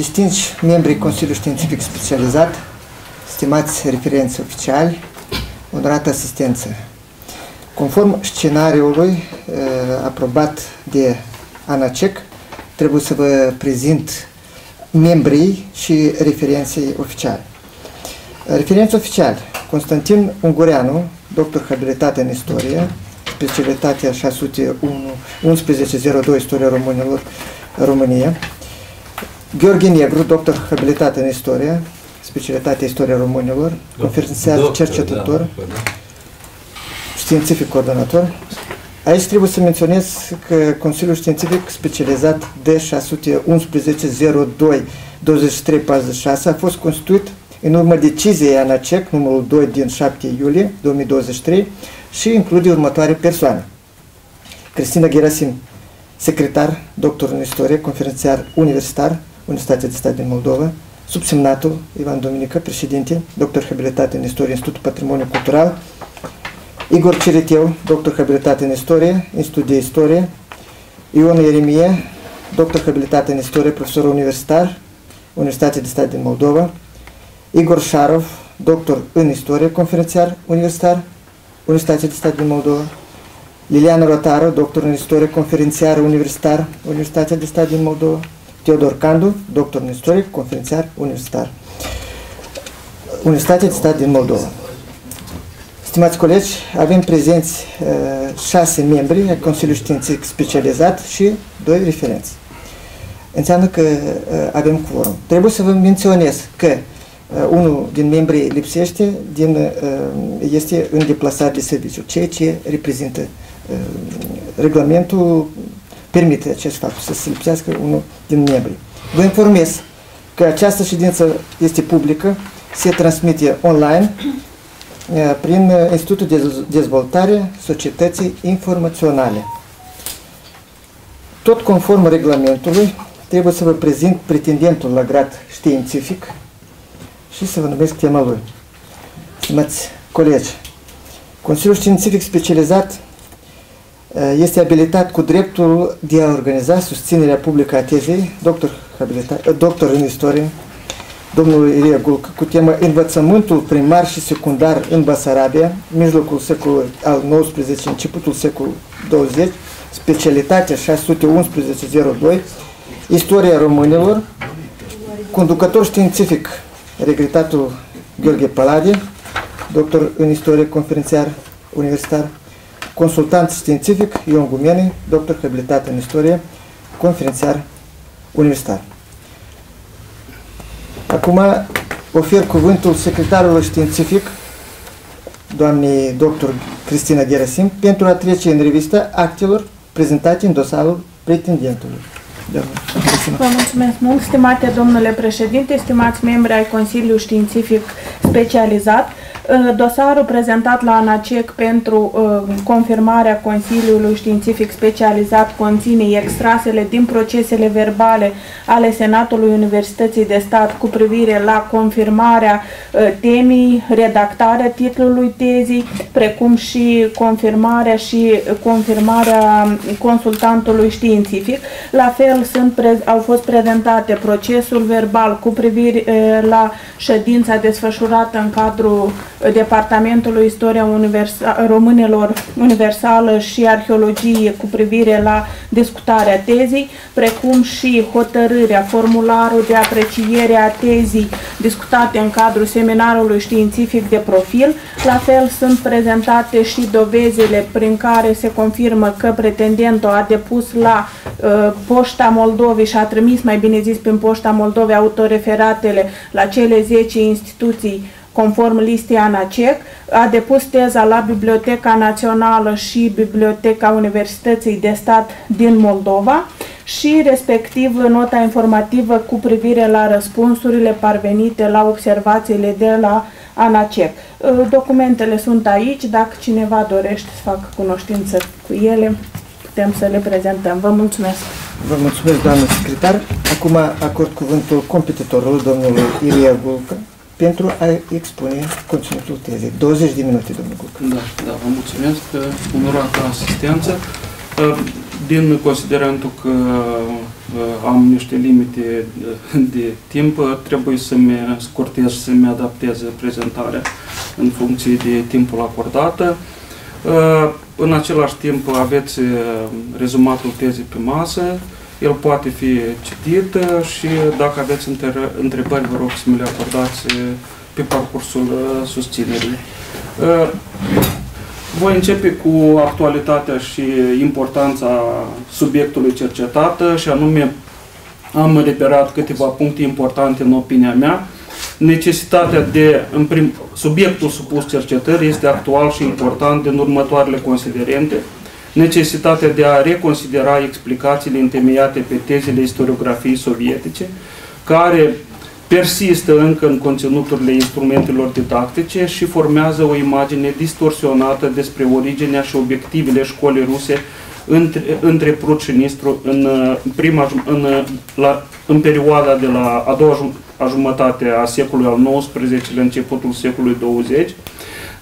distinși membrii Consiliului Științific Specializat, stimați referenți oficiali, onorată asistență. Conform scenariului uh, aprobat de ANACEC, trebuie să vă prezint membrii și referenții oficiali. Referenți oficiali, Constantin Ungureanu, doctor habilitate în istorie, specialitatea 601 1102 Istoria Românilor, România. Gheorghe Negru, doctor habilitate în istorie, specialitatea Istoria Românilor, conferențiar cercetător, da, da, da. științific coordonator. Aici trebuie să menționez că Consiliul Științific Specializat D611-02 2346 a fost constituit în urmă deciziei ANACEC numărul 2 din 7 iulie 2023 și include următoare persoane. Cristina Gerasim, secretar, doctor în istorie, conferențiar universitar, Doctor habilitate în istorie, Institutul Patrimoniu Cultural, Igor Cireteu, doctor habilitate în istorie, Institut de Istorie, Ion Ieremie, doctor habilitate în istorie, profesor universitar, Universitatea de Stat din Moldova, Igor Șarov, doctor în istorie, conferențiar universitar, Universitatea de Stat din Moldova, Liliana Rotaru, doctor în istorie, conferențiar universitar, Universitatea de Stat din Moldova, Teodor Candu, doctor în istorie, conferențiar universitar, Universitatea de Stat din Moldova. Stimați colegi, avem prezenți uh, șase membri ai Consiliului Științific Specializat și doi referenți. Înseamnă că uh, avem quorum. Trebuie să vă menționez că uh, unul din membrii lipsește, din, uh, este în deplasare de serviciu, ceea ce reprezintă uh, regulamentul permite acest fapt, să se lipsească unul din membri. Vă informez că această ședință este publică, se transmite online uh, prin Institutul de Dezvoltare Societății Informaționale. Tot conform regulamentului, trebuie să vă prezint pretendentul la grad științific și să vă numesc tema lui. Stimați colegi, Consiliul Științific Specializat uh, este abilitat cu dreptul de a organiza susținerea publică a tezei, doctor, uh, doctor în istorie, domnul Ilie Gulcă, cu tema Învățământul primar și secundar în Basarabia, mijlocul secolului al XIX, începutul secolului 20, specialitatea 611-02, Istoria românilor, conducător științific, regretatul Gheorghe Palade, doctor în istorie conferențiar universitar, consultant științific Ion Gumeni, doctor habilitat în istorie, conferențiar universitar. Acum ofer cuvântul secretarului științific, doamnei doctor Cristina Gerasim, pentru a trece în revistă actelor prezentate în dosarul pretendentului. Vă mulțumesc mult, stimate domnule președinte, stimați membri ai Consiliului Științific Specializat. Dosarul prezentat la ANACEC pentru uh, confirmarea Consiliului Științific Specializat conține extrasele din procesele verbale ale Senatului Universității de Stat cu privire la confirmarea uh, temii, redactarea titlului tezii, precum și confirmarea și confirmarea consultantului științific. La fel sunt, au fost prezentate procesul verbal cu privire uh, la ședința desfășurată în cadrul Departamentului Istoria Universa Românilor Universală și Arheologie cu privire la discutarea tezii, precum și hotărârea, formularul de apreciere a tezii discutate în cadrul seminarului științific de profil. La fel sunt prezentate și dovezile prin care se confirmă că pretendentul a depus la uh, Poșta Moldovei și a trimis, mai bine zis, prin Poșta Moldovei autoreferatele la cele 10 instituții conform listei ANACEC, a depus teza la Biblioteca Națională și Biblioteca Universității de Stat din Moldova și respectiv nota informativă cu privire la răspunsurile parvenite la observațiile de la ANACEC. Documentele sunt aici, dacă cineva dorește să facă cunoștință cu ele, putem să le prezentăm. Vă mulțumesc! Vă mulțumesc, doamnă secretar. Acum acord cuvântul competitorului, domnul Ilie Gulcă pentru a expune conținutul tezei. 20 de minute, domnul Cuc. Da, da, vă mulțumesc, onorată asistență. din considerentul că uh, am niște limite de timp, trebuie să-mi scurtez, să-mi adaptez prezentarea în funcție de timpul acordat. În același timp aveți rezumatul tezei pe masă, el poate fi citit și dacă aveți întrebări, vă rog să mi le acordați pe parcursul susținerii. Voi începe cu actualitatea și importanța subiectului cercetat și anume am reperat câteva puncte importante în opinia mea. Necesitatea de, în prim, subiectul supus cercetării este actual și important în următoarele considerente. Necesitatea de a reconsidera explicațiile întemeiate pe tezele istoriografiei sovietice, care persistă încă în conținuturile instrumentelor didactice și formează o imagine distorsionată despre originea și obiectivele școlii ruse între, între Prut și Nistru în, prima, în, la, în perioada de la a doua a jumătate a secolului al XIX-lea, începutul secolului 20.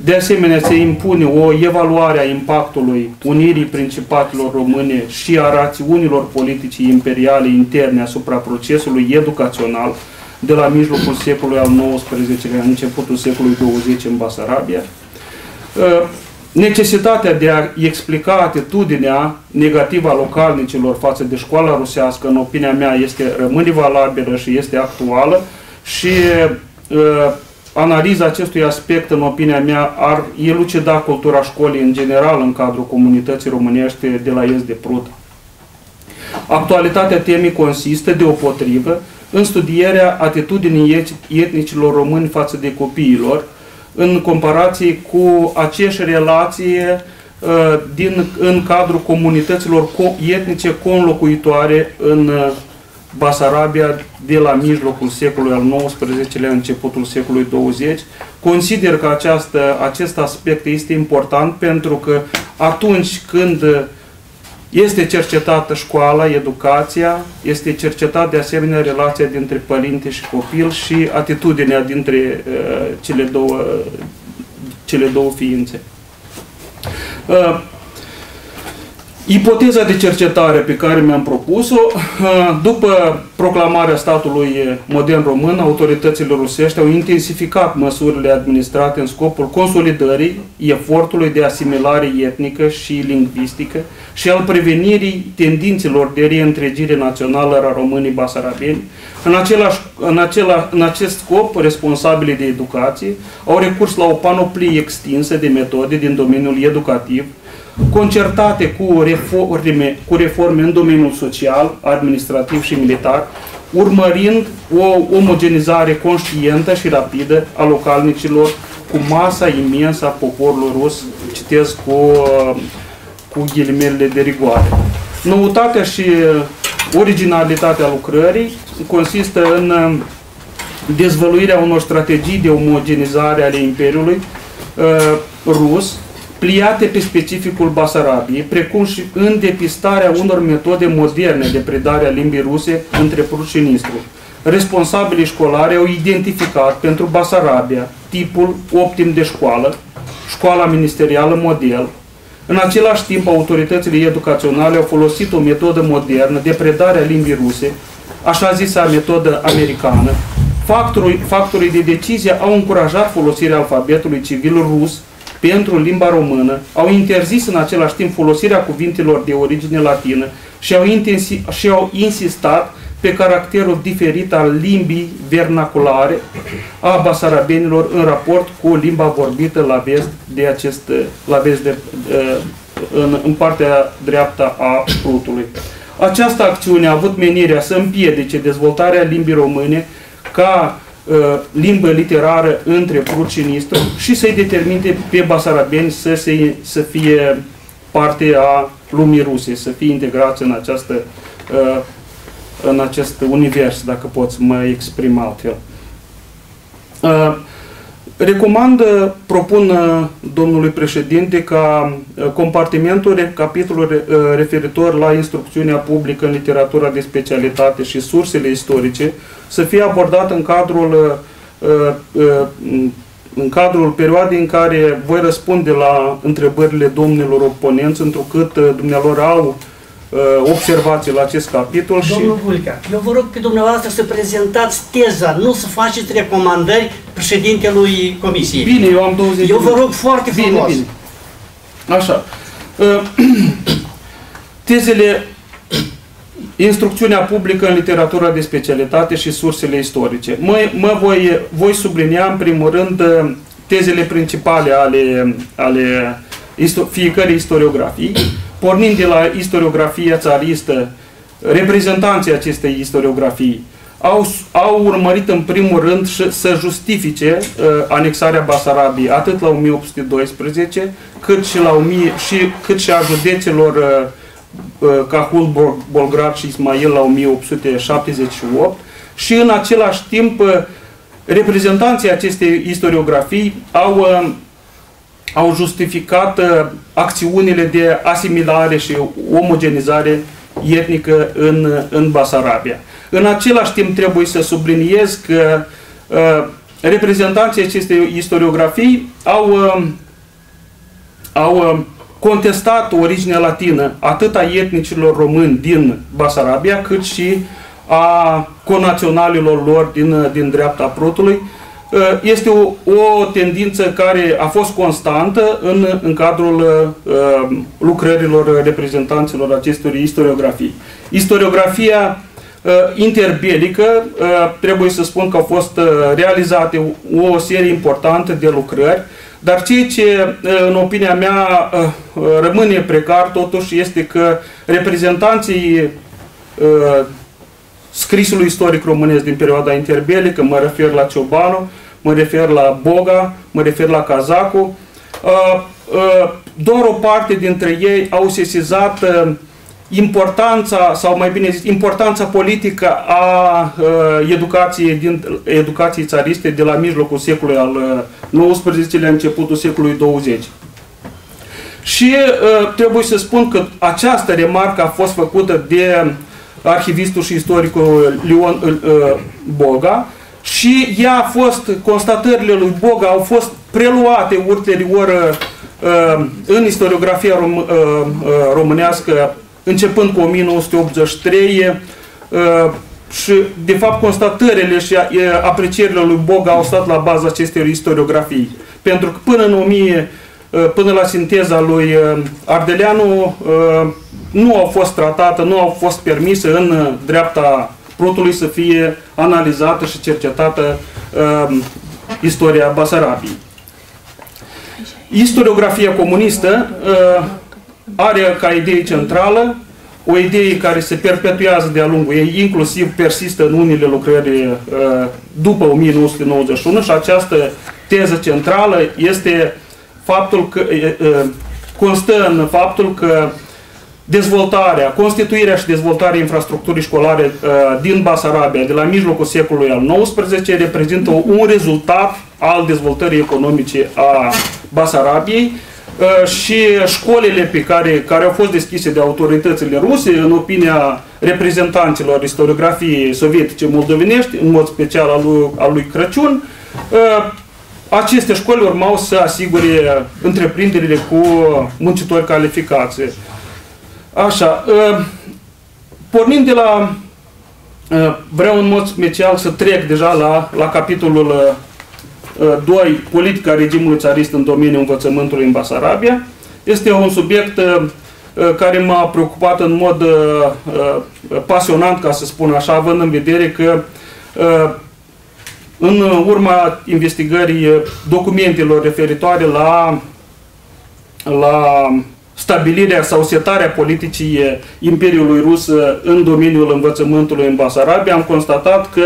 De asemenea, se impune o evaluare a impactului unirii principatelor române și a rațiunilor politice imperiale interne asupra procesului educațional, de la mijlocul secolului al XIX-lea, începutul secolului 20 în Basarabia. Uh, necesitatea de a explica atitudinea negativă a localnicilor față de școala rusească, în opinia mea, este, rămâne valabilă și este actuală și uh, analiza acestui aspect, în opinia mea, ar elucida cultura școlii în general în cadrul comunității românești de la est de Prut. Actualitatea temei consistă, deopotrivă, în studierea atitudinii etnicilor români față de copiilor, în comparație cu aceeași relație uh, din, în cadrul comunităților etnice conlocuitoare în uh, Basarabia de la mijlocul secolului al XIX-lea, începutul secolului 20. Consider că această, acest aspect este important pentru că atunci când este cercetată școala, educația, este cercetat de asemenea relația dintre părinte și copil și atitudinea dintre uh, cele, două, cele două ființe. Uh, Ipoteza de cercetare pe care mi-am propus-o, după proclamarea statului modern român, autoritățile rusești au intensificat măsurile administrate în scopul consolidării efortului de asimilare etnică și lingvistică și al prevenirii tendințelor de reîntregire națională a românii basarabeni. În, același, în, acela, în acest scop, responsabili de educație au recurs la o panoplie extinsă de metode din domeniul educativ, concertate cu reforme, cu reforme în domeniul social, administrativ și militar, urmărind o omogenizare conștientă și rapidă a localnicilor cu masa imensă a poporului rus, citesc cu, cu ghilimele de rigoare. Noutatea și originalitatea lucrării consistă în dezvăluirea unor strategii de omogenizare ale Imperiului uh, rus, pliate pe specificul Basarabiei, precum și în depistarea unor metode moderne de predare a limbii ruse între Prut și Nistru. Responsabilii școlari au identificat pentru Basarabia tipul optim de școală, școala ministerială model. În același timp, autoritățile educaționale au folosit o metodă modernă de predare a limbii ruse, așa zisa metodă americană. Factorii, factorii de decizie au încurajat folosirea alfabetului civil rus pentru limba română, au interzis în același timp folosirea cuvintelor de origine latină și au, și au insistat pe caracterul diferit al limbii vernaculare a basarabenilor în raport cu limba vorbită la vest de acest, la vest de, în, în partea dreaptă a Prutului. Această acțiune a avut menirea să împiedice dezvoltarea limbii române ca Uh, limbă literară între Prut și Nistru și să-i determine pe basarabeni să, se, să fie parte a lumii ruse, să fie integrați în, această, uh, în acest univers, dacă pot să mă exprim altfel. Uh, Recomand, propun domnului președinte ca compartimentul capitolul referitor la instrucțiunea publică în literatura de specialitate și sursele istorice să fie abordat în cadrul în cadrul perioadei în care voi răspunde la întrebările domnilor oponenți, întrucât dumnealor au uh, observații la acest capitol. Domnul și... Vulca, eu vă rog pe dumneavoastră să prezentați teza, nu să faceți recomandări președintelui Comisiei. Bine, eu am 20 Eu vă rog foarte bine, frumos. Bine. Așa. Uh, tezele Instrucțiunea publică în literatura de specialitate și sursele istorice. Mă, mă voi, voi sublinia în primul rând tezele principale ale, ale fiecărei istoriografii, pornind de la istoriografia țaristă, reprezentanții acestei istoriografii au, au urmărit în primul rând să justifice uh, anexarea Basarabiei atât la 1812 cât și, la 1000, și, cât și a județelor uh, uh, Cahul, Bolgrad și Ismail la 1878 și în același timp uh, reprezentanții acestei istoriografii au, uh, au justificat uh, acțiunile de asimilare și omogenizare etnică în, în Basarabia. În același timp trebuie să subliniez că uh, reprezentanții acestei istoriografii au, uh, au uh, contestat originea latină atât a etnicilor români din Basarabia, cât și a conaționalilor lor din, din dreapta prutului. Uh, este o, o tendință care a fost constantă în, în cadrul uh, lucrărilor reprezentanților acestor istoriografii. Istoriografia uh, interbelică, uh, trebuie să spun că au fost uh, realizate o serie importantă de lucrări, dar ceea ce, uh, în opinia mea, uh, rămâne precar totuși este că reprezentanții uh, scrisului istoric românesc din perioada interbelică, mă refer la Ciobanu, mă refer la Boga, mă refer la Cazacu, uh, uh, doar o parte dintre ei au sesizat uh, importanța, sau mai bine zis, importanța politică a educației, din, educației țariste de la mijlocul secolului al XIX-lea, începutul secolului 20. Și trebuie să spun că această remarcă a fost făcută de arhivistul și istoricul Leon uh, Boga și ea a fost, constatările lui Boga au fost preluate ulterior uh, în istoriografia rom, uh, românească începând cu 1983 și de fapt constatările și aprecierile lui Boga au stat la baza acestei istoriografii. Pentru că până în 1000 până la sinteza lui Ardeleanu nu au fost tratate, nu au fost permise în uh, dreapta protului să fie analizată și cercetată uh, istoria Basarabiei. Istoriografia comunistă uh, are ca idee centrală o idee care se perpetuează de-a lungul ei, inclusiv persistă în unele lucrări uh, după 1991 și această teză centrală este faptul că uh, constă în faptul că dezvoltarea, constituirea și dezvoltarea infrastructurii școlare uh, din Basarabia de la mijlocul secolului al XIX reprezintă un rezultat al dezvoltării economice a Basarabiei uh, și școlile pe care, care au fost deschise de autoritățile ruse, în opinia reprezentanților istoriografiei sovietice moldovenești, în mod special al lui, al lui Crăciun, uh, aceste școli urmau să asigure întreprinderile cu muncitori calificați. Așa, ă, pornind de la, ă, vreau în mod special să trec deja la, la capitolul 2, ă, politica regimului țarist în domeniul învățământului în Basarabia. Este un subiect care m-a preocupat în mod pasionant, ca să spun așa, având în vedere că în urma investigării documentelor referitoare la, la stabilirea sau setarea politicii Imperiului Rus în domeniul învățământului în Basarabia, am constatat că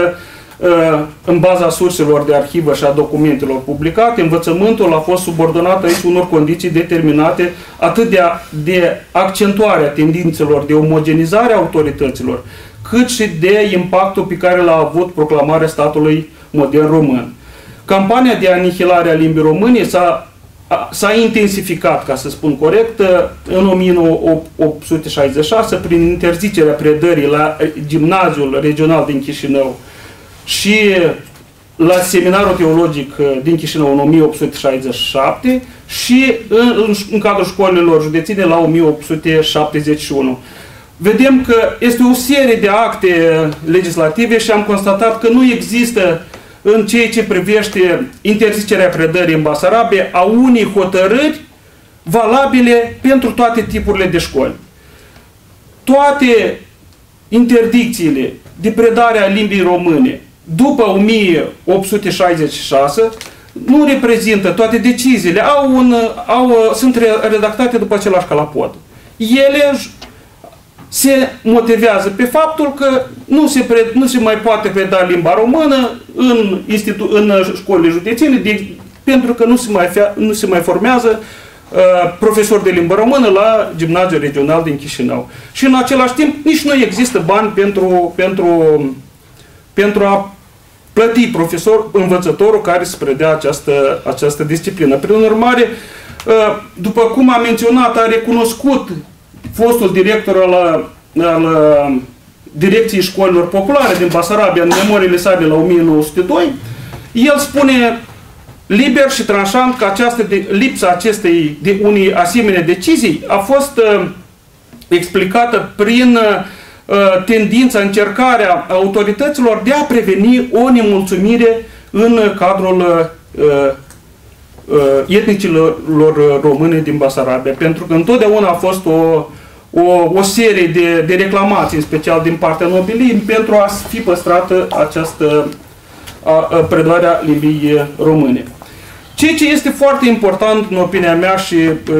în baza surselor de arhivă și a documentelor publicate, învățământul a fost subordonat aici unor condiții determinate atât de, de accentuarea tendințelor de omogenizare a autorităților, cât și de impactul pe care l-a avut proclamarea statului modern român. Campania de anihilare a limbii române s-a s-a intensificat, ca să spun corect, în 1866 prin interzicerea predării la gimnaziul regional din Chișinău și la seminarul teologic din Chișinău în 1867 și în, în cadrul școlilor județine la 1871. vedem că este o serie de acte legislative și am constatat că nu există în ceea ce privește interzicerea predării în Basarabia a unei hotărâri valabile pentru toate tipurile de școli. Toate interdicțiile de predare a limbii române după 1866 nu reprezintă toate deciziile, au un, au, sunt redactate după același calapod. Ele se motivează pe faptul că nu se, pre, nu se mai poate preda limba română în, institu, în școlile județene de, pentru că nu se mai, fea, nu se mai formează uh, profesori de limbă română la gimnaziul regional din Chișinău. Și în același timp nici nu există bani pentru, pentru, pentru a plăti profesor, învățătorul care să predea această, această disciplină. Prin urmare, uh, după cum am menționat, a recunoscut fostul director al, al uh, Direcției Școlilor Populare din Basarabia, în memoriile sale la 1902, el spune liber și tranșant că această de, lipsa acestei de unei asemenea decizii a fost uh, explicată prin uh, tendința, încercarea autorităților de a preveni o nemulțumire în cadrul uh, uh, etnicilor române din Basarabia. Pentru că întotdeauna a fost o o, o serie de, de reclamații, în special din partea nobilii, pentru a fi păstrată această a, a, predarea limbii române. Ceea ce este foarte important, în opinia mea, și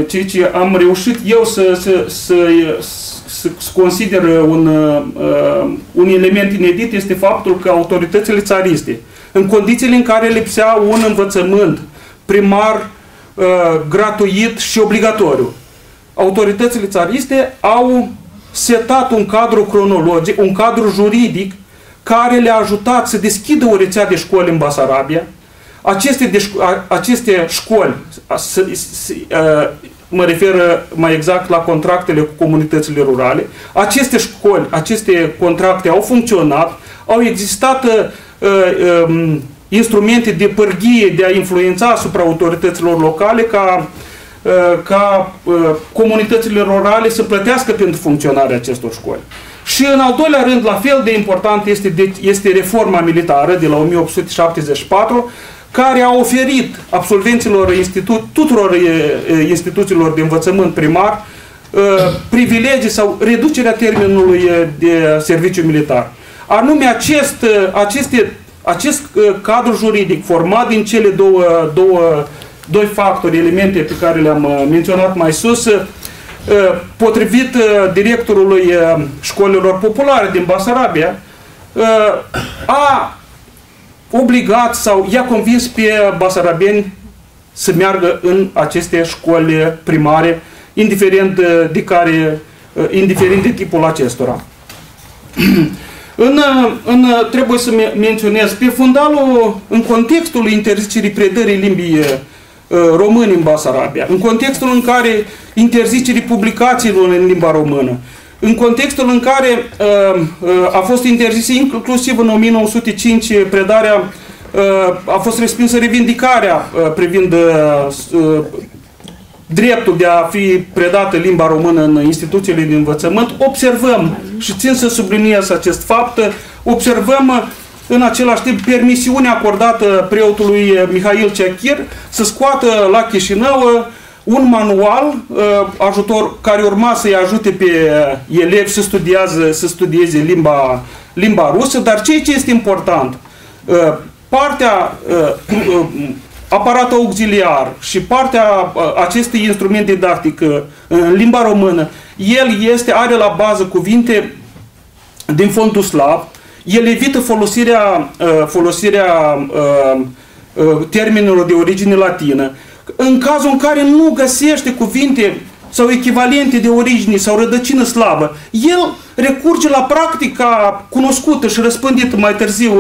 ceea ce am reușit eu să, să, să, să, să consider un, uh, un element inedit, este faptul că autoritățile țariste, în condițiile în care lipsea un învățământ primar uh, gratuit și obligatoriu, autoritățile țariste au setat un cadru cronologic, un cadru juridic care le-a ajutat să deschidă o rețea de școli în Basarabia. Aceste, de, aceste școli, mă refer mai exact la contractele cu comunitățile rurale, aceste școli, aceste contracte au funcționat, au existat um, instrumente de pârghie de a influența asupra autorităților locale ca Uh, ca uh, comunitățile rurale să plătească pentru funcționarea acestor școli. Și în al doilea rând, la fel de important este, este reforma militară de la 1874, care a oferit absolvenților institu tuturor uh, instituțiilor de învățământ primar privilegii sau reducerea termenului de serviciu militar. Anume acest, aceste, acest cadru juridic format din cele două, două doi factori, elemente pe care le-am uh, menționat mai sus, uh, potrivit uh, directorului școlilor populare din Basarabia, a obligat sau i-a convins pe basarabeni să meargă în aceste școli primare, indiferent de care, indiferent de tipul acestora. În, în, trebuie să menționez, pe fundalul, în contextul interzicerii predării limbii Uh, români în Basarabia, în contextul în care interzicerii publicațiilor în limba română, în contextul în care uh, uh, a fost interzisă inclusiv în 1905 predarea, uh, a fost respinsă revindicarea uh, privind uh, dreptul de a fi predată limba română în instituțiile de învățământ, observăm și țin să subliniez acest fapt, observăm în același timp permisiunea acordată preotului Mihail Ceachir să scoată la Chișinău un manual uh, ajutor care urma să-i ajute pe elevi să, studiază, să studieze limba, limba rusă, dar ceea ce este important, uh, partea uh, aparatul auxiliar și partea acestui instrument didactic în limba română, el este, are la bază cuvinte din fondul slav, el evită folosirea, uh, folosirea uh, uh, termenelor de origine latină. În cazul în care nu găsește cuvinte sau echivalente de origine sau rădăcină slavă, el recurge la practica cunoscută și răspândită mai târziu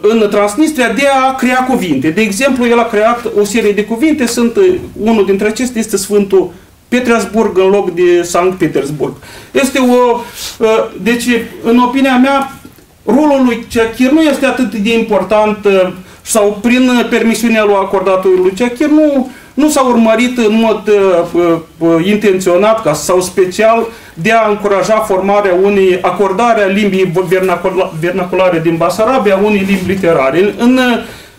în Transnistria de a crea cuvinte. De exemplu, el a creat o serie de cuvinte, sunt, unul dintre acestea este Sfântul Petersburg în loc de Sankt Petersburg. Este o... Uh, deci, în opinia mea, rolul lui Ceachir nu este atât de important uh, sau prin permisiunea lui acordată lui Ceachir nu, nu s-a urmărit în mod uh, uh, intenționat ca, sau special de a încuraja formarea unei, acordarea limbii vernaculare din Basarabia, unei limbi literare. În,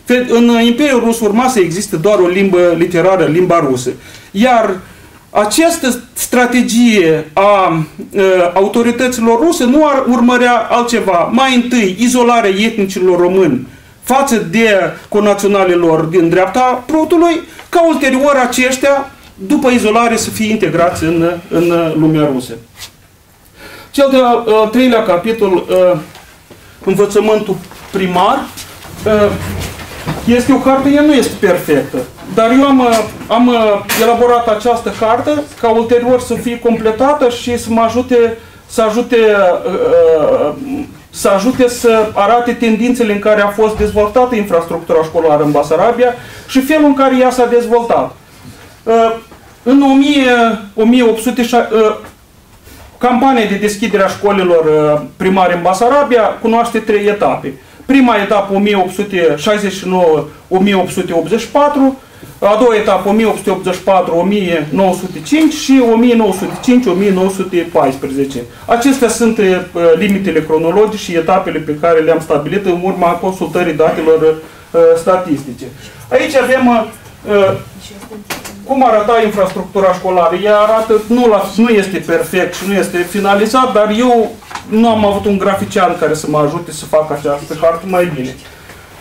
în, în Imperiul Rus urma să existe doar o limbă literară, limba rusă. Iar această strategie a a autorităților ruse nu ar urmărea altceva. Mai întâi, izolarea etnicilor români față de conaționalii din dreapta prutului, ca ulterior aceștia, după izolare, să fie integrați în, în lumea rusă. Cel de-al treilea capitol, învățământul primar, este o carte, ea nu este perfectă, dar eu am, am elaborat această carte ca ulterior să fie completată și să mă ajute să ajute să ajute să arate tendințele în care a fost dezvoltată infrastructura școlară în Basarabia și felul în care ea s-a dezvoltat. În 1800, campania de deschidere a școlilor primare în Basarabia cunoaște trei etape. Prima etapă 1869-1884, a doua etapă 1884-1905 și 1905-1914. Acestea sunt uh, limitele cronologice și etapele pe care le-am stabilit în urma consultării datelor uh, statistice. Aici avem uh, cum arăta infrastructura școlară. Ea arată, nu, la, nu este perfect și nu este finalizat, dar eu nu am avut un grafician care să mă ajute să fac această carte mai bine.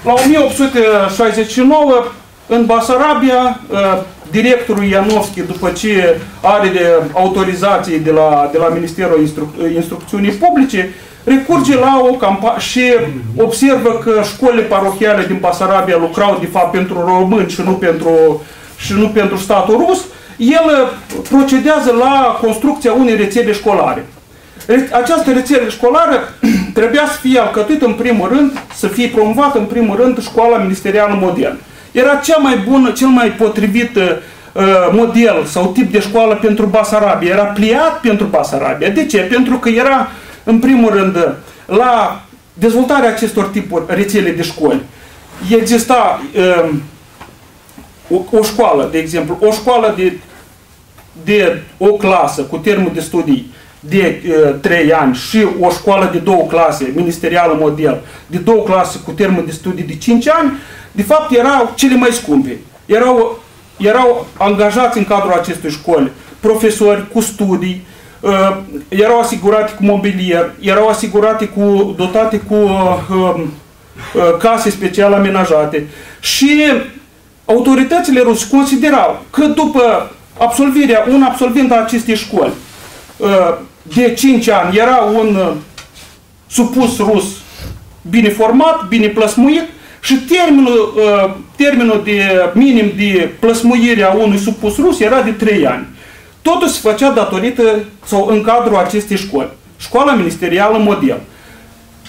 La 1869, în Basarabia, ă, directorul Ianovski, după ce are de autorizație de la, de la Ministerul Instru Instrucțiunii Publice, recurge la o campanie și observă că școlile parohiale din Basarabia lucrau de fapt pentru români și nu pentru, și nu pentru statul rus, el procedează la construcția unei rețele școlare. Această rețele școlară trebuia să fie alcătuită în primul rând, să fie promovată în primul rând școala ministerială modernă. Era cea mai bună, cel mai potrivit uh, model sau tip de școală pentru Basarabia. Era pliat pentru Basarabia. De ce? Pentru că era, în primul rând, la dezvoltarea acestor tipuri rețele de școli. Exista uh, o, o școală, de exemplu, o școală de, de o clasă cu termenul de studii de uh, 3 ani și o școală de două clase, ministerială model, de două clase cu termen de studii de 5 ani, de fapt erau cele mai scumpe. Erau, erau angajați în cadrul acestui școli profesori cu studii, uh, erau asigurate cu mobilier, erau asigurate cu, dotate cu uh, uh, case special amenajate și autoritățile ruse considerau că după absolvirea, un absolvent a acestei școli uh, de 5 ani era un uh, supus rus bine format, bine plăsmuit și termenul, uh, termenul de minim de plăsmuire a unui supus rus era de 3 ani. Totul se făcea datorită sau în cadrul acestei școli. Școala ministerială model.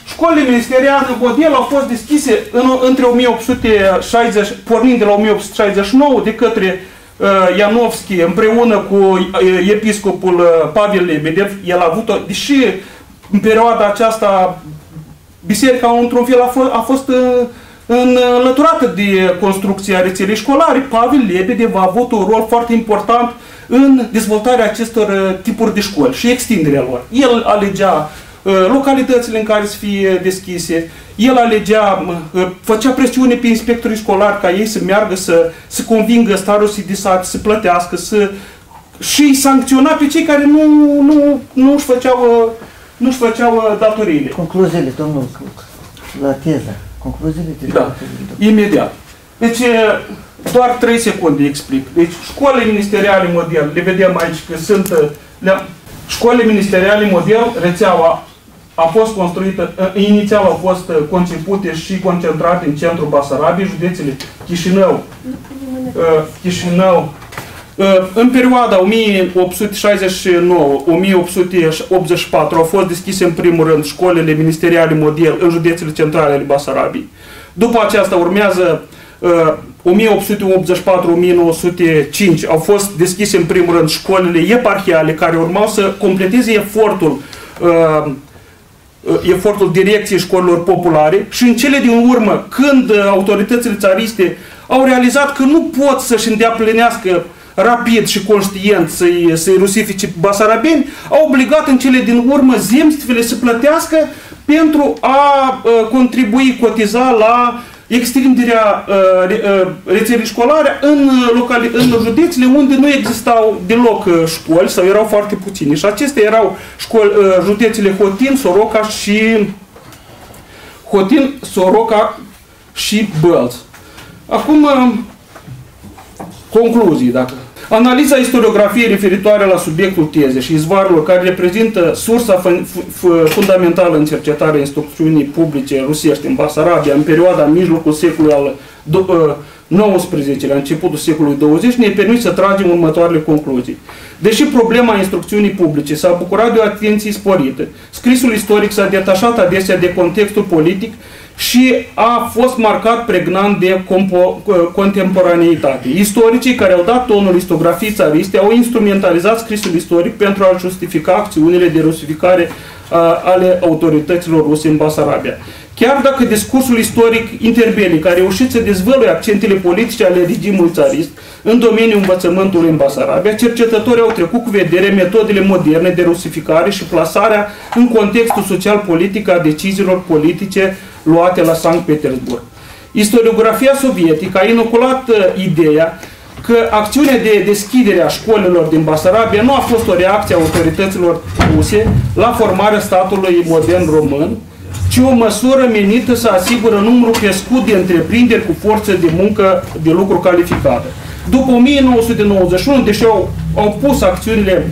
Școlile ministeriale model au fost deschise în, între 1860, pornind de la 1869 de către uh, Ianovski împreună cu uh, episcopul uh, Pavel Lebedev. El a avut, deși în perioada aceasta biserica într-un fel a fost, a fost uh, înlăturată de construcția rețelei școlare, Pavel Lebedev a avut un rol foarte important în dezvoltarea acestor uh, tipuri de școli și extinderea lor. El alegea uh, localitățile în care să fie deschise, el alegea, uh, făcea presiune pe inspectorii școlari ca ei să meargă să, să convingă staroții de sat să plătească, să și sancționa pe cei care nu, nu, nu își făceau, nu își făceau datoriile. Concluziile, domnul, la teză. Concluziile de Da, imediat. Deci, doar 3 secunde explic. Deci, școlile ministeriale model, le vedem aici că sunt... Le școlile ministeriale model, rețeaua a fost construită, inițial au fost concepute și concentrate în centrul Basarabiei, județele Chișinău, Chișinău, în perioada 1869-1884 au fost deschise în primul rând școlile ministeriale model în județele centrale ale Basarabiei. După aceasta urmează 1884-1905 au fost deschise în primul rând școlile eparhiale care urmau să completeze efortul efortul direcției școlilor populare și în cele din urmă, când autoritățile țariste au realizat că nu pot să-și îndeplinească rapid și conștient să-i, să rusifice basarabeni, au obligat în cele din urmă zemstvele să plătească pentru a uh, contribui, cotiza la extinderea uh, uh, rețelei școlare în, locali, în județele unde nu existau deloc uh, școli sau erau foarte puțini. Și acestea erau școli, uh, județele Hotin, Soroca și Hotin, Soroca și Bălți. Acum, uh, concluzii, dacă Analiza istoriografiei referitoare la subiectul tezei și izvoarelor care reprezintă sursa fundamentală în cercetarea instrucțiunii publice rusești în Basarabia în perioada mijlocul secolului al XIX-lea, începutul secolului 20, ne permit să tragem următoarele concluzii. Deși problema instrucțiunii publice s-a bucurat de o atenție sporită, scrisul istoric s-a detașat adesea de contextul politic și a fost marcat pregnant de contemporaneitate. Istoricii care au dat tonul istografiei țariste au instrumentalizat scrisul istoric pentru a justifica acțiunile de rusificare uh, ale autorităților ruse în Basarabia. Chiar dacă discursul istoric interbelic a reușit să dezvăluie accentele politice ale regimului țarist în domeniul învățământului în Basarabia, cercetătorii au trecut cu vedere metodele moderne de rusificare și plasarea în contextul social-politic a deciziilor politice luate la Sankt Petersburg. Istoriografia sovietică a inoculat uh, ideea că acțiunea de deschidere a școlilor din Basarabia nu a fost o reacție a autorităților ruse la formarea statului modern român, ci o măsură menită să asigură numărul crescut de întreprinderi cu forță de muncă de lucru calificată. După 1991, deși au, au pus acțiunile,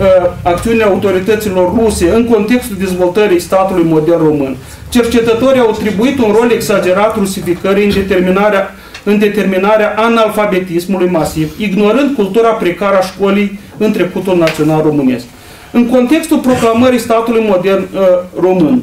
uh, acțiunile autorităților ruse în contextul dezvoltării statului modern român, cercetătorii au atribuit un rol exagerat rusificării în determinarea, în determinarea analfabetismului masiv, ignorând cultura precară a școlii în trecutul național românesc. În contextul proclamării statului modern uh, român,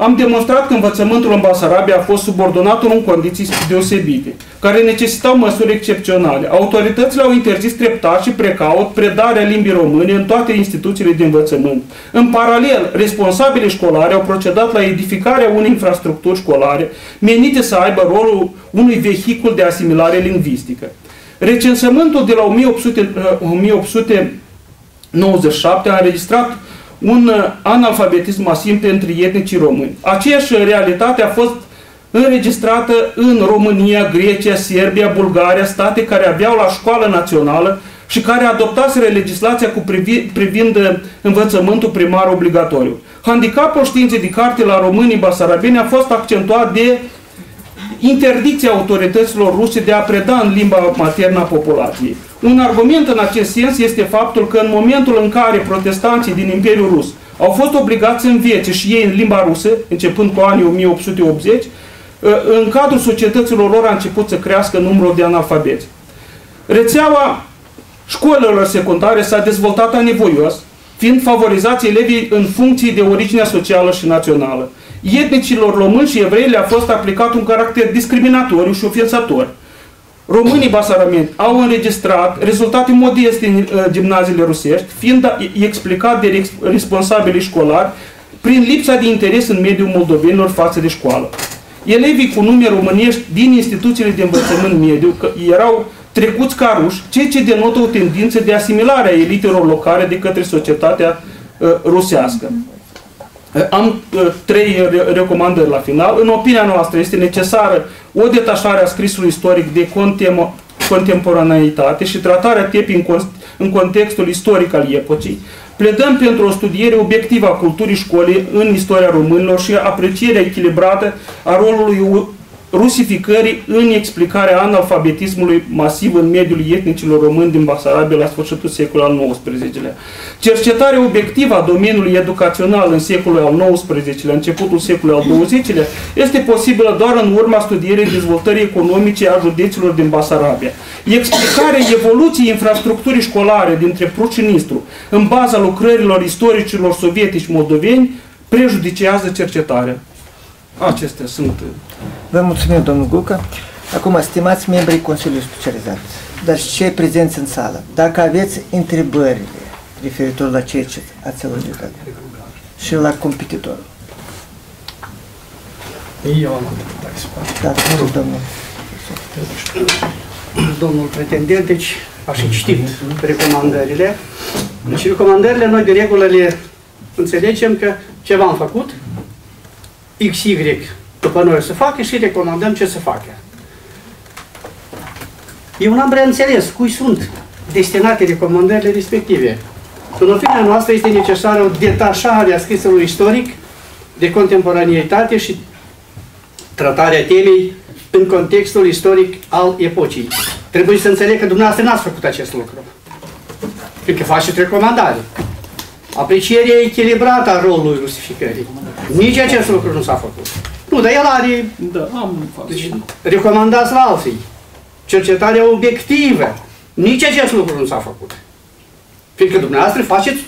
am demonstrat că învățământul în Basarabia a fost subordonat în condiții deosebite, care necesitau măsuri excepționale. Autoritățile au interzis treptat și precaut predarea limbii române în toate instituțiile de învățământ. În paralel, responsabile școlare au procedat la edificarea unei infrastructuri școlare menite să aibă rolul unui vehicul de asimilare lingvistică. Recensământul de la 1800, 1897 uh, a înregistrat un uh, analfabetism masiv între etnicii români. Aceeași realitate a fost înregistrată în România, Grecia, Serbia, Bulgaria, state care aveau la școală națională și care adoptaseră legislația cu privi, privind uh, învățământul primar obligatoriu. Handicapul științei de carte la românii basarabeni a fost accentuat de interdicția autorităților ruse de a preda în limba maternă a populației. Un argument în acest sens este faptul că în momentul în care protestanții din Imperiul Rus au fost obligați să învețe și ei în limba rusă, începând cu anii 1880, în cadrul societăților lor a început să crească numărul de analfabeți. Rețeaua școlilor secundare s-a dezvoltat anevoios, fiind favorizați elevii în funcții de origine socială și națională. Etnicilor români și evrei le-a fost aplicat un caracter discriminatoriu și ofensator. Românii basarameni au înregistrat rezultate modeste în uh, gimnaziile rusești, fiind explicat de responsabili școlari prin lipsa de interes în mediul moldovenilor față de școală. Elevii cu nume românești din instituțiile de învățământ mediu erau trecuți ca ruși, ceea ce denotă o tendință de asimilare a elitelor locale de către societatea uh, rusească. Uh, am uh, trei recomandări la final. În opinia noastră este necesară o detașare a scrisului istoric de contemporaneitate și tratarea tepii în, în contextul istoric al epocii. Pledăm pentru o studiere obiectivă a culturii școlii în istoria românilor și aprecierea echilibrată a rolului rusificării în explicarea analfabetismului masiv în mediul etnicilor români din Basarabia la sfârșitul secolului al XIX-lea. Cercetarea obiectivă a domeniului educațional în secolul al XIX-lea, începutul secolului al XX-lea, este posibilă doar în urma studierii dezvoltării economice a judeților din Basarabia. Explicarea evoluției infrastructurii școlare dintre Pruci și Nistru, în baza lucrărilor istoricilor sovietici moldoveni, prejudicează cercetarea. Acestea sunt Vă mulțumim, domnul Guca. Acum, stimați membrii Consiliului Specializat, dar și cei prezenți în sală, dacă aveți întrebările referitor la ceea ce ați auzit și la competitorul. Eu am întrebat. Da, domnul. domnul pretendent, deci a și citit recomandările. Deci recomandările noi de regulă le înțelegem că ceva am făcut, XY după noi o să facă și recomandăm ce să facă. Eu n-am prea înțeles cui sunt destinate recomandările respective. În opinia noastră este necesară o detașare a scrisului istoric de contemporaneitate și tratarea temei în contextul istoric al epocii. Trebuie să înțeleg că dumneavoastră n-ați făcut acest lucru. Fiindcă faceți recomandare. Aprecierea echilibrată a rolului justificării. Nici acest lucru nu s-a făcut. Nu, dar el are... Da, am deci, recomandați la alții. Cercetarea obiectivă. Nici acest lucru nu s-a făcut. Fiindcă dumneavoastră faceți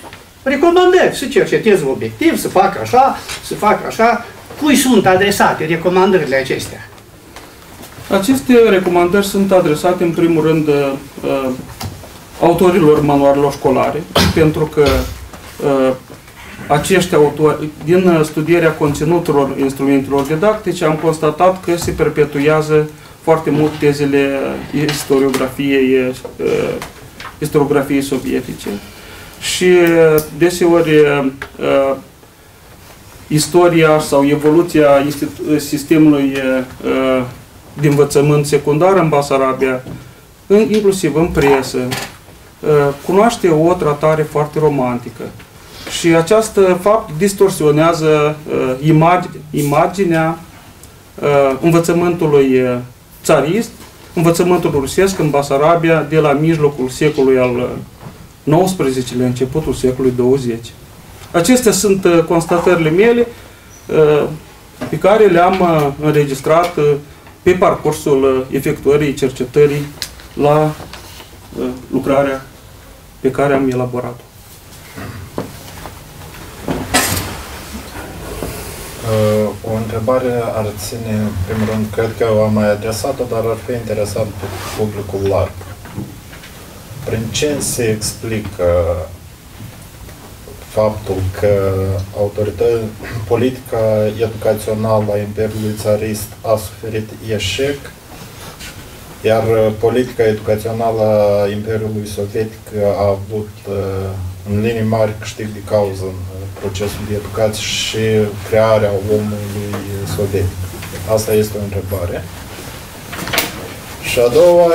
recomandări. Să cercetezi obiectiv, să facă așa, să facă așa. Cui sunt adresate recomandările acestea? Aceste recomandări sunt adresate în primul rând uh, autorilor manualelor școlare, pentru că uh, aceștia autori, din studierea conținuturilor instrumentelor didactice am constatat că se perpetuează foarte mult tezele istoriografiei, uh, istoriografiei sovietice și deseori uh, istoria sau evoluția sistemului uh, de învățământ secundar în Basarabia, inclusiv în presă, cunoaște o tratare foarte romantică. Și acest fapt distorsionează imaginea învățământului țarist, învățământul rusesc în Basarabia de la mijlocul secolului al XIX-lea, începutul secolului 20. Acestea sunt constatările mele pe care le-am înregistrat pe parcursul efectuării cercetării la lucrarea pe care am elaborat-o. O întrebare ar ține, în primul rând, cred că am mai adresat-o, dar ar fi interesant pe publicul larg. Prin ce se explică faptul că autoritatea politica educațională a Imperiului Țarist a suferit eșec, iar politica educațională a Imperiului Sovietic a avut uh, în linii mari câștig de cauză în uh, procesul de educație și crearea omului sovietic. Asta este o întrebare. Și a doua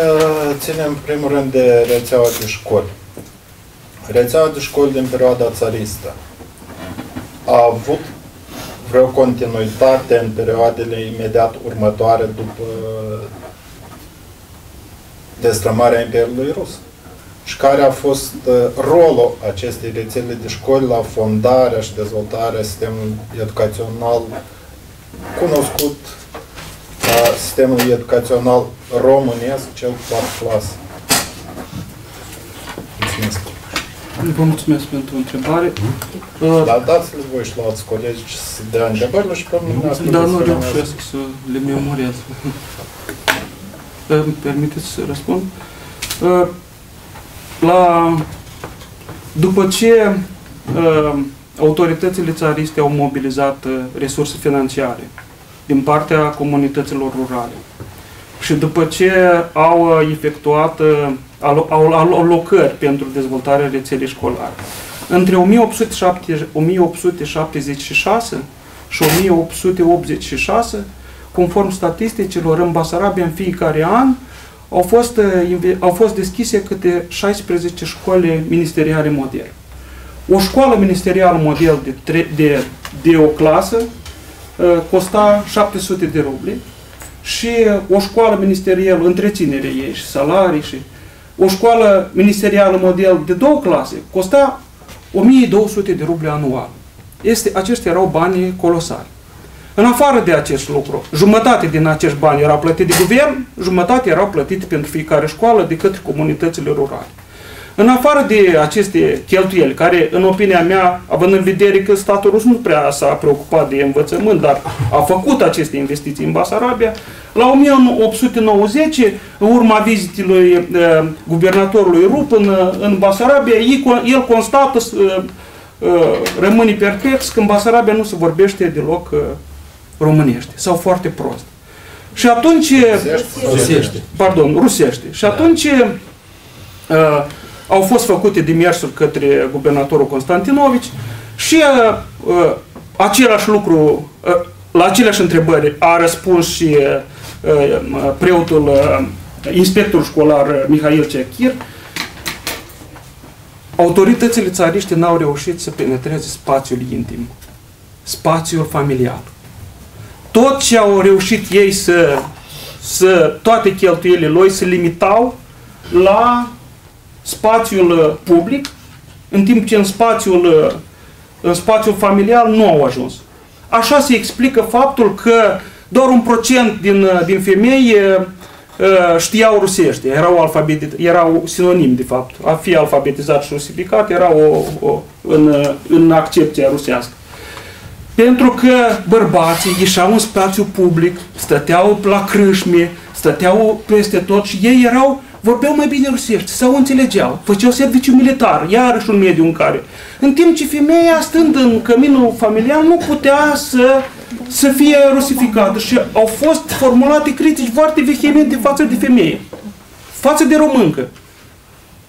ține în primul rând de rețeaua de școli. Rețeaua de școli din perioada țaristă a avut vreo continuitate în perioadele imediat următoare după destrămarea Imperiului Rus și care a fost uh, rolul acestei rețele de școli la fondarea și dezvoltarea sistemului educațional cunoscut ca sistemul educațional românesc, cel 4 clasă. Mulțumesc. Vă mulțumesc pentru întrebare. Uh, da, dați-le voi și la alți colegi să dea întrebările și pe mine Da, nu reușesc să le memorez. Îmi permiteți să răspund? Uh, la, după ce uh, autoritățile țariste au mobilizat uh, resurse financiare din partea comunităților rurale și după ce au uh, efectuat uh, au alocări pentru dezvoltarea rețelei școlare, între 1876 și 1886, conform statisticilor, în Basarabia în fiecare an au fost, uh, au fost deschise câte 16 școli ministeriale model. O școală ministerială model de, tre- de, de o clasă uh, costa 700 de ruble și o școală ministerială, întreținere ei și salarii și o școală ministerială model de două clase costa 1200 de ruble anual. Este, aceștia erau bani colosali. În afară de acest lucru, jumătate din acești bani erau plătite de guvern, jumătate erau plătite pentru fiecare școală de către comunitățile rurale. În afară de aceste cheltuieli, care, în opinia mea, având în vedere că statul rus nu prea s-a preocupat de învățământ, dar a făcut aceste investiții în Basarabia, la 1890, în urma vizitului uh, guvernatorului Rup în, în Basarabia, el constată, uh, uh, rămâne perplex că în Basarabia nu se vorbește deloc românește sau foarte prost. Și atunci... Rusește. Pardon, rusește. Și atunci uh, au fost făcute demersuri către guvernatorul Constantinovici și uh, uh, același lucru, uh, la aceleași întrebări a răspuns și uh, uh, preotul, uh, inspectorul școlar uh, Mihail Cechir. Autoritățile țariște n-au reușit să penetreze spațiul intim, spațiul familial. Tot ce au reușit ei să, să toate cheltuielile lor se limitau la spațiul uh, public, în timp ce în spațiul, uh, în spațiul familial nu au ajuns. Așa se explică faptul că doar un procent din, uh, din femei știau rusește, erau, alfabetiz, erau sinonim de fapt. A fi alfabetizat și rusificat era o, o, în, în accepția rusească. Pentru că bărbații ieșeau în spațiu public, stăteau la crâșme, stăteau peste tot și ei erau vorbeau mai bine rusești sau înțelegeau, făceau serviciu militar, iarăși un mediu în care. În timp ce femeia, stând în căminul familial, nu putea să, să fie rusificată și au fost formulate critici foarte vehemente față de femeie, față de româncă,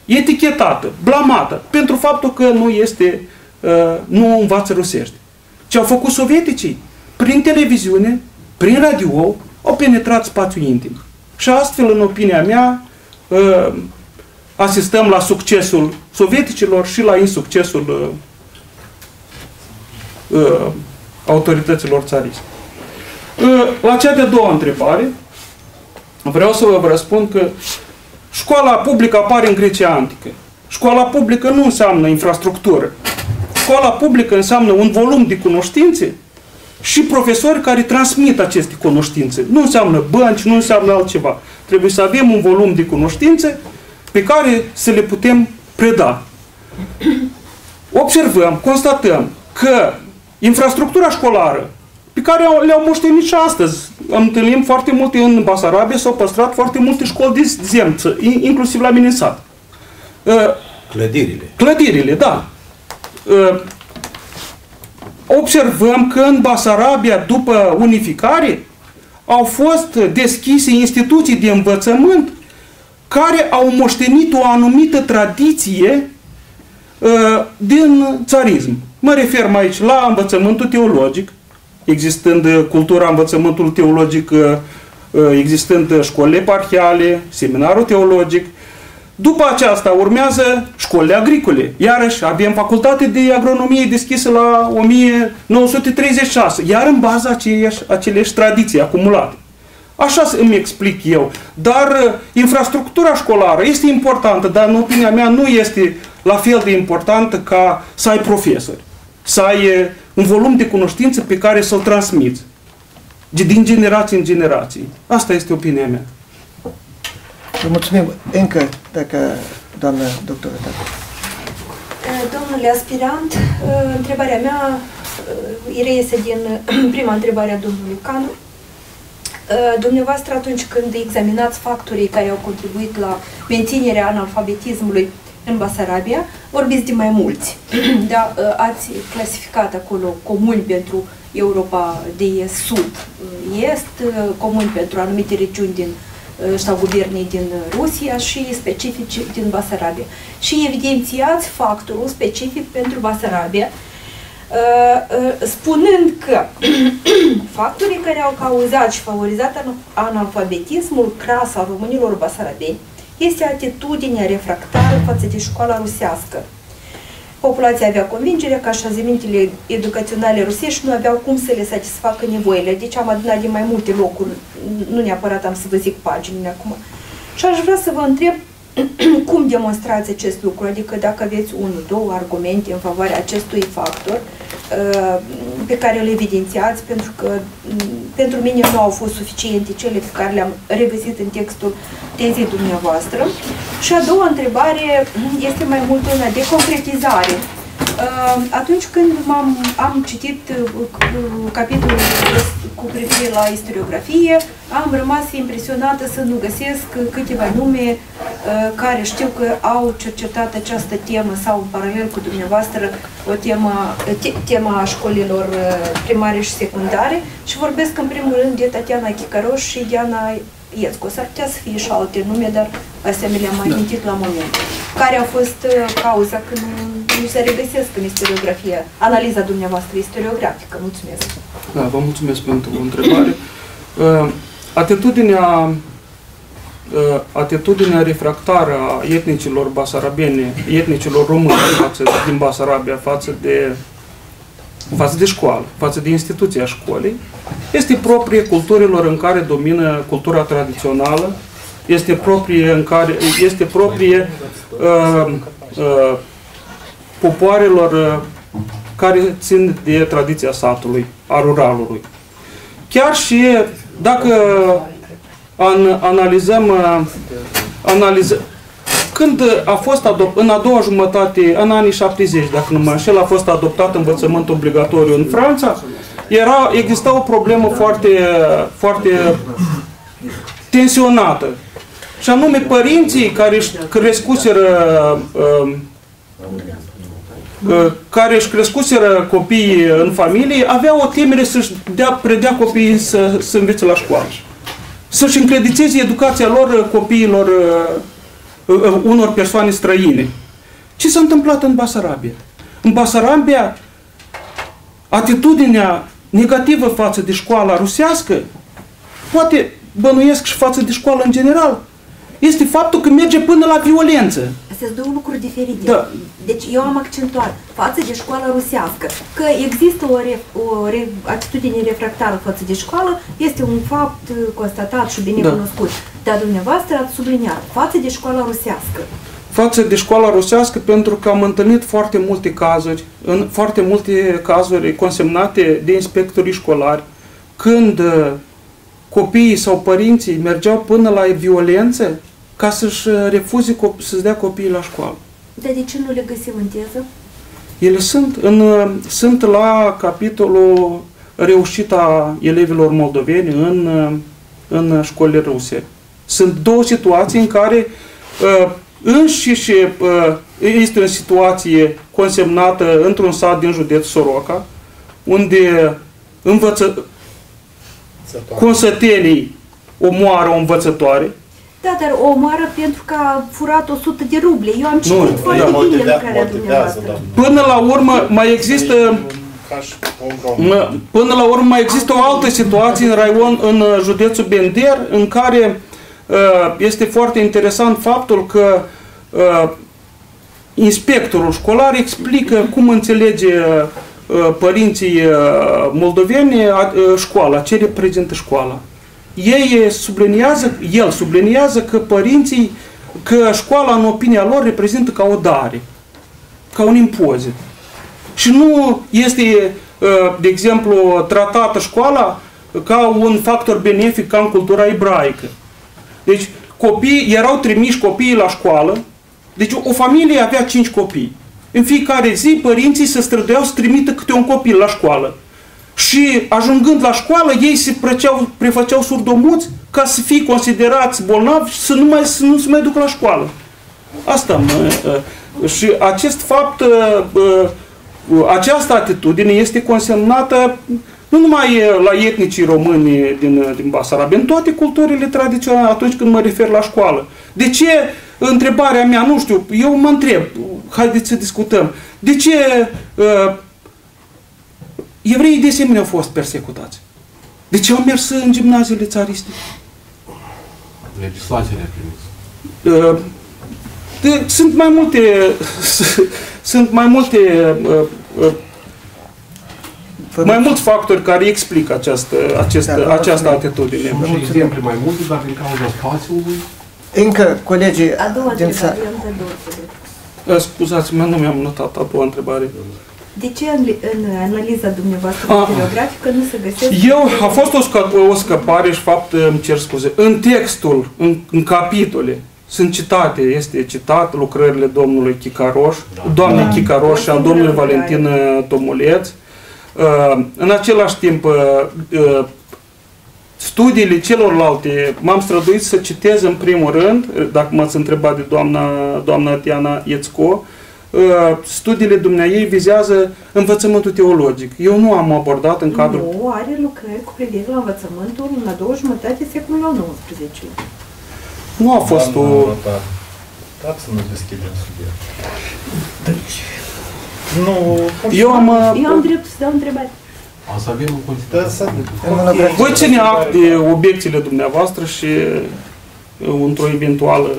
etichetată, blamată, pentru faptul că nu este, uh, nu învață rusești. Ce au făcut sovieticii? Prin televiziune, prin radio, au penetrat spațiul intim. Și astfel, în opinia mea, uh, asistăm la succesul sovieticilor și la insuccesul uh, uh, autorităților țariste. Uh, la cea de-a doua întrebare, vreau să vă răspund că școala publică apare în Grecia Antică. Școala publică nu înseamnă infrastructură. Școala publică înseamnă un volum de cunoștințe și profesori care transmit aceste cunoștințe. Nu înseamnă bănci, nu înseamnă altceva. Trebuie să avem un volum de cunoștințe pe care să le putem preda. Observăm, constatăm că infrastructura școlară pe care le-au moștenit și astăzi. Întâlnim foarte multe în Basarabia, s-au păstrat foarte multe școli de zemță, inclusiv la mine în sat. Clădirile. Clădirile, da. Observăm că în Basarabia, după unificare, au fost deschise instituții de învățământ care au moștenit o anumită tradiție uh, din țarism. Mă refer mai aici la învățământul teologic, existând cultura învățământului teologic, uh, existând școlile eparhiale, seminarul teologic, după aceasta urmează școlile agricole. Iarăși avem facultate de agronomie deschisă la 1936, iar în baza aceleși, aceleși tradiții acumulate. Așa îmi explic eu. Dar uh, infrastructura școlară este importantă, dar în opinia mea nu este la fel de importantă ca să ai profesori. Să ai uh, un volum de cunoștință pe care să-l transmiți. Din generație în generație. Asta este opinia mea. Vă mulțumim. Încă, dacă doamna doctoră, dacă... Domnule aspirant, întrebarea mea reiese din prima întrebare a domnului Canu. Dumneavoastră, atunci când examinați factorii care au contribuit la menținerea analfabetismului în Basarabia, vorbiți de mai mulți. Da, ați clasificat acolo comuni pentru Europa de Est, Sud, Est, comuni pentru anumite regiuni din sau guvernii din Rusia și specifici din Basarabia. Și evidențiați factorul specific pentru Basarabia, spunând că factorii care au cauzat și favorizat analfabetismul cras al românilor basarabeni este atitudinea refractară față de școala rusească, Populația avea convingerea că așezămintele educaționale rusești nu aveau cum să le satisfacă nevoile. Deci am adunat din mai multe locuri, nu neapărat am să vă zic paginile acum. Și aș vrea să vă întreb cum demonstrați acest lucru, adică dacă aveți unul, două argumente în favoarea acestui factor uh, pe care îl evidențiați, pentru că mm, pentru mine nu au fost suficiente cele pe care le-am regăsit în textul tezei dumneavoastră. Și a doua întrebare este mai mult una de concretizare. Uh, atunci când am am citit uh, capitolul cu privire la istoriografie, am rămas impresionată să nu găsesc câteva nume care știu că au cercetat această temă sau în paralel cu dumneavoastră o temă, te, tema școlilor primare și secundare și vorbesc în primul rând de Tatiana Chicaroș și Diana Iescu. S-ar putea să fie și alte nume, dar astea mi le-am mai mintit la moment. Care a fost cauza că nu, nu se regăsesc în istoriografie, analiza dumneavoastră istoriografică? Mulțumesc! Da, vă mulțumesc pentru întrebare. Atitudinea Uh, atitudinea refractară a etnicilor basarabene, etnicilor români față din Basarabia față de față de școală, față de instituția școlii, este proprie culturilor în care domină cultura tradițională, este proprie în care este proprie uh, uh, popoarelor uh, care țin de tradiția satului, a ruralului. Chiar și dacă an, analizăm, uh, analizăm când a fost adoptat, în a doua jumătate, în anii 70, dacă nu mă înșel, a fost adoptat învățământ obligatoriu în Franța, era, exista o problemă foarte, foarte tensionată. Și anume, părinții care își crescuseră uh, uh, care își crescuseră copiii în familie, aveau o temere să-și dea, predea copiii să, să învețe la școală să-și încredițeze educația lor uh, copiilor uh, uh, unor persoane străine. Ce s-a întâmplat în Basarabia? În Basarabia, atitudinea negativă față de școala rusească, poate bănuiesc și față de școală în general, este faptul că merge până la violență. Astea sunt două lucruri diferite. Da. Deci eu am accentuat față de școala rusească că există o, re, o re, atitudine refractară față de școală, este un fapt constatat și bine da. cunoscut. Dar dumneavoastră ați subliniat față de școala rusească. Față de școala rusească pentru că am întâlnit foarte multe cazuri, în foarte multe cazuri consemnate de inspectorii școlari, când uh, copiii sau părinții mergeau până la violență ca să-și uh, refuze să-ți dea copiii la școală. Dar de ce nu le găsim în teză? Ele sunt, în, uh, sunt la capitolul reușita elevilor moldoveni în, uh, în școlile ruse. Sunt două situații în care uh, înșiși uh, este o situație consemnată într-un sat din județ Soroca, unde învăță, consătenii omoară o învățătoare, da, dar o omoară pentru că a furat 100 de ruble. Eu am citit nu, foarte da, bine lucrarea dumneavoastră. Da. Până la urmă mai există Până la urmă mai există o altă situație în raion, în uh, județul Bender, în care uh, este foarte interesant faptul că uh, inspectorul școlar explică cum înțelege părinții moldoveni școala, ce reprezintă școala ei subliniază, el subliniază că părinții, că școala în opinia lor reprezintă ca o dare, ca un impozit. Și nu este, de exemplu, tratată școala ca un factor benefic ca în cultura ebraică. Deci copiii, erau trimiși copiii la școală, deci o familie avea cinci copii. În fiecare zi părinții se străduiau să trimită câte un copil la școală. Și ajungând la școală, ei se preceau, prefăceau surdomuți ca să fie considerați bolnavi și să nu, mai, să nu se mai ducă la școală. Asta mă, uh, și acest fapt, uh, uh, această atitudine este consemnată nu numai la etnicii români din, din Basarabia, în toate culturile tradiționale atunci când mă refer la școală. De ce, întrebarea mea, nu știu, eu mă întreb, haideți să discutăm, de ce Evreii de asemenea au fost persecutați. De ce au mers în gimnaziile țariste? Legislația le-a permis. Uh, de, sunt mai multe sunt mai multe uh, uh, mai mulți factori care explică această, această, da, această atitudine. Sunt exemple mai multe, dar din cauza spațiului... Încă colegii a doua din întrebare, Scuzați-mă, nu mi-am notat a doua întrebare. De ce în, în analiza dumneavoastră ah. historiografică nu se găsește? Eu, a fost o, scă, o scăpare și fapt, îmi cer scuze. În textul, în, în capitole, sunt citate, este citat lucrările domnului Chicaroș, da. doamnei da. Chicaroș și a domnului Valentin Tomuleț. Uh, în același timp, uh, uh studiile celorlalte, m-am străduit să citez în primul rând, dacă m-ați întrebat de doamna, doamna Tiana Iețco, uh, studiile dumneai vizează învățământul teologic. Eu nu am abordat în cadrul... Nu, are lucrări cu privire la învățământul în a doua jumătate secolului al XIX. Nu a fost o... Dați să nu deschidem subiect. Nu... Eu am... uh, Eu am dreptul să dau întrebări. Asta avem în Da, considerare. să... Voi ține act de obiecțiile dumneavoastră și uh, într-o eventuală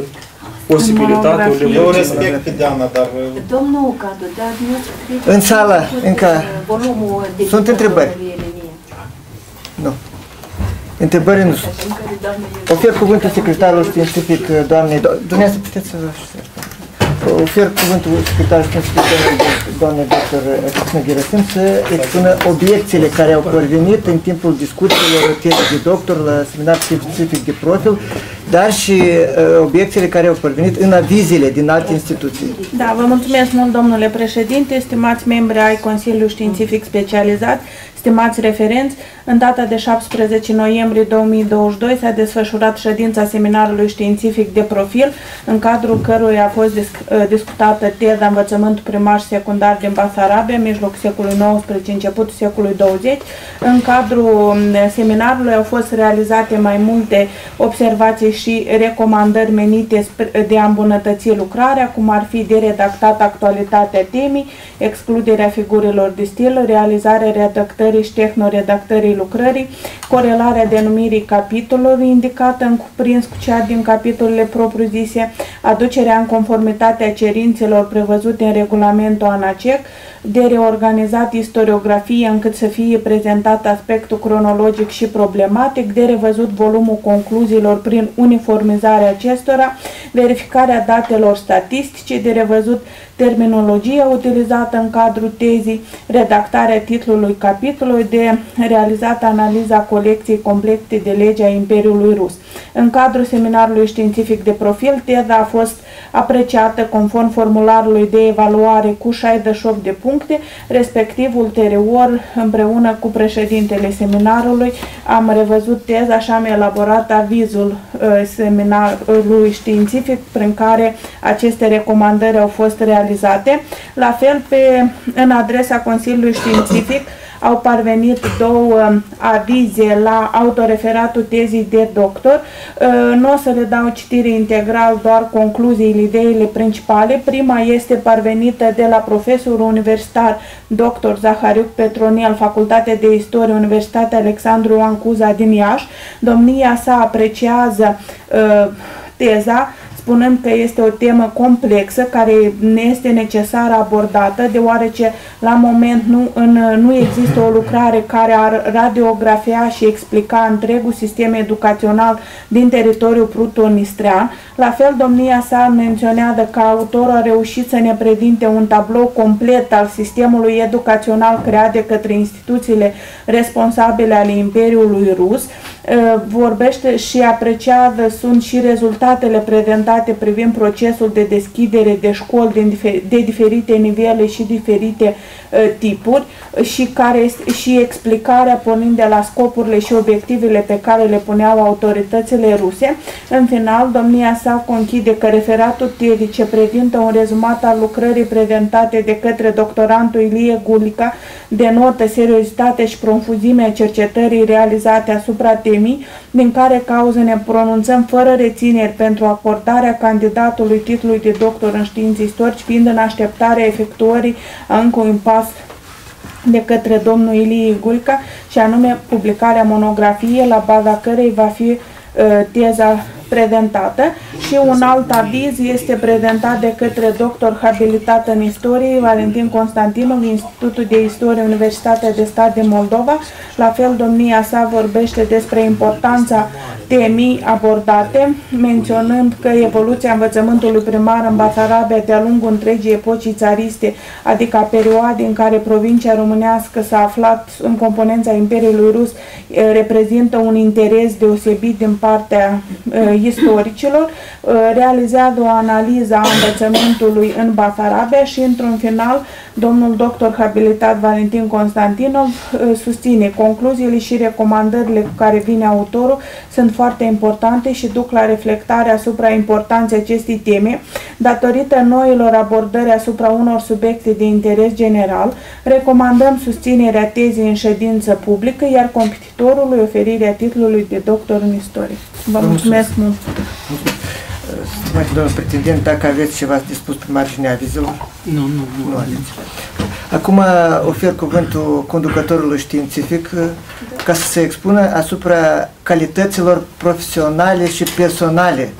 posibilitate o Eu revoluție. respect pe Diana, dar... Domnul Cadu, dar nu În sală, încă. volumul de Sunt întrebări. Nu. Întrebări nu sunt. Ofer cuvântul secretarul științific, doamnei... do- Dumneavoastră puteți să vă Ofer cuvântul secretarul științific, doamnei- doamnei doctor Cristina Gherasim, să expună obiecțiile care au provenit în timpul discuțiilor tezei de doctor la seminar științific de profil, dar și uh, obiecțiile care au provenit în avizile din alte instituții. Da, vă mulțumesc mult, domnule președinte, stimați membri ai Consiliului Științific Specializat, stimați referenți. În data de 17 noiembrie 2022 s-a desfășurat ședința Seminarului Științific de Profil, în cadrul căruia a fost disc- uh, discutată teza învățământul primar și secundar din Basarabia, mijloc secolului XIX, începutul secolului 20. În cadrul mm, seminarului au fost realizate mai multe observații și recomandări menite spre- de a îmbunătăți lucrarea, cum ar fi de redactat actualitatea temii, excluderea figurilor de stil, realizarea redactării și tehnoredactării lucrării, corelarea denumirii capitolului indicată în cuprins cu cea din capitolele propriu-zise, aducerea în conformitate a cerințelor prevăzute în regulamentul ANACEC, de reorganizat istoriografie încât să fie prezentat aspectul cronologic și problematic, de revăzut volumul concluziilor prin uniformizarea acestora, verificarea datelor statistice, de revăzut terminologia utilizată în cadrul tezii, redactarea titlului capitolului, de realizat analiza colecției complete de legea Imperiului Rus. În cadrul seminarului științific de profil, teza a fost apreciată conform formularului de evaluare cu 68 de puncte, respectiv ulterior, împreună cu președintele seminarului, am revăzut teza și am elaborat avizul uh, seminarului științific prin care aceste recomandări au fost realizate. La fel, pe, în adresa Consiliului Științific, au parvenit două avize la autoreferatul tezii de doctor. Uh, Nu o să le dau citire integral, doar concluziile, ideile principale. Prima este parvenită de la profesorul universitar dr. Zahariuc Petronel, Facultatea de Istorie, Universitatea Alexandru Ioan Cuza din Iași. Domnia sa apreciază uh, teza spunând că este o temă complexă care ne este necesară abordată, deoarece la moment nu, în, nu există o lucrare care ar radiografia și explica întregul sistem educațional din teritoriul prutonistrian. La fel, domnia sa menționează că autorul a reușit să ne prezinte un tablou complet al sistemului educațional creat de către instituțiile responsabile ale Imperiului Rus, vorbește și apreciază sunt și rezultatele prezentate privind procesul de deschidere de școli de, difer- de diferite nivele și diferite uh, tipuri și care este și explicarea pornind de la scopurile și obiectivele pe care le puneau autoritățile ruse. În final, domnia sa conchide că referatul tezii ce prezintă un rezumat al lucrării prezentate de către doctorantul Ilie Gulica denotă seriozitate și profuzimea cercetării realizate asupra temii, din care cauză ne pronunțăm fără rețineri pentru acordarea candidatului titlului de doctor în științe istorici, fiind în așteptarea efectuării a încă un pas de către domnul Ilie Gulca și anume publicarea monografiei la baza cărei va fi uh, teza prezentată și un alt aviz este prezentat de către doctor habilitat în istorie Valentin Constantinov, Institutul de Istorie Universitatea de Stat din Moldova. La fel, domnia sa vorbește despre importanța temii abordate, menționând că evoluția învățământului primar în Basarabia de-a lungul întregii epocii țariste, adică a perioadei în care provincia românească s-a aflat în componența Imperiului Rus, eh, reprezintă un interes deosebit din partea eh, istoricilor, uh, realizează o analiză a învățământului în Basarabia și, într-un final, domnul doctor habilitat Valentin Constantinov uh, susține concluziile și recomandările cu care vine autorul sunt foarte importante și duc la reflectarea asupra importanței acestei teme, datorită noilor abordări asupra unor subiecte de interes general, recomandăm susținerea tezei în ședință publică, iar competitorului oferirea titlului de doctor în istorie. Vă mulțumesc mult! Stimate domnul pretendent, dacă aveți ceva de spus pe marginea avizelor? Nu, nu, nu. Nu aveți. Acum ofer cuvântul conducătorului științific uh, ca să se expună asupra calităților profesionale și personale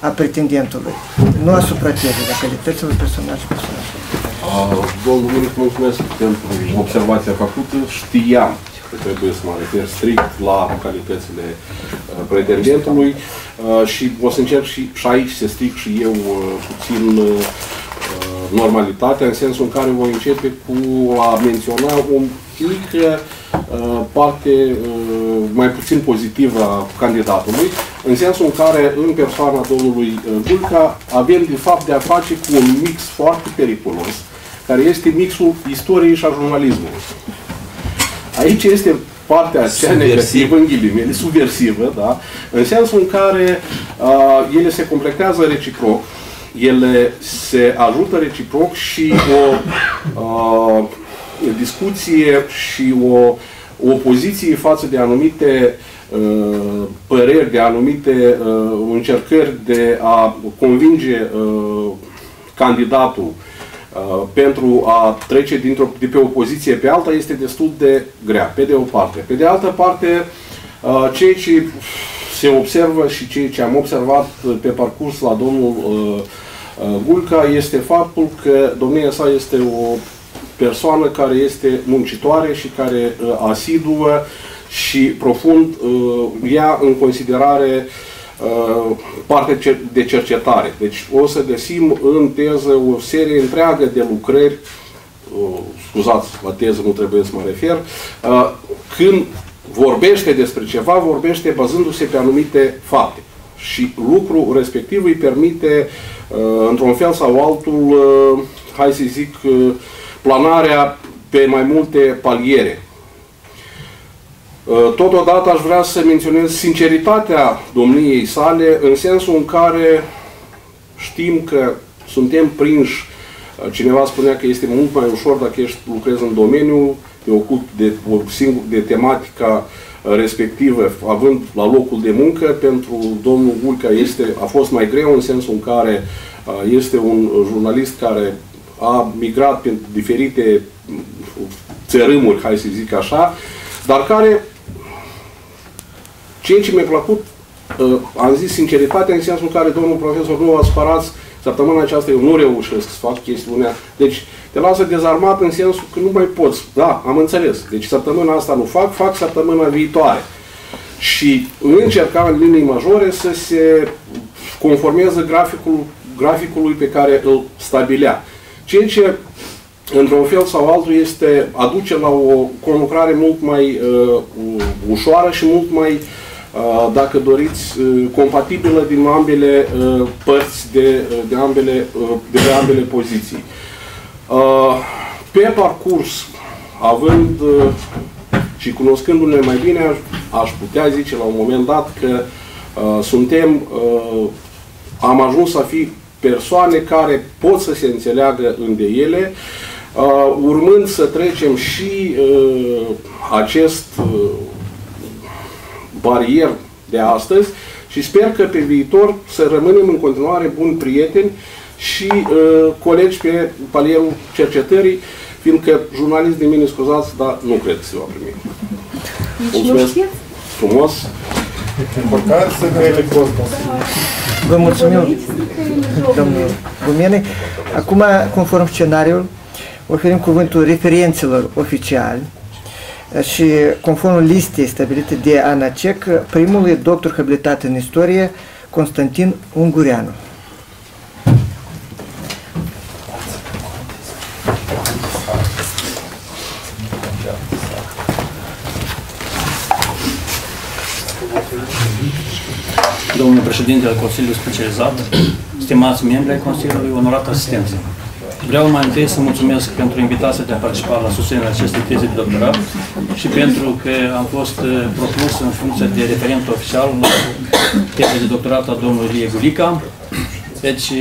a pretendentului. Nu asupra tezei, dar calităților personale și personale. Uh, Domnul Miric, mulțumesc pentru observația făcută. Știam că trebuie să mă refer strict la calitățile uh, pretendentului uh, și o să încerc și, și aici să stric și eu uh, puțin uh, normalitatea, în sensul în care voi începe cu a menționa un pic uh, parte uh, mai puțin pozitivă a candidatului, în sensul în care, în persoana domnului uh, Gulca, avem de fapt de a face cu un mix foarte periculos, care este mixul istoriei și a jurnalismului. Aici este partea aceea negativă, în ghilimele, subversivă, da? în sensul în care uh, ele se completează reciproc, ele se ajută reciproc și o uh, discuție și o opoziție față de anumite uh, păreri, de anumite uh, încercări de a convinge uh, candidatul uh, pentru a trece dintr-o, de pe o poziție pe alta este destul de grea, pe de o parte. Pe de altă parte, uh, ceea ce se observă și ceea ce am observat pe parcurs la domnul uh, Gulca este faptul că domnia sa este o persoană care este muncitoare și care asiduă și profund ia în considerare parte de cercetare. Deci o să găsim în teză o serie întreagă de lucrări, scuzați, la teză nu trebuie să mă refer, când vorbește despre ceva, vorbește bazându-se pe anumite fapte. Și lucrul respectiv îi permite, într-un fel sau altul, hai să zic, planarea pe mai multe paliere. Totodată aș vrea să menționez sinceritatea domniei sale, în sensul în care știm că suntem prinși, cineva spunea că este mult mai ușor dacă ești lucrezi în domeniu, te ocupi de, de tematica respectivă, având la locul de muncă, pentru domnul Gulca este, a fost mai greu în sensul în care este un jurnalist care a migrat pe diferite țărâmuri, hai să zic așa, dar care, ceea ce mi-a plăcut, am zis sinceritatea în sensul în care domnul profesor nu a spărați săptămâna aceasta eu nu reușesc să fac chestiunea, deci te lasă dezarmat în sensul că nu mai poți. Da, am înțeles. Deci săptămâna asta nu fac, fac săptămâna viitoare. Și încerca în linii majore să se conformeze graficul, graficului pe care îl stabilea. Ceea ce, într-un fel sau altul, este, aduce la o conlucrare mult mai uh, ușoară și mult mai, uh, dacă doriți, uh, compatibilă din ambele uh, părți de, uh, de, ambele, uh, de pe ambele poziții. Uh, pe parcurs, având uh, și cunoscându-ne mai bine, aș putea zice la un moment dat că uh, suntem, am ajuns să fi persoane care pot să se înțeleagă între ele, urmând să trecem și acest barier de astăzi și sper că pe viitor să rămânem în continuare buni prieteni și uh, colegi pe palierul cercetării, fiindcă jurnalist de mine, scuzați, dar nu cred că se va primi. Mulțumesc frumos! Vă mulțumim, domnul Gumene. Acum, conform scenariul, oferim cuvântul referențelor oficiali și conform listei stabilite de ANACEC, primul e doctor habilitat în istorie, Constantin Ungureanu. Domnule președinte al Consiliului Specializat, stimați membri ai Consiliului, onorat asistență. Vreau mai întâi să mulțumesc pentru invitația de a participa la susținerea acestei teze de doctorat și pentru că am fost uh, propus în funcție de referent oficial la teze de doctorat a domnului Ilie Gulica. Deci,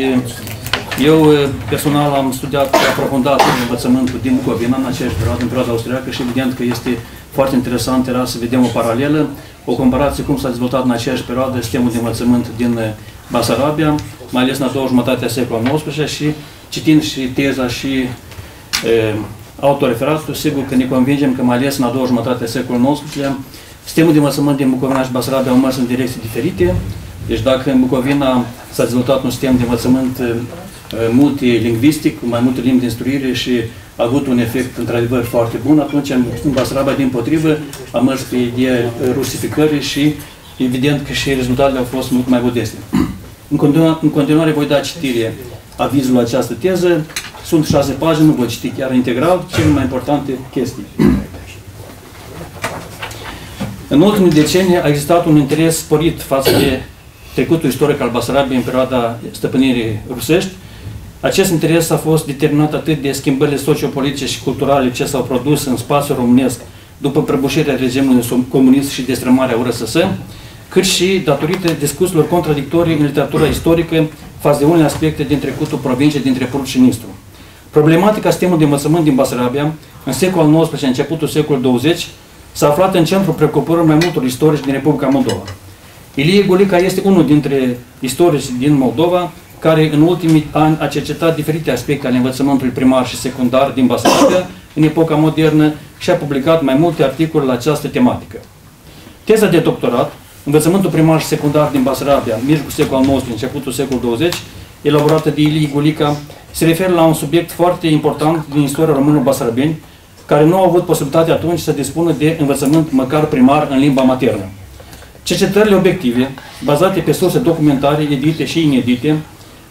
eu uh, personal am studiat aprofundat învățământul din Bucovina în aceeași perioadă, în perioada austriacă și evident că este foarte interesant era să vedem o paralelă, o comparație cum s-a dezvoltat în aceeași perioadă sistemul de învățământ din uh, Basarabia, mai ales în a doua jumătate a secolului XIX și citind și teza și e, autoreferatul, sigur că ne convingem că mai ales în a doua jumătate a secolului XIX, sistemul de învățământ din Bucovina și Basarabia au mers în direcții diferite. Deci dacă în Bucovina s-a dezvoltat un sistem de învățământ multilingvistic, cu mai multe limbi de instruire și a avut un efect într-adevăr foarte bun, atunci în Basarabia, din potrivă, a mers pe ideea rusificării și evident că și rezultatele au fost mult mai modeste. În continuare, în continuare voi da citire avizul la această teză. Sunt șase pagini, nu voi citi chiar integral, cele mai importante chestii. În ultimii decenii a existat un interes sporit față de trecutul istoric al Basarabiei în perioada stăpânirii rusești. Acest interes a fost determinat atât de schimbările sociopolitice și culturale ce s-au produs în spațiul românesc după prăbușirea regimului comunist și destrămarea URSS, cât și datorită discursurilor contradictorii în literatura istorică față de unele aspecte din trecutul provinciei dintre Prut și Nistru. Problematica sistemului de învățământ din Basarabia, în secolul XIX, începutul secolului 20, s-a aflat în centrul preocupărilor mai multor istorici din Republica Moldova. Ilie Gulica este unul dintre istorici din Moldova, care în ultimii ani a cercetat diferite aspecte ale învățământului primar și secundar din Basarabia în epoca modernă și a publicat mai multe articole la această tematică. Teza de doctorat Învățământul primar și secundar din Basarabia, mijlocul secolul XIX, începutul secolul 20, elaborată de Ilie Gulica, se referă la un subiect foarte important din istoria românilor basarabeni, care nu au avut posibilitatea atunci să dispună de învățământ măcar primar în limba maternă. Cercetările obiective, bazate pe surse documentare, edite și inedite,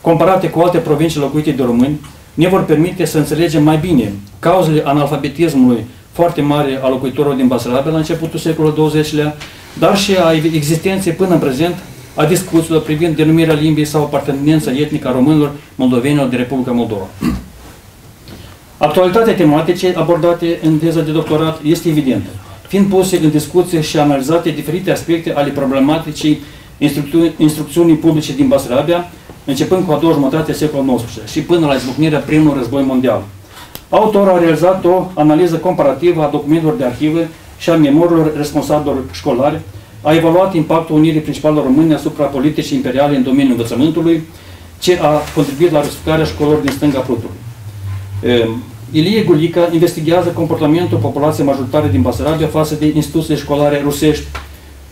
comparate cu alte provincii locuite de români, ne vor permite să înțelegem mai bine cauzele analfabetismului foarte mare a locuitorilor din Basarabia la începutul secolului 20-lea, dar și a existenței până în prezent a discuțiilor privind denumirea limbii sau apartenența etnică a românilor moldovenilor de Republica Moldova. Actualitatea tematice abordate în teza de doctorat este evidentă, fiind puse în discuție și analizate diferite aspecte ale problematicii instrucțiunii, instrucțiunii publice din Basarabia, începând cu a doua jumătate a secolului XIX și până la izbucnirea primului război mondial. Autorul a realizat o analiză comparativă a documentelor de arhivă și a memorilor responsabililor școlari, a evaluat impactul Unirii Principale Române asupra politicii imperiale în domeniul învățământului, ce a contribuit la rusificarea școlilor din stânga Prutului. Ehm, Ilie Gulica investigează comportamentul populației majoritare din Basarabia față de instituțiile școlare rusești,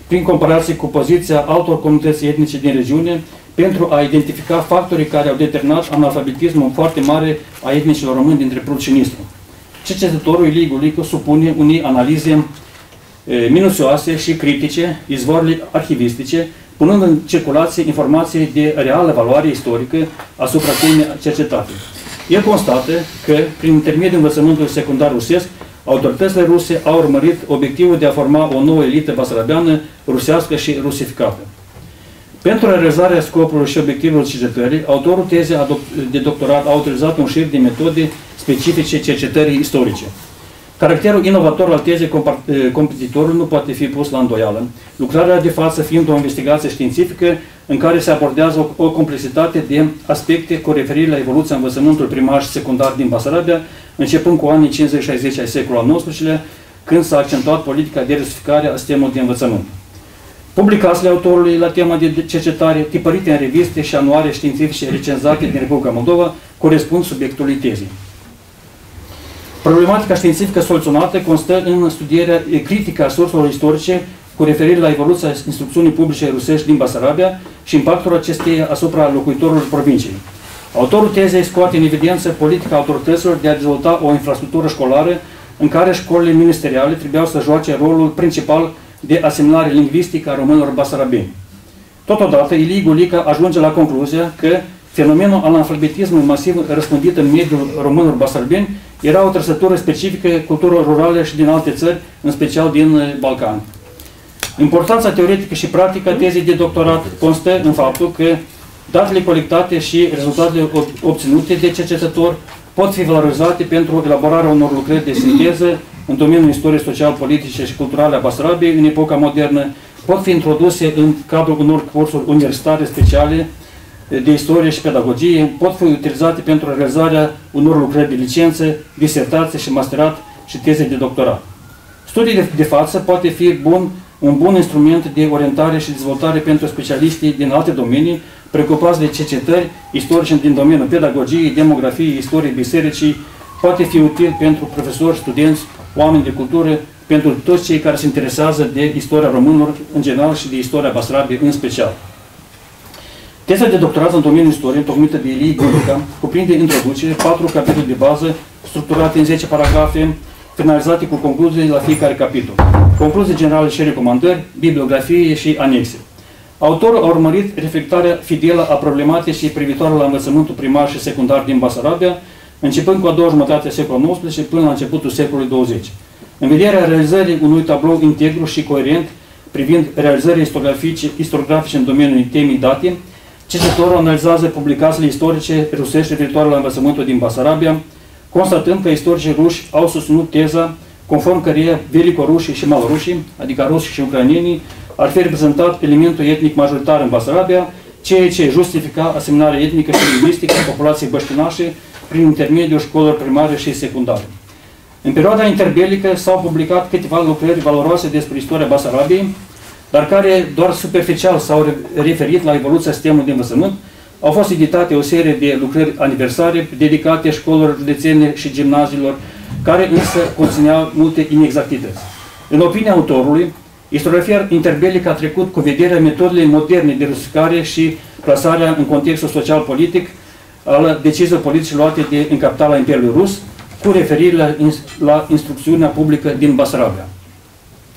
prin comparație cu poziția altor comunități etnice din regiune, pentru a identifica factorii care au determinat analfabetismul foarte mare a etnicilor români dintre Prut și Nistru cercetătorul Ilie Gulicu supune unei analize minuțioase și critice, izvorile arhivistice, punând în circulație informații de reală valoare istorică asupra temei cercetate. El constată că, prin intermediul învățământului secundar rusesc, autoritățile ruse au urmărit obiectivul de a forma o nouă elită basarabeană, rusească și rusificată. Pentru realizarea scopului și obiectivelor cercetării, autorul tezei de doctorat a utilizat un șir de metode specifice cercetării istorice. Caracterul inovator al tezei competitorului nu poate fi pus la îndoială. Lucrarea de față fiind o investigație științifică în care se abordează o, o complexitate de aspecte cu referire la evoluția învățământului primar și secundar din Basarabia, începând cu anii 50-60 ai secolului al XIX-lea, când s-a accentuat politica de rusificare a sistemului de învățământ. Publicațiile autorului la tema de cercetare, tipărite în reviste și anuare științifice recenzate din Republica Moldova, corespund subiectului tezii. Problematica științifică soluționată constă în studierea critică a surselor istorice cu referire la evoluția instrucțiunii publice rusești din Basarabia și impactul acesteia asupra locuitorilor provinciei. Autorul tezei scoate în evidență politica autorităților de a dezvolta o infrastructură școlară în care școlile ministeriale trebuiau să joace rolul principal de asimilare lingvistică a românilor basarabeni. Totodată, Ilie Gulica ajunge la concluzia că fenomenul analfabetismului masiv răspândit în mediul românilor basarabeni era o trăsătură specifică culturilor rurale și din alte țări, în special din Balcani. Importanța teoretică și practică a tezei de doctorat constă în faptul că datele colectate și rezultatele obținute de cercetător pot fi valorizate pentru elaborarea unor lucrări de sinteză în domeniul istoriei social-politice și culturale a Basarabiei în epoca modernă, pot fi introduse în cadrul unor cursuri universitare speciale de istorie și pedagogie, pot fi utilizate pentru realizarea unor lucrări de licență, disertație și masterat și teze de doctorat. Studiul de, de față poate fi bun, un bun instrument de orientare și dezvoltare pentru specialiștii din alte domenii, preocupați de cercetări istorice din domeniul pedagogiei, demografiei, istoriei bisericii, poate fi util pentru profesori, studenți, oameni de cultură, pentru toți cei care se interesează de istoria românilor în general și de istoria Basrabiei în special. Teza de doctorat în domeniul istoriei, întocmită de Elie Gurica, cuprinde introducere, patru capitole de bază, structurate în 10 paragrafe, finalizate cu concluzii la fiecare capitol. Concluzii generale și recomandări, bibliografie și anexe. Autorul a urmărit reflectarea fidelă a problematicii privitoare la învățământul primar și secundar din Basarabia, începând cu a doua jumătate a secolului XIX și până la începutul secolului 20. În vederea realizării unui tablou integru și coerent privind realizările istoriografice în domeniul temii date, cercetătorul analizează publicațiile istorice rusești referitoare la învățământul din Basarabia, constatând că istoricii ruși au susținut teza conform căreia velicorușii și malorușii, adică rușii și ucrainienii, ar fi reprezentat elementul etnic majoritar în Basarabia, ceea ce justifica asemnarea etnică și lingvistică a populației băștinașe prin intermediul școlilor primare și secundare. În perioada interbelică s-au publicat câteva lucrări valoroase despre istoria Basarabiei, dar care doar superficial s-au referit la evoluția sistemului de învățământ, au fost editate o serie de lucrări aniversare dedicate școlilor județene și gimnaziilor, care însă conțineau multe inexactități. În opinia autorului, Istoriografia interbelică a trecut cu vederea metodele moderne de rusificare și plasarea în contextul social-politic al deciziilor politice luate de în capitala Imperiului Rus, cu referire la, la instrucțiunea publică din Basarabia.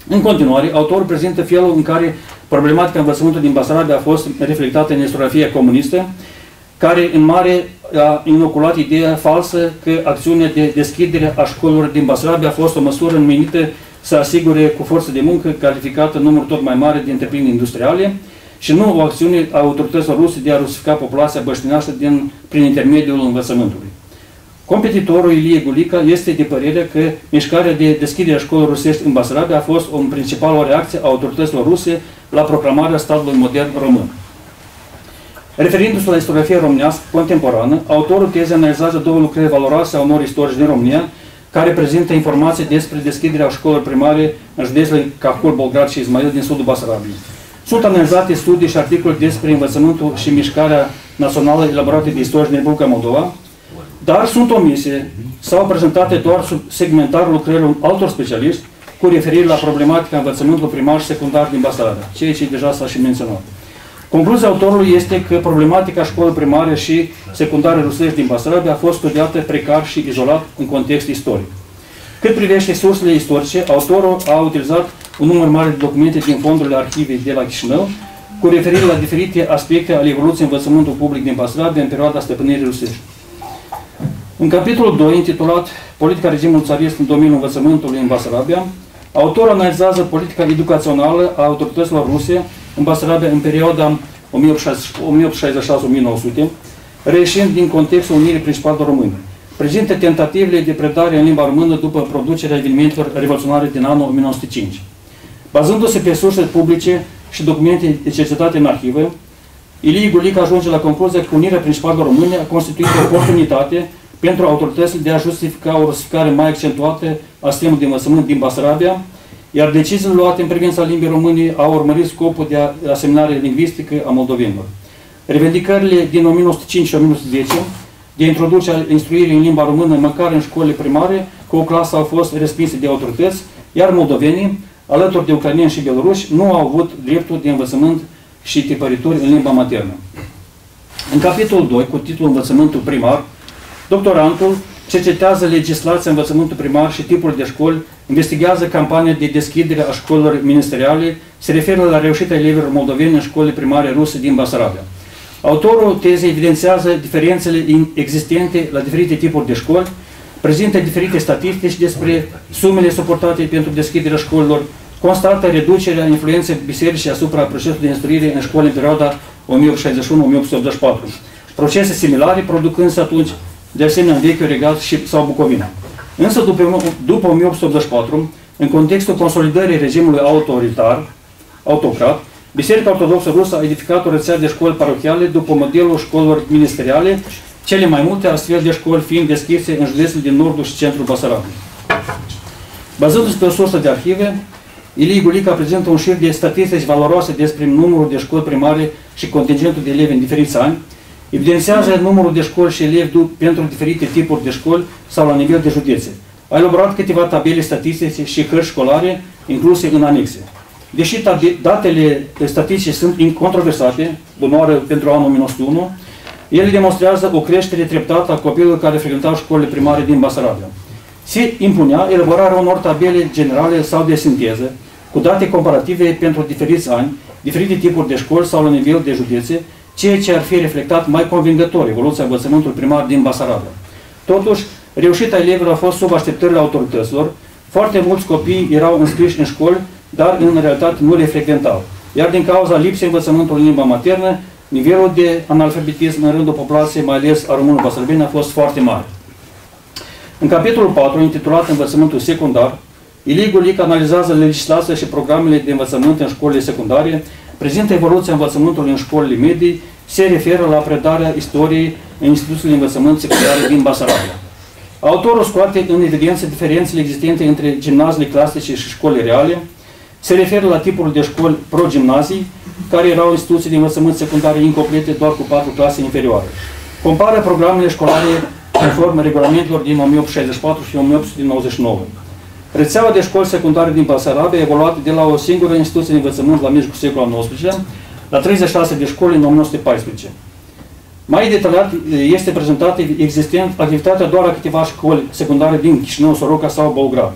În continuare, autorul prezintă felul în care problematica învățământului din Basarabia a fost reflectată în istoriografia comunistă, care în mare a inoculat ideea falsă că acțiunea de deschidere a școlilor din Basarabia a fost o măsură înmenită să asigure cu forță de muncă calificată număr tot mai mare de întreprinderi industriale și nu o acțiune a autorităților ruse de a rusifica populația băștinașă din, prin intermediul învățământului. Competitorul Ilie Gulica este de părere că mișcarea de deschidere a școlilor rusești în Basarabia a fost o principală reacție a autorităților ruse la proclamarea statului modern român. Referindu-se la istoriografia românească contemporană, autorul tezei analizează două lucrări valoroase a unor istorici din România, care prezintă informații despre deschiderea școlilor primare în județele Cahul, Bolgrad și Ismail din sudul Basarabiei. Sunt analizate studii și articole despre învățământul și mișcarea națională elaborate de istorici din Republica Moldova, dar sunt omise sau prezentate doar sub segmentarul lucrărilor altor specialiști cu referire la problematica învățământului primar și secundar din Basarabia, ceea ce deja s-a și menționat. Concluzia autorului este că problematica școlii primare și secundare rusești din Basarabia a fost studiată precar și izolat în context istoric. Cât privește sursele istorice, autorul a utilizat un număr mare de documente din fondurile arhivei de la Chișinău, cu referire la diferite aspecte ale evoluției învățământului public din Basarabia în perioada stăpânirii rusești. În capitolul 2, intitulat Politica regimului țarist în domeniul învățământului în Basarabia, autorul analizează politica educațională a autorităților ruse în Basarabia în perioada 1866-1900, reieșind din contextul Unirii Principală Române. Prezintă tentativele de predare în limba română după producerea evenimentelor revoluționare din anul 1905. Bazându-se pe surse publice și documente de cercetate în arhivă, Ilie Gulic ajunge la concluzia că Unirea Principală Române a constituit o oportunitate pentru autoritățile de a justifica o rusificare mai accentuată a sistemului de învățământ din Basarabia, iar deciziile luate în privința limbii române au urmărit scopul de asemnare lingvistică a moldovenilor. Revendicările din 1905 și 1910 de introducerea instruirii în limba română măcar în școlile primare cu o clasă au fost respinse de autorități, iar moldovenii, alături de ucrainieni și beloruși, nu au avut dreptul de învățământ și tipărituri în limba maternă. În capitolul 2, cu titlul Învățământul primar, doctorantul cercetează legislația învățământul primar și tipul de școli, investigează campania de deschidere a școlilor ministeriale, se referă la reușita elevilor moldoveni în școlile primare ruse din Basarabia. Autorul tezei evidențiază diferențele existente la diferite tipuri de școli, prezintă diferite statistici despre sumele suportate pentru deschiderea școlilor, constată reducerea influenței bisericii asupra procesului de instruire în școli în perioada 1861-1884. Procese similare producându-se atunci, de asemenea, în vechiul regat și sau Bucovina. Însă, după, după 1884, în contextul consolidării regimului autoritar, autocrat, Biserica Ortodoxă Rusă a edificat o rețea de școli parochiale după modelul școlilor ministeriale, cele mai multe astfel de școli fiind deschise în județul din nordul și centrul Basarabiei. Bazându-se pe o sursă de arhive, Ilie Gulica prezintă un șir de statistici valoroase despre numărul de școli primare și contingentul de elevi în diferiți ani, evidențiază numărul de școli și elevi pentru diferite tipuri de școli sau la nivel de județe. A elaborat câteva tabele statistice și cărți școlare incluse în anexe. Deși datele statistice sunt incontroversate, bunoare pentru anul 1901, ele demonstrează o creștere treptată a copilului care frecventau școlile primare din Basarabia. Se impunea elaborarea unor tabele generale sau de sinteză, cu date comparative pentru diferiți ani, diferite tipuri de școli sau la nivel de județe, ceea ce ar fi reflectat mai convingător evoluția învățământului primar din Basarabia. Totuși, reușita elevilor a fost sub așteptările autorităților, foarte mulți copii erau înscriși în școli, dar în realitate nu le frecventau. Iar din cauza lipsei învățământului în limba maternă, nivelul de analfabetism în rândul populației, mai ales a românului basarbeni, a fost foarte mare. În capitolul 4, intitulat Învățământul secundar, Ilie Gulic analizează legislația și programele de învățământ în școlile secundare, prezintă evoluția învățământului în școlile medii, se referă la predarea istoriei în instituțiile de învățământ secundare din Basarabia. Autorul scoate în evidență diferențele existente între gimnaziile clasice și școlile reale, se referă la tipul de școli pro-gimnazii, care erau instituții de învățământ secundare incomplete doar cu patru clase inferioare. Compară programele școlare conform regulamentelor din 1864 și 1899. Rețeaua de școli secundare din Basarabia a evoluat de la o singură instituție de învățământ la mijlocul secolului XIX la 36 de școli în 1914. Mai detaliat este prezentată existent activitatea doar a câteva școli secundare din Chișinău, Soroca sau Băugrad,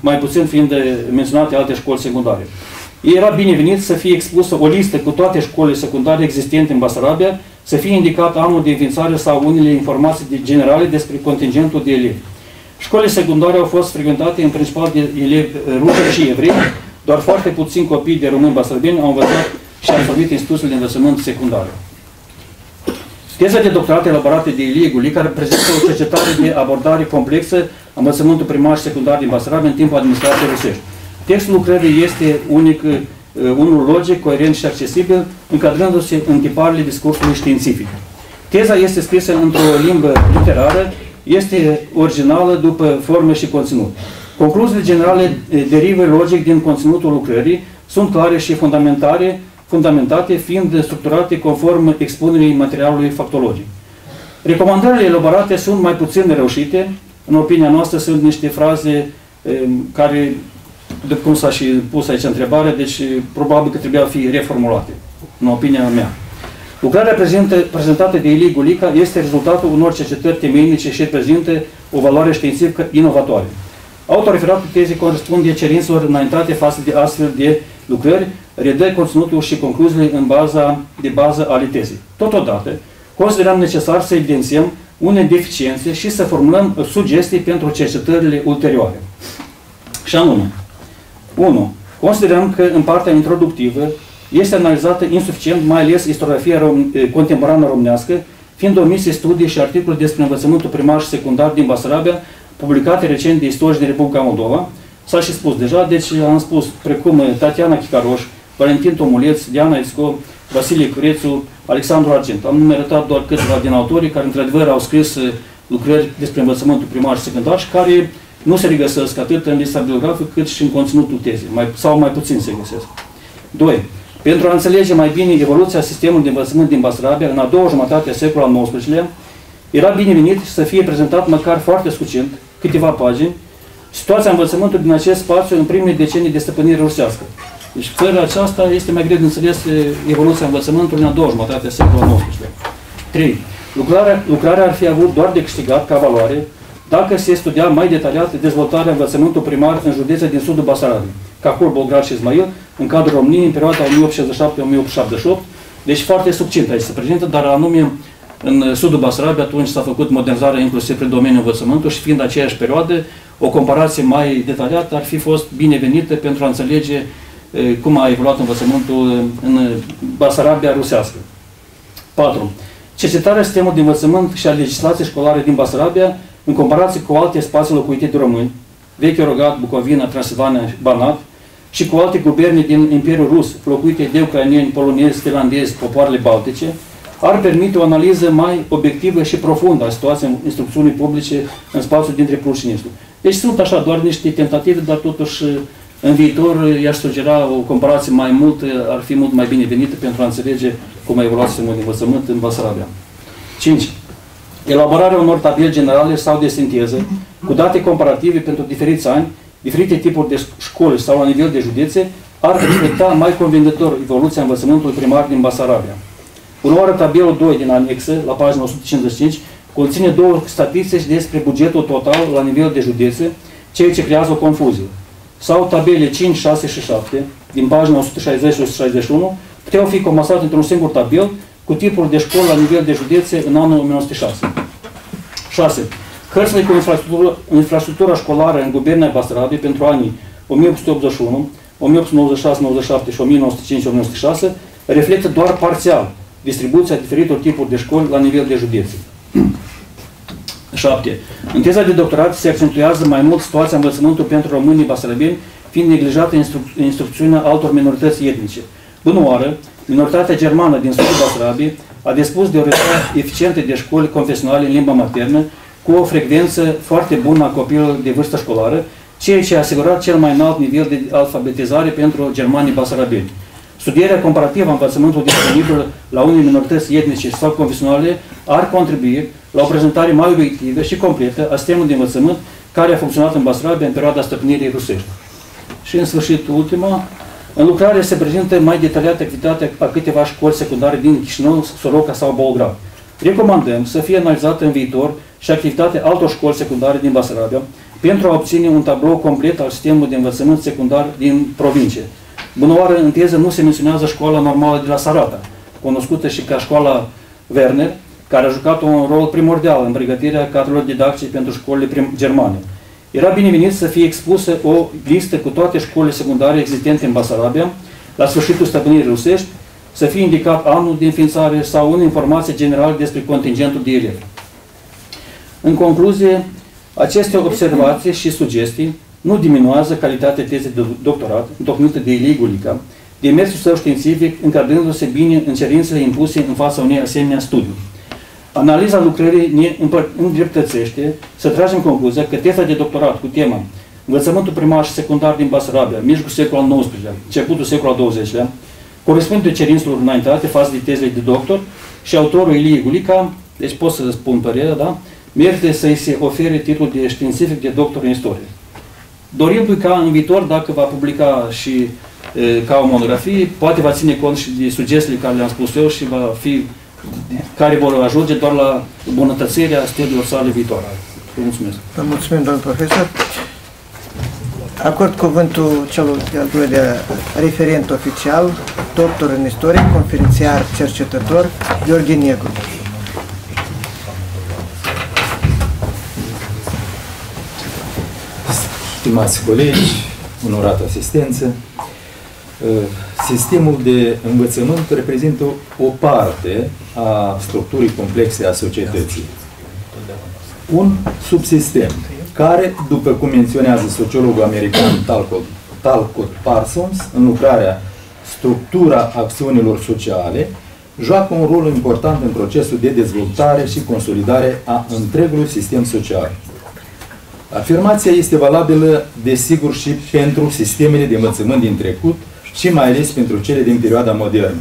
mai puțin fiind menționate alte școli secundare. Era binevenit să fie expusă o listă cu toate școlile secundare existente în Basarabia, să fie indicat anul de înființare sau unele informații generale despre contingentul de elevi. Școlile secundare au fost frecventate în principal de elevi ruși și evrei, doar foarte puțini copii de români basarabeni au învățat și absolvit instituțiile de învățământ secundare. Teza de doctorat elaborată de Ilie Gulic, care prezintă o cercetare de abordare complexă a învățământului primar și secundar din Basarabia în timpul administrației rusești. Textul lucrării este unic, uh, unul logic, coerent și accesibil, încadrându-se în tiparele discursului științific. Teza este scrisă într-o limbă literară, este originală după formă și conținut. Concluziile generale uh, derivă logic din conținutul lucrării, sunt clare și fundamentare, fundamentate, fiind structurate conform expunerii materialului factologic. Recomandările elaborate sunt mai puțin reușite, în opinia noastră sunt niște fraze um, care de cum s-a și pus aici întrebarea, deci probabil că trebuia fi reformulate, în opinia mea. Lucrarea prezentă, prezentată de Ilie Gulica este rezultatul unor cercetări temeinice și prezintă o valoare științifică inovatoare. Autoreferatul tezei corespunde cerințelor înaintate față de astfel de lucrări, redă conținutul și concluziile în baza, de bază ale tezei. Totodată, considerăm necesar să evidențiem unele deficiențe și să formulăm sugestii pentru cercetările ulterioare. Și anume, 1. Considerăm că în partea introductivă este analizată insuficient, mai ales istoriografia rom contemporană românească, fiind omise studii și articole despre învățământul primar și secundar din Basarabia, publicate recent de istorie din Republica Moldova. S-a și spus deja, deci am spus, precum Tatiana Chicaroș, Valentin Tomuleț, Diana Isco, Vasilie Curețu, Alexandru Argent. Am numerat doar câțiva din autorii care, într-adevăr, au scris lucrări despre învățământul primar și secundar și care nu se regăsesc atât în lista biografică cât și în conținutul tezei, mai, sau mai puțin se găsesc. 2. Pentru a înțelege mai bine evoluția sistemului de învățământ din Basarabia în a doua jumătate a secolului al XIX-lea, era binevenit să fie prezentat măcar foarte succint, câteva pagini, situația învățământului din acest spațiu în primele decenii de stăpânire rusească. Deci, fără aceasta, este mai greu de înțeles evoluția învățământului în a doua jumătate a secolului al XIX-lea. 3. Lucrarea, lucrarea ar fi avut doar de câștigat ca valoare dacă se studia mai detaliat dezvoltarea învățământului primar în județe din sudul Basarabiei, Cahul, Bolgrad și Ismail, în cadrul României, în perioada 1867-1878, deci foarte succint aici se prezintă, dar anume în sudul Basarabiei atunci s-a făcut modernizarea inclusiv prin domeniul învățământului și fiind aceeași perioadă, o comparație mai detaliată ar fi fost binevenită pentru a înțelege cum a evoluat învățământul în Basarabia rusească. 4. Cercetarea sistemului de învățământ și a legislației școlare din Basarabia în comparație cu alte spații locuite de români, Vechiul Rogat, Bucovina, Transilvania, Banat, și cu alte guverne din Imperiul Rus, locuite de ucrainieni, polonezi, finlandezi, popoarele baltice, ar permite o analiză mai obiectivă și profundă a situației instrucțiunii publice în spațiul dintre Prus și Deci sunt așa doar niște tentative, dar totuși în viitor i-aș sugera o comparație mai mult, ar fi mult mai binevenită pentru a înțelege cum a evoluat sistemul de învățământ în Basarabia. 5. Elaborarea unor tabeli generale sau de sinteză cu date comparative pentru diferiți ani, diferite tipuri de școli sau la nivel de județe ar reflecta mai convingător evoluția învățământului primar din Basarabia. Unoară tabelul 2 din anexă, la pagina 155, conține două statistici despre bugetul total la nivel de județe, ceea ce creează o confuzie. Sau tabele 5, 6 și 7, din pagina 160 și 161, puteau fi comasate într-un singur tabel cu tipuri de școli la nivel de județe în anul 1906. 6. Hărțile cu infrastructura, infrastructura școlară în guvernia Basarabia pentru anii 1881, 1896, 97 și 1905-1906 reflectă doar parțial distribuția diferitor tipuri de școli la nivel de județe. 7. În teza de doctorat se accentuează mai mult situația învățământului pentru românii basarabeni, fiind neglijată instru instrucțiunea altor minorități etnice. Bună minoritatea germană din sudul Basarabiei a dispus de o rețea eficientă de școli confesionale în limba maternă, cu o frecvență foarte bună a copiilor de vârstă școlară, ceea ce a asigurat cel mai înalt nivel de alfabetizare pentru germanii basarabeni. Studierea comparativă a învățământului disponibil la unele minorități etnice sau confesionale ar contribui la o prezentare mai obiectivă și completă a sistemului de învățământ care a funcționat în Basarabia în perioada stăpânirii rusești. Și în sfârșit, ultima, în lucrare se prezintă mai detaliată activitatea a câteva școli secundare din Chișinău, Soroca sau Bolgrav. Recomandăm să fie analizată în viitor și activitatea altor școli secundare din Basarabia pentru a obține un tablou complet al sistemului de învățământ secundar din provincie. Bunăoară, în teză nu se menționează școala normală de la Sarata, cunoscută și ca școala Werner, care a jucat un rol primordial în pregătirea cadrelor didactice pentru școlile germane. Era binevenit să fie expusă o listă cu toate școlile secundare existente în Basarabia, la sfârșitul stăpânirii rusești, să fie indicat anul de înființare sau în informație generală despre contingentul de elevi. În concluzie, aceste observații și sugestii nu diminuează calitatea tezei de doctorat întocmită de Elie Gulica, de mersul său științific, încadrându-se bine în cerințele impuse în fața unei asemenea studiu. Analiza lucrării ne îndreptățește să tragem concluzia că teza de doctorat cu tema Învățământul primar și secundar din Basarabia, mijlocul secolul al XIX-lea, începutul secolul al XX-lea, corespunde cerințelor înaintate față de tezele de doctor și autorul Ilie Gulica, deci pot să spun părerea, da? merită să-i se ofere titlul de științific de doctor în istorie. Dorindu-i ca în viitor, dacă va publica și e, ca o monografie, poate va ține cont și de sugestiile care le-am spus eu și va fi care vor ajunge doar la bunătățirea studiilor sale viitoare. Vă mulțumesc. Vă mulțumim, domnul profesor. Acord cuvântul celor de-al doilea referent oficial, doctor în istorie, conferențiar, cercetător, Gheorghe Negru. Stimați colegi, onorată asistență, uh, sistemul de învățământ reprezintă o parte a structurii complexe a societății. Un subsistem care, după cum menționează sociologul american Talcott, Talcott Parsons, în lucrarea Structura acțiunilor sociale, joacă un rol important în procesul de dezvoltare și consolidare a întregului sistem social. Afirmația este valabilă, desigur, și pentru sistemele de învățământ din trecut și mai ales pentru cele din perioada modernă.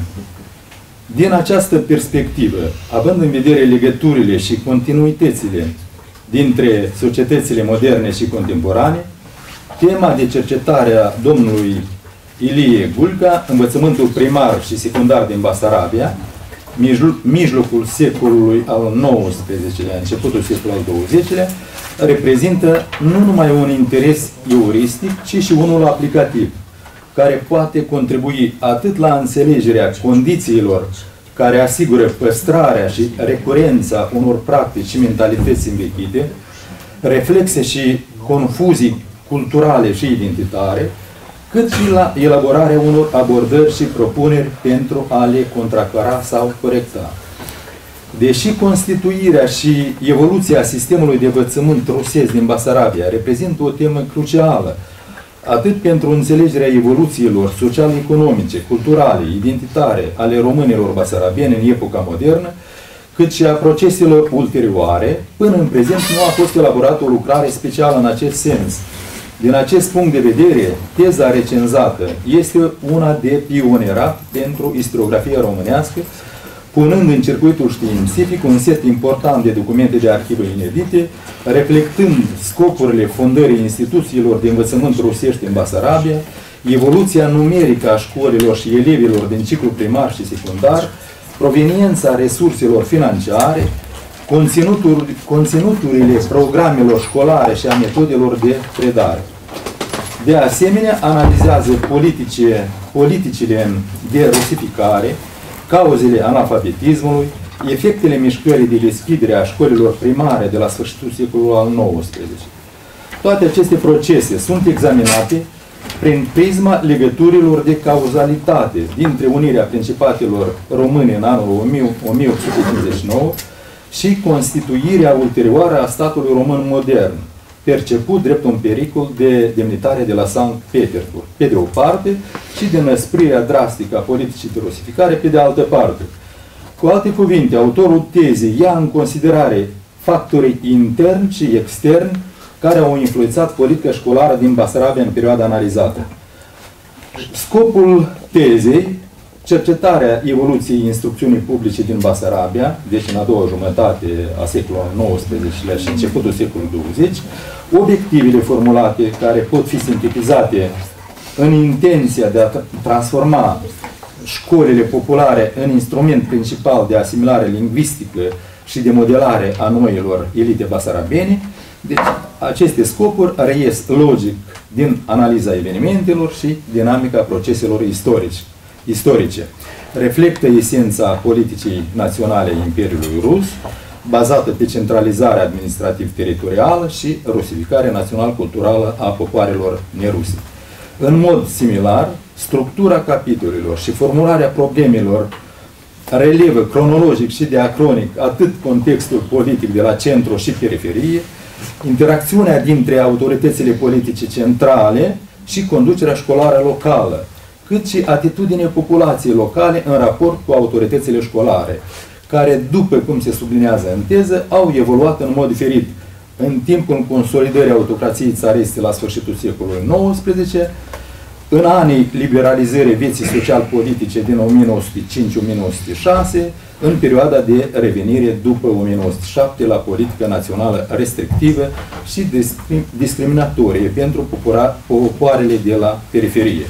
Din această perspectivă, având în vedere legăturile și continuitățile dintre societățile moderne și contemporane, tema de cercetare a domnului Ilie Gulca, învățământul primar și secundar din Basarabia, mijlocul secolului al XIX-lea, începutul secolului al XX-lea, reprezintă nu numai un interes euristic, ci și unul aplicativ, care poate contribui atât la înțelegerea condițiilor care asigură păstrarea și recurența unor practici și mentalități învechite, reflexe și confuzii culturale și identitare, cât și la elaborarea unor abordări și propuneri pentru a le contracara sau corecta. Deși constituirea și evoluția sistemului de învățământ rusesc din Basarabia reprezintă o temă crucială, atât pentru înțelegerea evoluțiilor social-economice, culturale, identitare ale românilor basarabieni în epoca modernă, cât și a proceselor ulterioare, până în prezent nu a fost elaborată o lucrare specială în acest sens. Din acest punct de vedere, teza recenzată este una de pionerat pentru istoriografia românească, punând în circuitul științific un set important de documente de arhivă inedite, reflectând scopurile fondării instituțiilor de învățământ rusești în Basarabia, evoluția numerică a școlilor și elevilor din ciclu primar și secundar, proveniența resurselor financiare, conținutul, conținuturile programelor școlare și a metodelor de predare. De asemenea, analizează politice, politicile de rusificare, cauzele analfabetismului, efectele mișcării de deschidere a școlilor primare de la sfârșitul secolului al XIX. Toate aceste procese sunt examinate prin prisma legăturilor de cauzalitate dintre unirea principatelor române în anul 1859 și constituirea ulterioară a statului român modern, perceput drept un pericol de demnitare de la Sankt Petersburg, pe de o parte, și de năsprirea drastică a politicii de rusificare, pe de altă parte. Cu alte cuvinte, autorul tezei ia în considerare factorii interni și externi care au influențat politica școlară din Basarabia în perioada analizată. Scopul tezei, cercetarea evoluției instrucțiunii publice din Basarabia, deci în a doua jumătate a secolului XIX și începutul secolului XX, obiectivele formulate care pot fi sintetizate în intenția de a transforma școlile populare în instrument principal de asimilare lingvistică și de modelare a noilor elite basarabene, deci, aceste scopuri reies logic din analiza evenimentelor și dinamica proceselor istorici, istorice. Reflectă esența politicii naționale a Imperiului Rus, bazată pe centralizarea administrativ-teritorială și rusificarea național-culturală a popoarelor neruse. În mod similar, structura capitolelor și formularea problemelor relevă cronologic și diacronic atât contextul politic de la centru și periferie, interacțiunea dintre autoritățile politice centrale și conducerea școlară locală, cât și atitudinea populației locale în raport cu autoritățile școlare, care, după cum se sublinează în teză, au evoluat în mod diferit în timpul consolidării autocrației țariste la sfârșitul secolului XIX, în anii liberalizării vieții social-politice din 1905-1906, în perioada de revenire după 1907 la politică națională restrictivă și discriminatorie pentru popoarele de la periferie.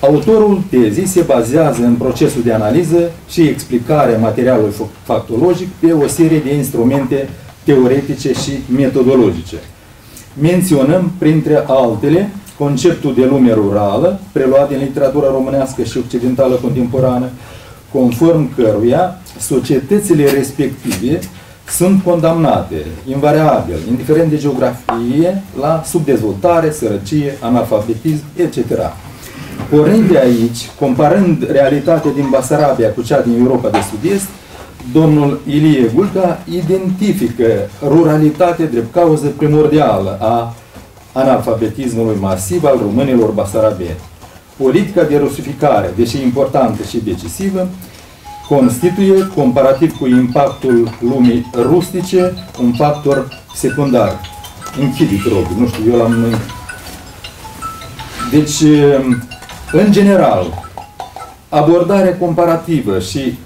Autorul tezii se bazează în procesul de analiză și explicare materialului factologic pe o serie de instrumente teoretice și metodologice. Menționăm, printre altele, conceptul de lume rurală, preluat din literatura românească și occidentală contemporană, conform căruia societățile respective sunt condamnate, invariabil, indiferent de geografie, la subdezvoltare, sărăcie, analfabetism, etc. Pornind de aici, comparând realitatea din Basarabia cu cea din Europa de Sud-Est, domnul Ilie Gulca identifică ruralitatea drept cauză primordială a analfabetismului masiv al românilor basarabeni. Politica de rusificare, deși importantă și decisivă, constituie, comparativ cu impactul lumii rustice, un factor secundar. Închide, rog, nu știu, eu l-am... Deci, în general, abordarea comparativă și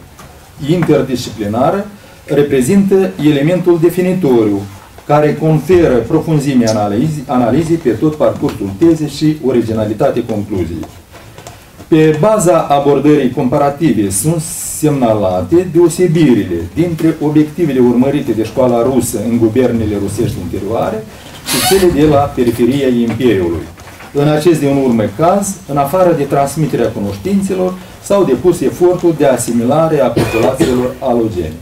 interdisciplinară reprezintă elementul definitoriu care conferă profunzimea analizii, analizii pe tot parcursul tezei și originalitate concluziei. Pe baza abordării comparative sunt semnalate deosebirile dintre obiectivele urmărite de școala rusă în guvernele rusești interioare și cele de la periferia Imperiului. În acest de un urmă caz, în afară de transmiterea cunoștințelor, s-au depus eforturi de asimilare a populațiilor alogene.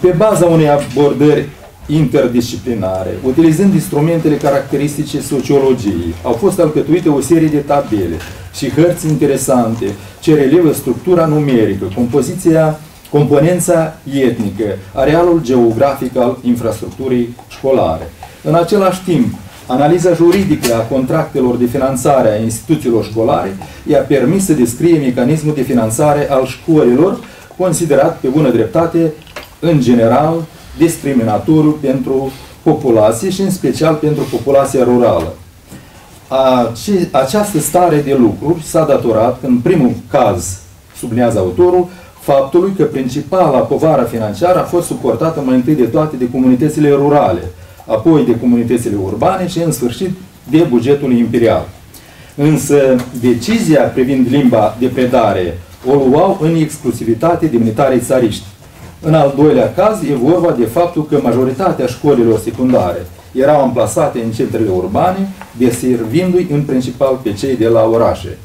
Pe baza unei abordări interdisciplinare, utilizând instrumentele caracteristice sociologiei. Au fost alcătuite o serie de tabele și hărți interesante ce relevă structura numerică, compoziția, componența etnică, arealul geografic al infrastructurii școlare. În același timp, analiza juridică a contractelor de finanțare a instituțiilor școlare i-a permis să descrie mecanismul de finanțare al școlilor, considerat pe bună dreptate, în general, discriminatoriu pentru populație și în special pentru populația rurală. Această stare de lucruri s-a datorat, în primul caz, sublinează autorul, faptului că principala povară financiară a fost suportată mai întâi de toate de comunitățile rurale, apoi de comunitățile urbane și, în sfârșit, de bugetul imperial. Însă, decizia privind limba de predare o luau în exclusivitate demnitarii țariști. În al doilea caz, e vorba de faptul că majoritatea școlilor secundare erau amplasate în centrele urbane, deservindu-i în principal pe cei de la orașe.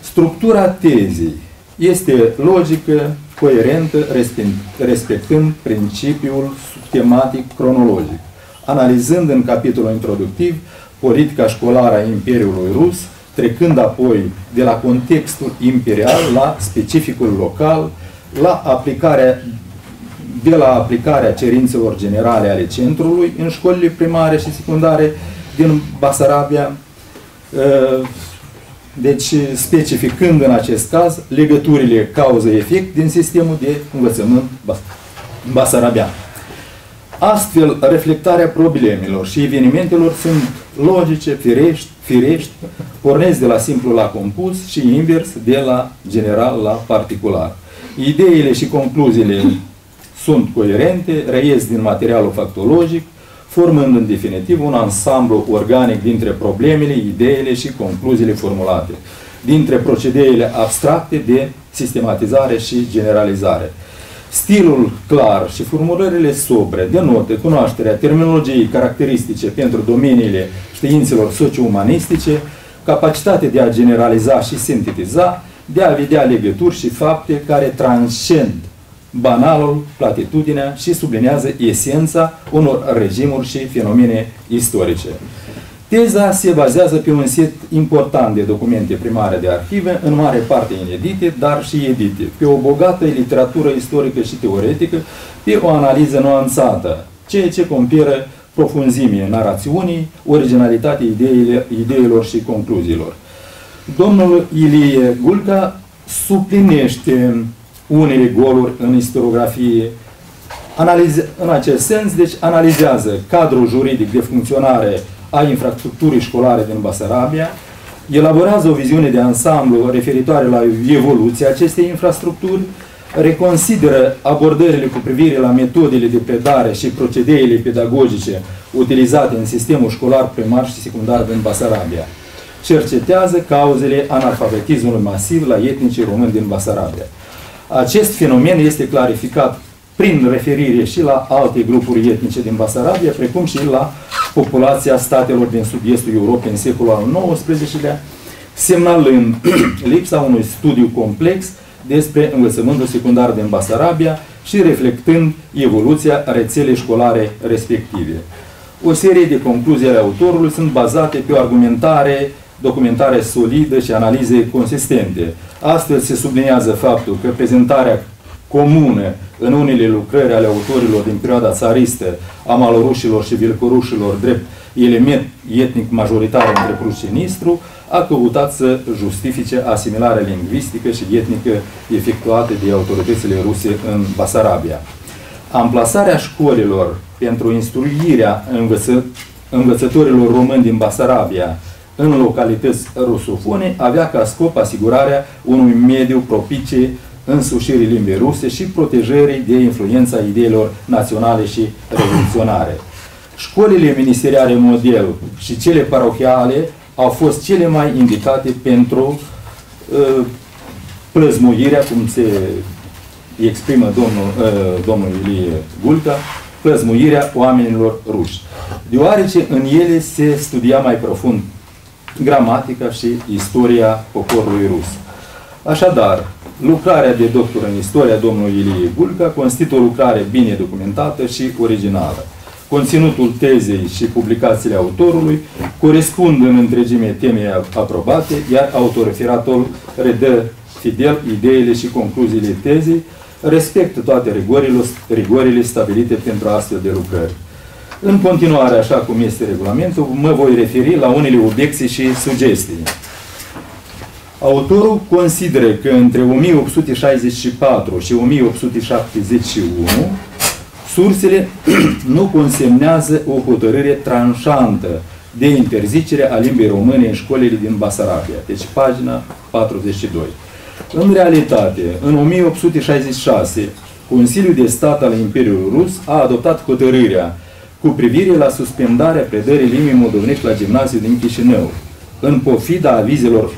Structura tezei este logică, coerentă, respectând principiul tematic cronologic, analizând în capitolul introductiv politica școlară a Imperiului Rus, trecând apoi de la contextul imperial la specificul local, la aplicarea de la aplicarea cerințelor generale ale centrului în școlile primare și secundare din Basarabia, ă, deci specificând în acest caz legăturile cauză-efect din sistemul de învățământ basarabian. Astfel, reflectarea problemelor și evenimentelor sunt logice, firești, firești, pornesc de la simplu la compus și invers, de la general la particular. Ideile și concluziile sunt coerente, reies din materialul factologic, formând în definitiv un ansamblu organic dintre problemele, ideile și concluziile formulate, dintre procedeile abstracte de sistematizare și generalizare. Stilul clar și formulările sobre denotă cunoașterea terminologiei caracteristice pentru domeniile științelor socio-umanistice, capacitatea de a generaliza și sintetiza, de a vedea legături și fapte care transcend banalul, platitudinea și sublinează esența unor regimuri și fenomene istorice. Teza se bazează pe un set important de documente primare de arhive, în mare parte inedite, dar și edite, pe o bogată literatură istorică și teoretică, pe o analiză nuanțată, ceea ce compară profunzimie narațiunii, originalitatea ideilor și concluziilor. Domnul Ilie Gulca suplinește unele goluri în istoriografie. Analize, în acest sens, deci analizează cadrul juridic de funcționare a infrastructurii școlare din Basarabia, elaborează o viziune de ansamblu referitoare la evoluția acestei infrastructuri, reconsideră abordările cu privire la metodele de predare și procedeile pedagogice utilizate în sistemul școlar primar și secundar din Basarabia. Cercetează cauzele analfabetismului masiv la etnicii români din Basarabia. Acest fenomen este clarificat prin referire și la alte grupuri etnice din Basarabia, precum și la populația statelor din sud-estul Europei în secolul al XIX-lea, semnalând lipsa unui studiu complex despre învățământul secundar din Basarabia și reflectând evoluția rețelei școlare respective. O serie de concluzii ale autorului sunt bazate pe o argumentare documentare solidă și analize consistente. Astfel se subliniază faptul că prezentarea comună în unele lucrări ale autorilor din perioada țaristă a malorușilor și vilcorușilor drept element etnic majoritar între prus și nistru, a căutat să justifice asimilarea lingvistică și etnică efectuată de autoritățile ruse în Basarabia. Amplasarea școlilor pentru instruirea învăță învățătorilor români din Basarabia în localități rusofone avea ca scop asigurarea unui mediu propice însușirii limbii ruse și protejării de influența ideilor naționale și revoluționare. Școlile ministeriale model și cele parohiale au fost cele mai indicate pentru uh, plăzmuirea, cum se exprimă domnul, uh, domnul Ilie Gulca, plăzmuirea oamenilor ruși. Deoarece în ele se studia mai profund gramatica și istoria poporului rus. Așadar, lucrarea de doctor în istoria domnului Ilie Bulca constituie o lucrare bine documentată și originală. conținutul tezei și publicațiile autorului corespund în întregime temei aprobate, iar autoreferatorul redă fidel ideile și concluziile tezei, respectă toate rigorile, rigorile stabilite pentru astfel de lucrări. În continuare, așa cum este regulamentul, mă voi referi la unele obiecții și sugestii. Autorul consideră că între 1864 și 1871 sursele nu consemnează o hotărâre tranșantă de interzicere a limbii române în școlile din Basarabia. Deci pagina 42. În realitate, în 1866, Consiliul de Stat al Imperiului Rus a adoptat hotărârea cu privire la suspendarea predării limbii moldovenești la gimnaziul din Chișinău, în pofida avizelor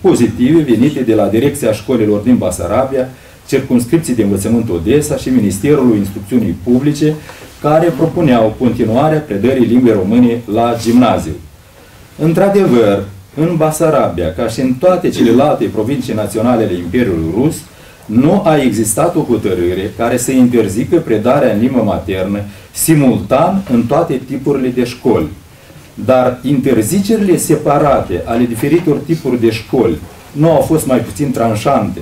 pozitive venite de la Direcția Școlilor din Basarabia, Circumscripții de Învățământ Odessa și Ministerul Instrucțiunii Publice, care propuneau continuarea predării limbii române la gimnaziu. Într-adevăr, în Basarabia, ca și în toate celelalte provincii naționale ale Imperiului Rus, nu a existat o hotărâre care să interzică predarea în limbă maternă simultan în toate tipurile de școli. Dar interzicerile separate ale diferitor tipuri de școli nu au fost mai puțin tranșante.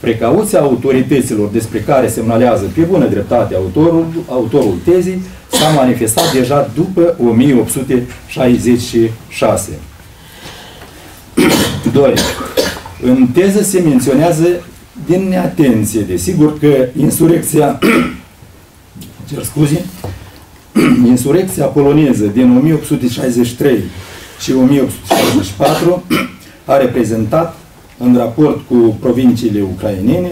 Precauția autorităților despre care semnalează pe bună dreptate autorul, autorul tezii s-a manifestat deja după 1866. 2. În teză se menționează din neatenție, desigur că insurecția cer scuze, insurecția poloneză din 1863 și 1864 a reprezentat în raport cu provinciile ucrainene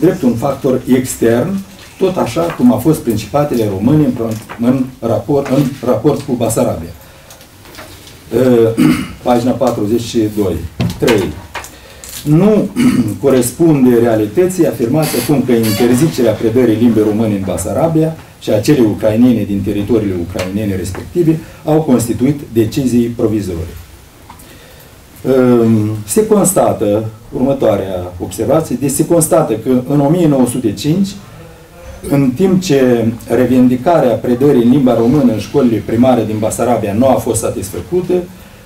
drept un factor extern, tot așa cum a fost principatele române în, în, raport, în raport cu Basarabia. Pagina 42. 3 nu corespunde realității afirmația cum că interzicerea predării limbii române în Basarabia și a celei ucrainene din teritoriile ucrainene respective au constituit decizii provizorii. Ehm, se constată, următoarea observație, deci se constată că în 1905, în timp ce revendicarea predării în limba română în școlile primare din Basarabia nu a fost satisfăcută,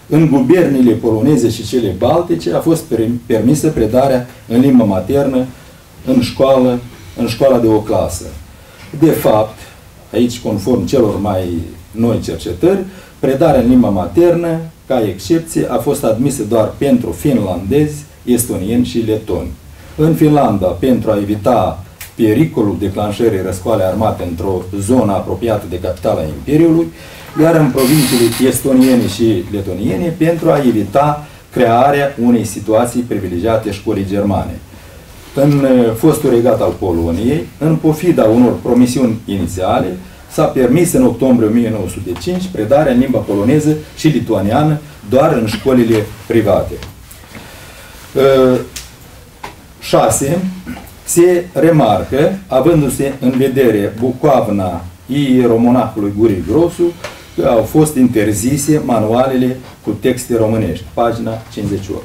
în gubernile poloneze și cele baltice a fost permisă predarea în limba maternă în școală, în școala de o clasă. De fapt, aici conform celor mai noi cercetări, predarea în limba maternă, ca excepție, a fost admisă doar pentru finlandezi, estonieni și letoni. În Finlanda, pentru a evita pericolul declanșării răscoale armate într-o zonă apropiată de capitala Imperiului, iar în provinciile estoniene și letoniene pentru a evita crearea unei situații privilegiate școlii germane. În uh, fostul regat al Poloniei, în pofida unor promisiuni inițiale, s-a permis în octombrie 1905 predarea în limba poloneză și lituaniană doar în școlile private. 6. Uh, se remarcă, avându-se în vedere Bucovna ieromonahului Gurii Grosu, că au fost interzise manualele cu texte românești, pagina 58.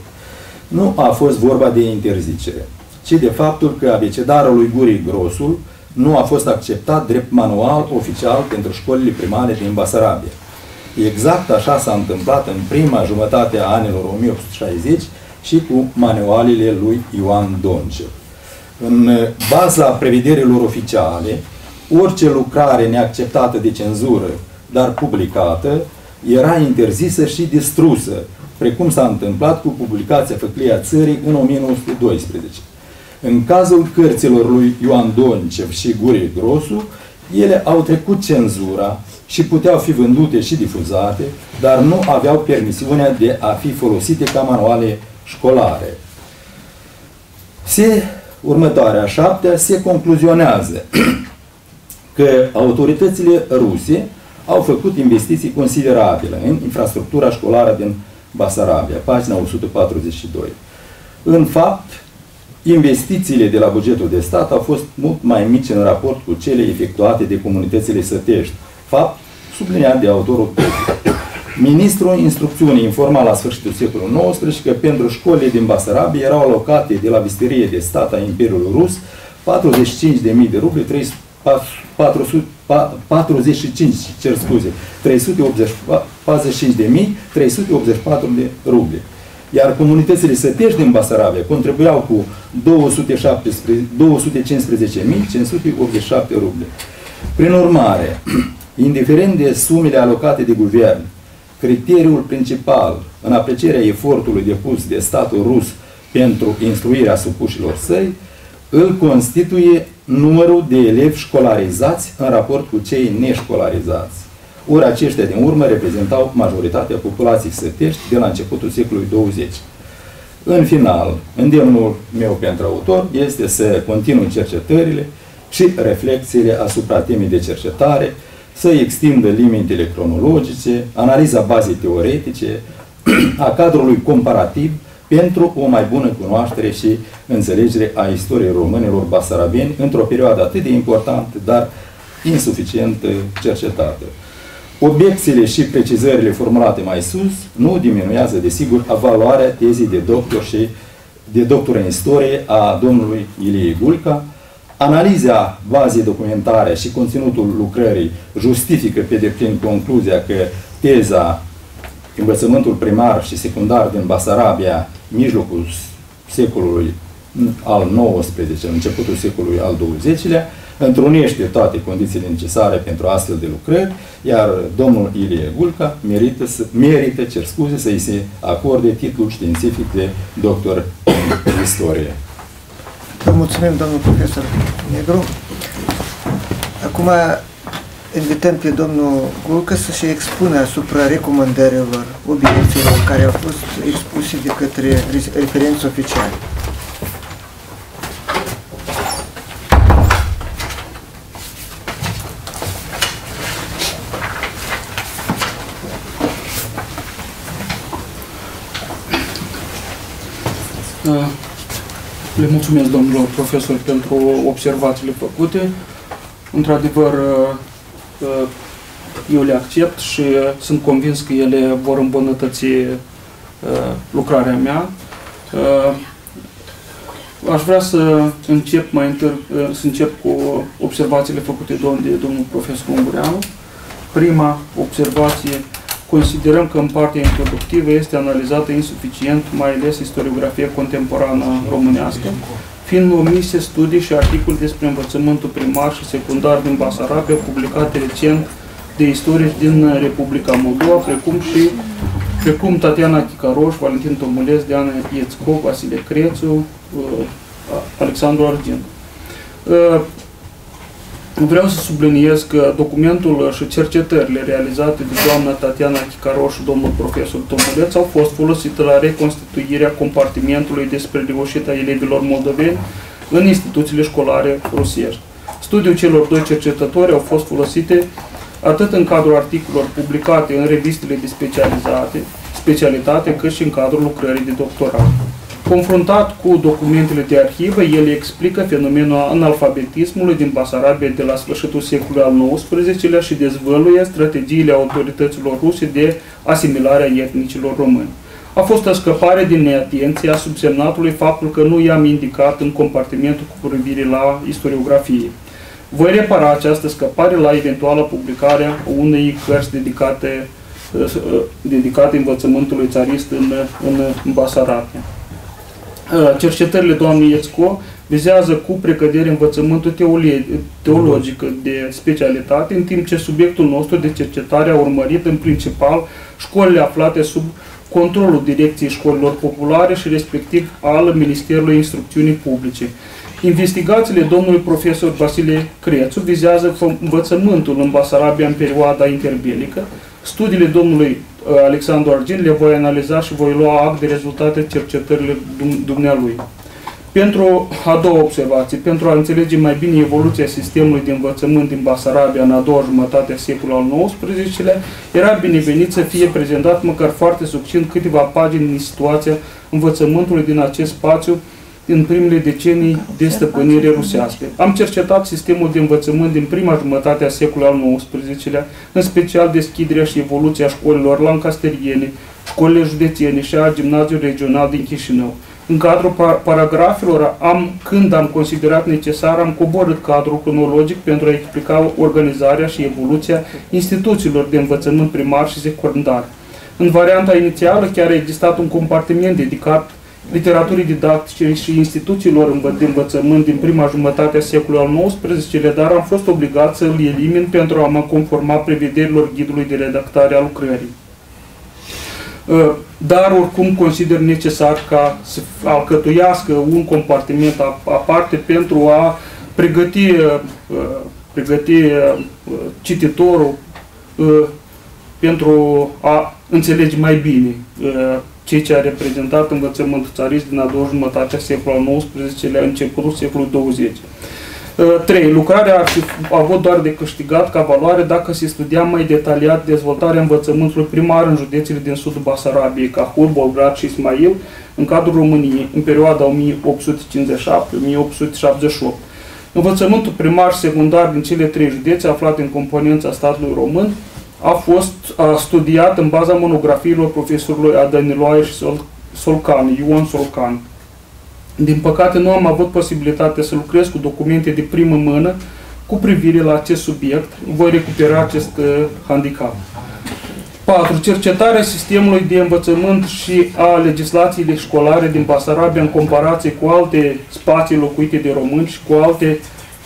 Nu a fost vorba de interzicere, ci de faptul că abecedarul lui Gurii Grosul nu a fost acceptat drept manual oficial pentru școlile primare din Basarabia. Exact așa s-a întâmplat în prima jumătate a anilor 1860 și cu manualele lui Ioan Doncel. În baza prevederilor oficiale, orice lucrare neacceptată de cenzură dar publicată, era interzisă și distrusă, precum s-a întâmplat cu publicația Făclia Țării în 1912. În cazul cărților lui Ioan Doncev și Gurie Grosu, ele au trecut cenzura și puteau fi vândute și difuzate, dar nu aveau permisiunea de a fi folosite ca manuale școlare. Se, următoarea șaptea se concluzionează că autoritățile ruse au făcut investiții considerabile în infrastructura școlară din Basarabia, pagina 142. În fapt, investițiile de la bugetul de stat au fost mult mai mici în raport cu cele efectuate de comunitățile sătești, fapt subliniat de autorul tezii. Ministrul Instrucțiunii informa la sfârșitul secolului XIX că pentru școlile din Basarabia erau alocate de la visterie de stat a Imperiului Rus 45.000 de ruble, 400, 45, cer scuze, 385 de mii, 384 de ruble. Iar comunitățile sătești din Basarabia contribuiau cu 215.587 ruble. Prin urmare, indiferent de sumele alocate de guvern, criteriul principal în aprecierea efortului depus de statul rus pentru instruirea supușilor săi, îl constituie numărul de elevi școlarizați în raport cu cei neșcolarizați. Ori aceștia din urmă reprezentau majoritatea populației sătești de la începutul secolului 20. În final, îndemnul meu pentru autor este să continui cercetările și reflexiile asupra temei de cercetare, să extindă limitele cronologice, analiza bazei teoretice, a cadrului comparativ pentru o mai bună cunoaștere și înțelegere a istoriei românilor basarabeni într-o perioadă atât de importantă, dar insuficient cercetată. Obiecțiile și precizările formulate mai sus nu diminuează, desigur, valoarea tezii de doctor și de doctor în istorie a domnului Ilie Gulca. Analiza bazei documentare și conținutul lucrării justifică pe deplin concluzia că teza învățământul primar și secundar din Basarabia, mijlocul secolului al XIX, începutul secolului al XX-lea, întrunește toate condițiile necesare pentru astfel de lucrări, iar domnul Ilie Gulca merită, să, merită cer scuze, să-i se acorde titlul științific de doctor în istorie. Vă mulțumim, domnul profesor Negru. Acum invităm pe domnul Gulcă să-și expună asupra recomandărilor, obiecțiilor care au fost expuse de către referenți oficiali. Le mulțumesc domnilor profesori pentru observațiile făcute. Într-adevăr, eu le accept și sunt convins că ele vor îmbunătăți lucrarea mea. Aș vrea să încep mai întâi, să încep cu observațiile făcute de domnul profesor Ungureanu. Prima observație considerăm că în partea introductivă este analizată insuficient, mai ales istoriografia contemporană românească, fiind omise studii și articole despre învățământul primar și secundar din Basarabia, publicate recent de istorici din Republica Moldova, precum și precum Tatiana Chicaroș, Valentin Tomules, Diana Iețcov, Vasile Crețu, uh, Alexandru Argint. Uh, Vreau să subliniez că documentul și cercetările realizate de doamna Tatiana Chicaroș și domnul profesor Tomuleț au fost folosite la reconstituirea compartimentului despre reușita elevilor moldoveni în instituțiile școlare rusești. Studiul celor doi cercetători au fost folosite atât în cadrul articolelor publicate în revistele de specializate, specialitate, cât și în cadrul lucrării de doctorat. Confruntat cu documentele de arhivă, el explică fenomenul analfabetismului din Basarabia de la sfârșitul secolului al XIX-lea și dezvăluie strategiile autorităților ruse de asimilare a etnicilor români. A fost o scăpare din neatenție a subsemnatului faptul că nu i-am indicat în compartimentul cu privire la istoriografie. Voi repara această scăpare la eventuală publicarea unei cărți dedicate, dedicate învățământului țarist în, în Basarabia. Ă, cercetările doamnei Iețco vizează cu precădere învățământul teologic de specialitate, în timp ce subiectul nostru de cercetare a urmărit în principal școlile aflate sub controlul Direcției Școlilor Populare și respectiv al Ministerului Instrucțiunii Publice. Investigațiile domnului profesor Vasile Crețu vizează învățământul în Basarabia în perioada interbelică, studiile domnului Alexandru Argin, le voi analiza și voi lua act de rezultate cercetările dumnealui. Pentru a doua observație, pentru a înțelege mai bine evoluția sistemului de învățământ din Basarabia în a doua jumătate a secolului al XIX-lea, era binevenit să fie prezentat măcar foarte succint câteva pagini din situația învățământului din acest spațiu în primele decenii de stăpânire rusească. Am cercetat sistemul de învățământ din prima jumătate a secolului al XIX-lea, în special deschiderea și evoluția școlilor lancasteriene, școlile județene și a gimnaziului regional din Chișinău. În cadrul paragrafelor, am, când am considerat necesar, am coborât cadrul cronologic pentru a explica organizarea și evoluția instituțiilor de învățământ primar și secundar. În varianta inițială chiar a existat un compartiment dedicat literaturii didactice și instituțiilor de învățământ din prima jumătate a secolului al XIX-lea, dar am fost obligat să îl elimin pentru a mă conforma prevederilor ghidului de redactare a lucrării. Ă, dar oricum consider necesar ca să alcătuiască un compartiment aparte pentru a pregăti, ă, pregăti ă, cititorul pentru a înțelege mai bine ceea ce a reprezentat învățământul țarist din a doua jumătate a secolului al XIX-lea, începutul secolului 20. 3. Uh, lucrarea ar fi avut doar de câștigat ca valoare dacă se studia mai detaliat dezvoltarea învățământului primar în județele din sudul Basarabiei, Cahul, Bolgrad și Ismail, în cadrul României, în perioada 1857-1878. Învățământul primar și secundar din cele trei județe aflate în componența statului român a fost a studiat în baza monografiilor profesorului Adaniloae și Sol, Solcan, Ion Solcan. Din păcate nu am avut posibilitatea să lucrez cu documente de primă mână cu privire la acest subiect. Voi recupera acest uh, handicap. 4. Cercetarea sistemului de învățământ și a legislației școlare din Basarabia în comparație cu alte spații locuite de români și cu alte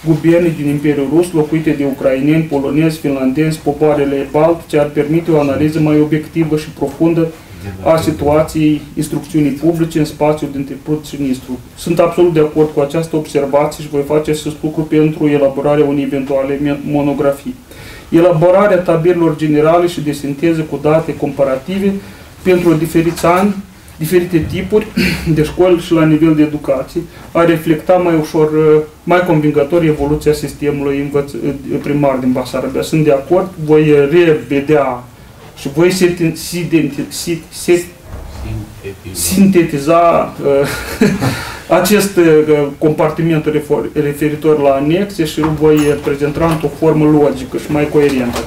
guverne din Imperiul Rus, locuite de ucraineni, polonezi, finlandezi, popoarele baltice, ar permite o analiză mai obiectivă și profundă a situației instrucțiunii publice în spațiul dintre Prut și Nistru. Sunt absolut de acord cu această observație și voi face acest lucru pentru elaborarea unei eventuale monografii. Elaborarea tabelelor generale și de sinteză cu date comparative pentru diferiți ani diferite tipuri de școli și la nivel de educație, a reflecta mai ușor, uh, mai convingător evoluția sistemului uh, primar din Basarabia. Sunt de acord, voi revedea și voi sintetiza uh, acest compartiment referitor la anexe și îl voi prezenta într-o formă logică și mai coerentă.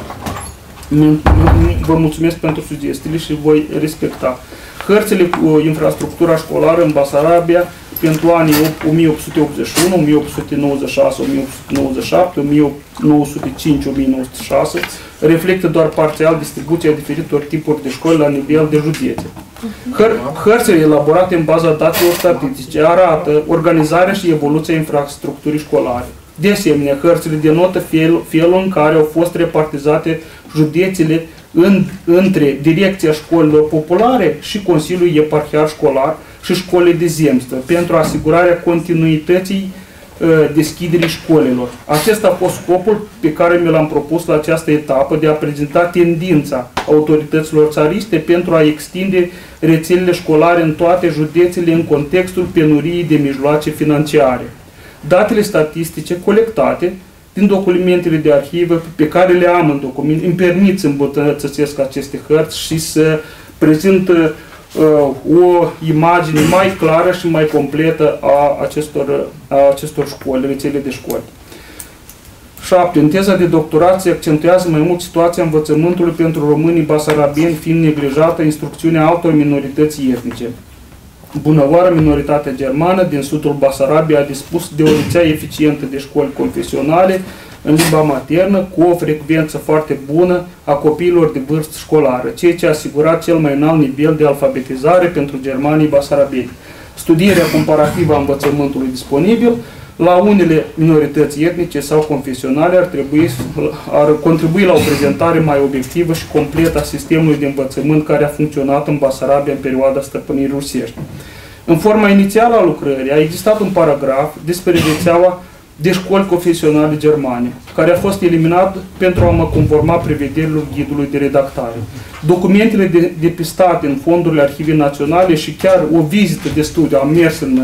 Vă mulțumesc pentru sugestiile și voi respecta hărțile cu infrastructura școlară în Basarabia pentru anii 1881, 1896, 1897, 1905, 1906 reflectă doar parțial distribuția diferitor tipuri de școli la nivel de județe. Hăr hărțile elaborate în baza datelor statistice arată organizarea și evoluția infrastructurii școlare. De asemenea, hărțile denotă fel, felul în care au fost repartizate județele în, între Direcția Școlilor Populare și Consiliul Eparhial Școlar și școlile de zemstă pentru asigurarea continuității uh, deschiderii școlilor. Acesta a fost scopul pe care mi l-am propus la această etapă de a prezenta tendința autorităților țariste pentru a extinde rețelele școlare în toate județele în contextul penuriei de mijloace financiare. Datele statistice colectate din documentele de arhivă pe care le am în document, îmi permit să îmbunătățesc aceste hărți și să prezint uh, o imagine mai clară și mai completă a acestor, a acestor școli, rețele de școli. 7. În teza de doctorat se accentuează mai mult situația învățământului pentru românii basarabieni, fiind neglijată instrucțiunea altor minorități etnice. Bunăoară minoritatea germană din sudul Basarabia a dispus de o rețea eficientă de școli confesionale în limba maternă cu o frecvență foarte bună a copiilor de vârstă școlară, ceea ce a asigurat cel mai înalt nivel de alfabetizare pentru germanii basarabieni. Studierea comparativă a învățământului disponibil la unele minorități etnice sau confesionale ar, trebui, ar contribui la o prezentare mai obiectivă și completă a sistemului de învățământ care a funcționat în Basarabia în perioada stăpânirii rusești. În forma inițială a lucrării a existat un paragraf despre rețeaua de școli confesionale germane, care a fost eliminat pentru a mă conforma prevederilor ghidului de redactare. Documentele de, depistate în fondurile arhivii naționale și chiar o vizită de studiu am mers în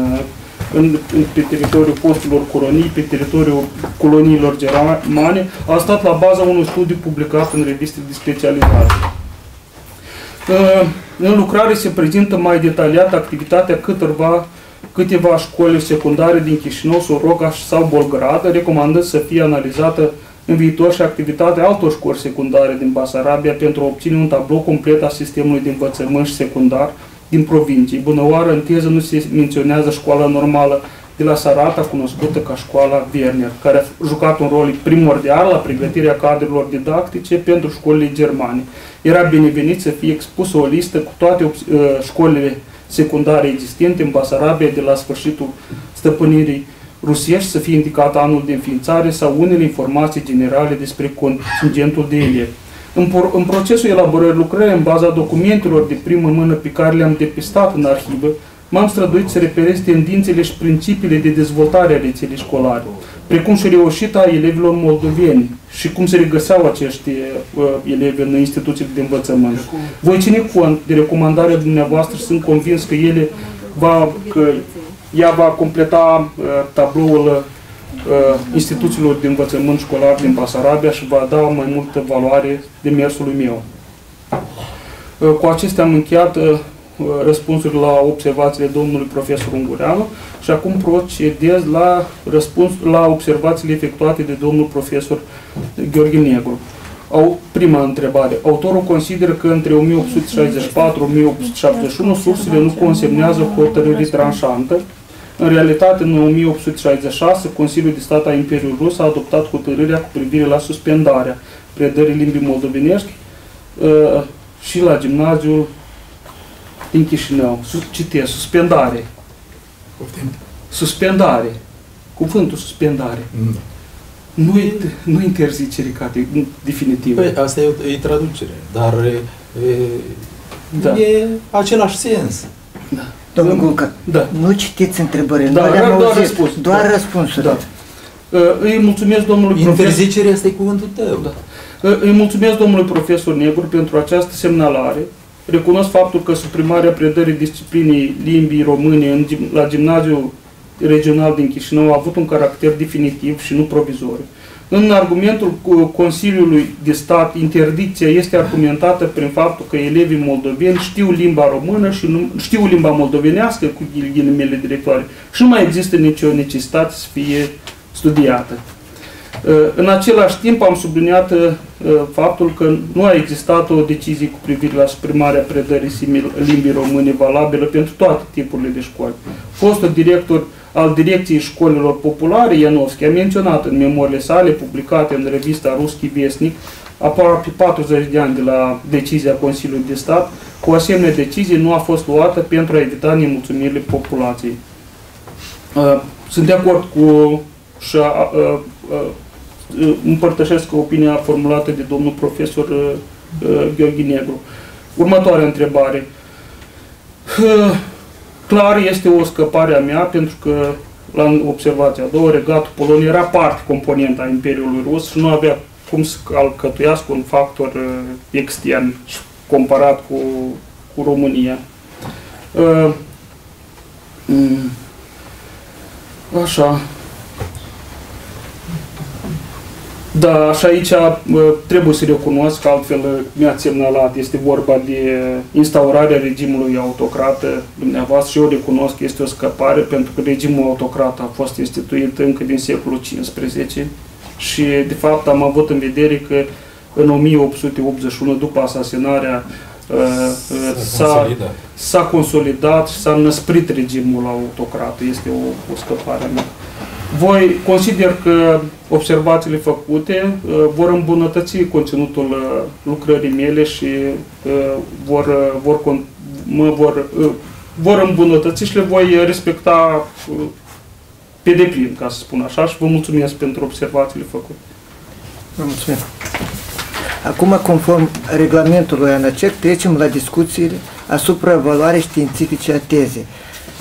în, în, pe teritoriul fostilor colonii, pe teritoriul coloniilor germane, a stat la baza unui studiu publicat în reviste de specializare. În lucrare se prezintă mai detaliat activitatea câteva, câteva școli secundare din Chișinău, Sorogaș sau Bolgrad, recomandând să fie analizată în viitor și activitatea altor școli secundare din Basarabia pentru a obține un tablou complet a sistemului de învățământ și secundar din provincie. Bună oară, în teză nu se menționează școala normală de la Sarata, cunoscută ca școala Werner, care a jucat un rol primordial la pregătirea cadrelor didactice pentru școlile germane. Era binevenit să fie expusă o listă cu toate uh, școlile secundare existente în Basarabia de la sfârșitul stăpânirii rusești, să fie indicat anul de înființare sau unele informații generale despre contingentul de elevi. În, în procesul elaborării lucrării, în baza documentelor de primă mână pe care le-am depistat în arhivă, m-am străduit să reperez tendințele și principiile de dezvoltare a rețelei școlare, precum și reușita elevilor moldoveni și cum se regăseau acești uh, elevi în instituțiile de învățământ. Voi ține cont de recomandarea dumneavoastră și sunt convins că ele va, că ea va completa uh, tabloul uh, instituțiilor de învățământ școlar din Basarabia și va da mai multă valoare demersului meu. Uh, cu acestea am încheiat uh, răspunsuri la observațiile domnului profesor Ungureanu și acum procedez la, răspuns, la observațiile efectuate de domnul profesor Gheorghe Negru. Au, prima întrebare. Autorul consideră că între 1864-1871 sursele nu consemnează hotărâre tranșantă. În realitate, în 1866, Consiliul de Stat a Imperiului Rus a adoptat hotărârea cu privire la suspendarea predării limbii moldovenești uh, și la gimnaziul din Chișinău. Citesc, suspendare. Suspendare. Cuvântul suspendare. Mm. Nu, nu interzicere definitivă. Păi, asta e, e traducere, dar e, da. e același sens. Da. Domnul Gulca, da. nu citiți întrebările, da, nu doar, doar, răspuns. doar da. răspunsuri. Da. Îi mulțumesc domnului Interzicerea asta e cuvântul tău. Da. Îi mulțumesc domnului profesor Negru pentru această semnalare recunosc faptul că suprimarea predării disciplinii limbii române în, la gimnaziul regional din Chișinău a avut un caracter definitiv și nu provizoriu. În argumentul Consiliului de Stat, interdicția este argumentată prin faptul că elevii moldoveni știu limba română și nu, știu limba moldovenească cu ghilimele directoare și nu mai există nicio necesitate să fie studiată. Uh, în același timp am subliniat uh, faptul că nu a existat o decizie cu privire la suprimarea predării limbii române valabilă pentru toate tipurile de școli. Fostul director al Direcției Școlilor Populare, Ianovski, a menționat în memoriile sale, publicate în revista Ruski Vesnic, aproape 40 de ani de la decizia Consiliului de Stat, cu o asemenea decizie nu a fost luată pentru a evita nemulțumirile populației. Uh, sunt de acord cu și a, a, a, împărtășesc opinia formulată de domnul profesor uh, uh, Gheorghe Negru. Următoarea întrebare. Uh, clar este o scăpare a mea, pentru că la observația a doua, regatul Polonia era parte componentă a Imperiului Rus și nu avea cum să alcătuiască un factor extern comparat cu, cu România. Mm, așa. Da, și aici trebuie să recunosc că altfel mi-ați semnalat, este vorba de instaurarea regimului autocrat dumneavoastră și eu recunosc că este o scăpare pentru că regimul autocrat a fost instituit încă din secolul XV și de fapt am avut în vedere că în 1881, după asasinarea s-a consolidat. consolidat și s-a năsprit regimul autocrat. Este o, o scăpare a mea. Voi consider că observațiile făcute uh, vor îmbunătăți conținutul uh, lucrării mele și uh, vor, vor, mă vor, vor îmbunătăți și le voi respecta pe deplin, ca să spun așa, și vă mulțumesc pentru observațiile făcute. Vă mulțumesc. Acum, conform reglamentului ANACEC, trecem la discuțiile asupra valoare științifice a tezei.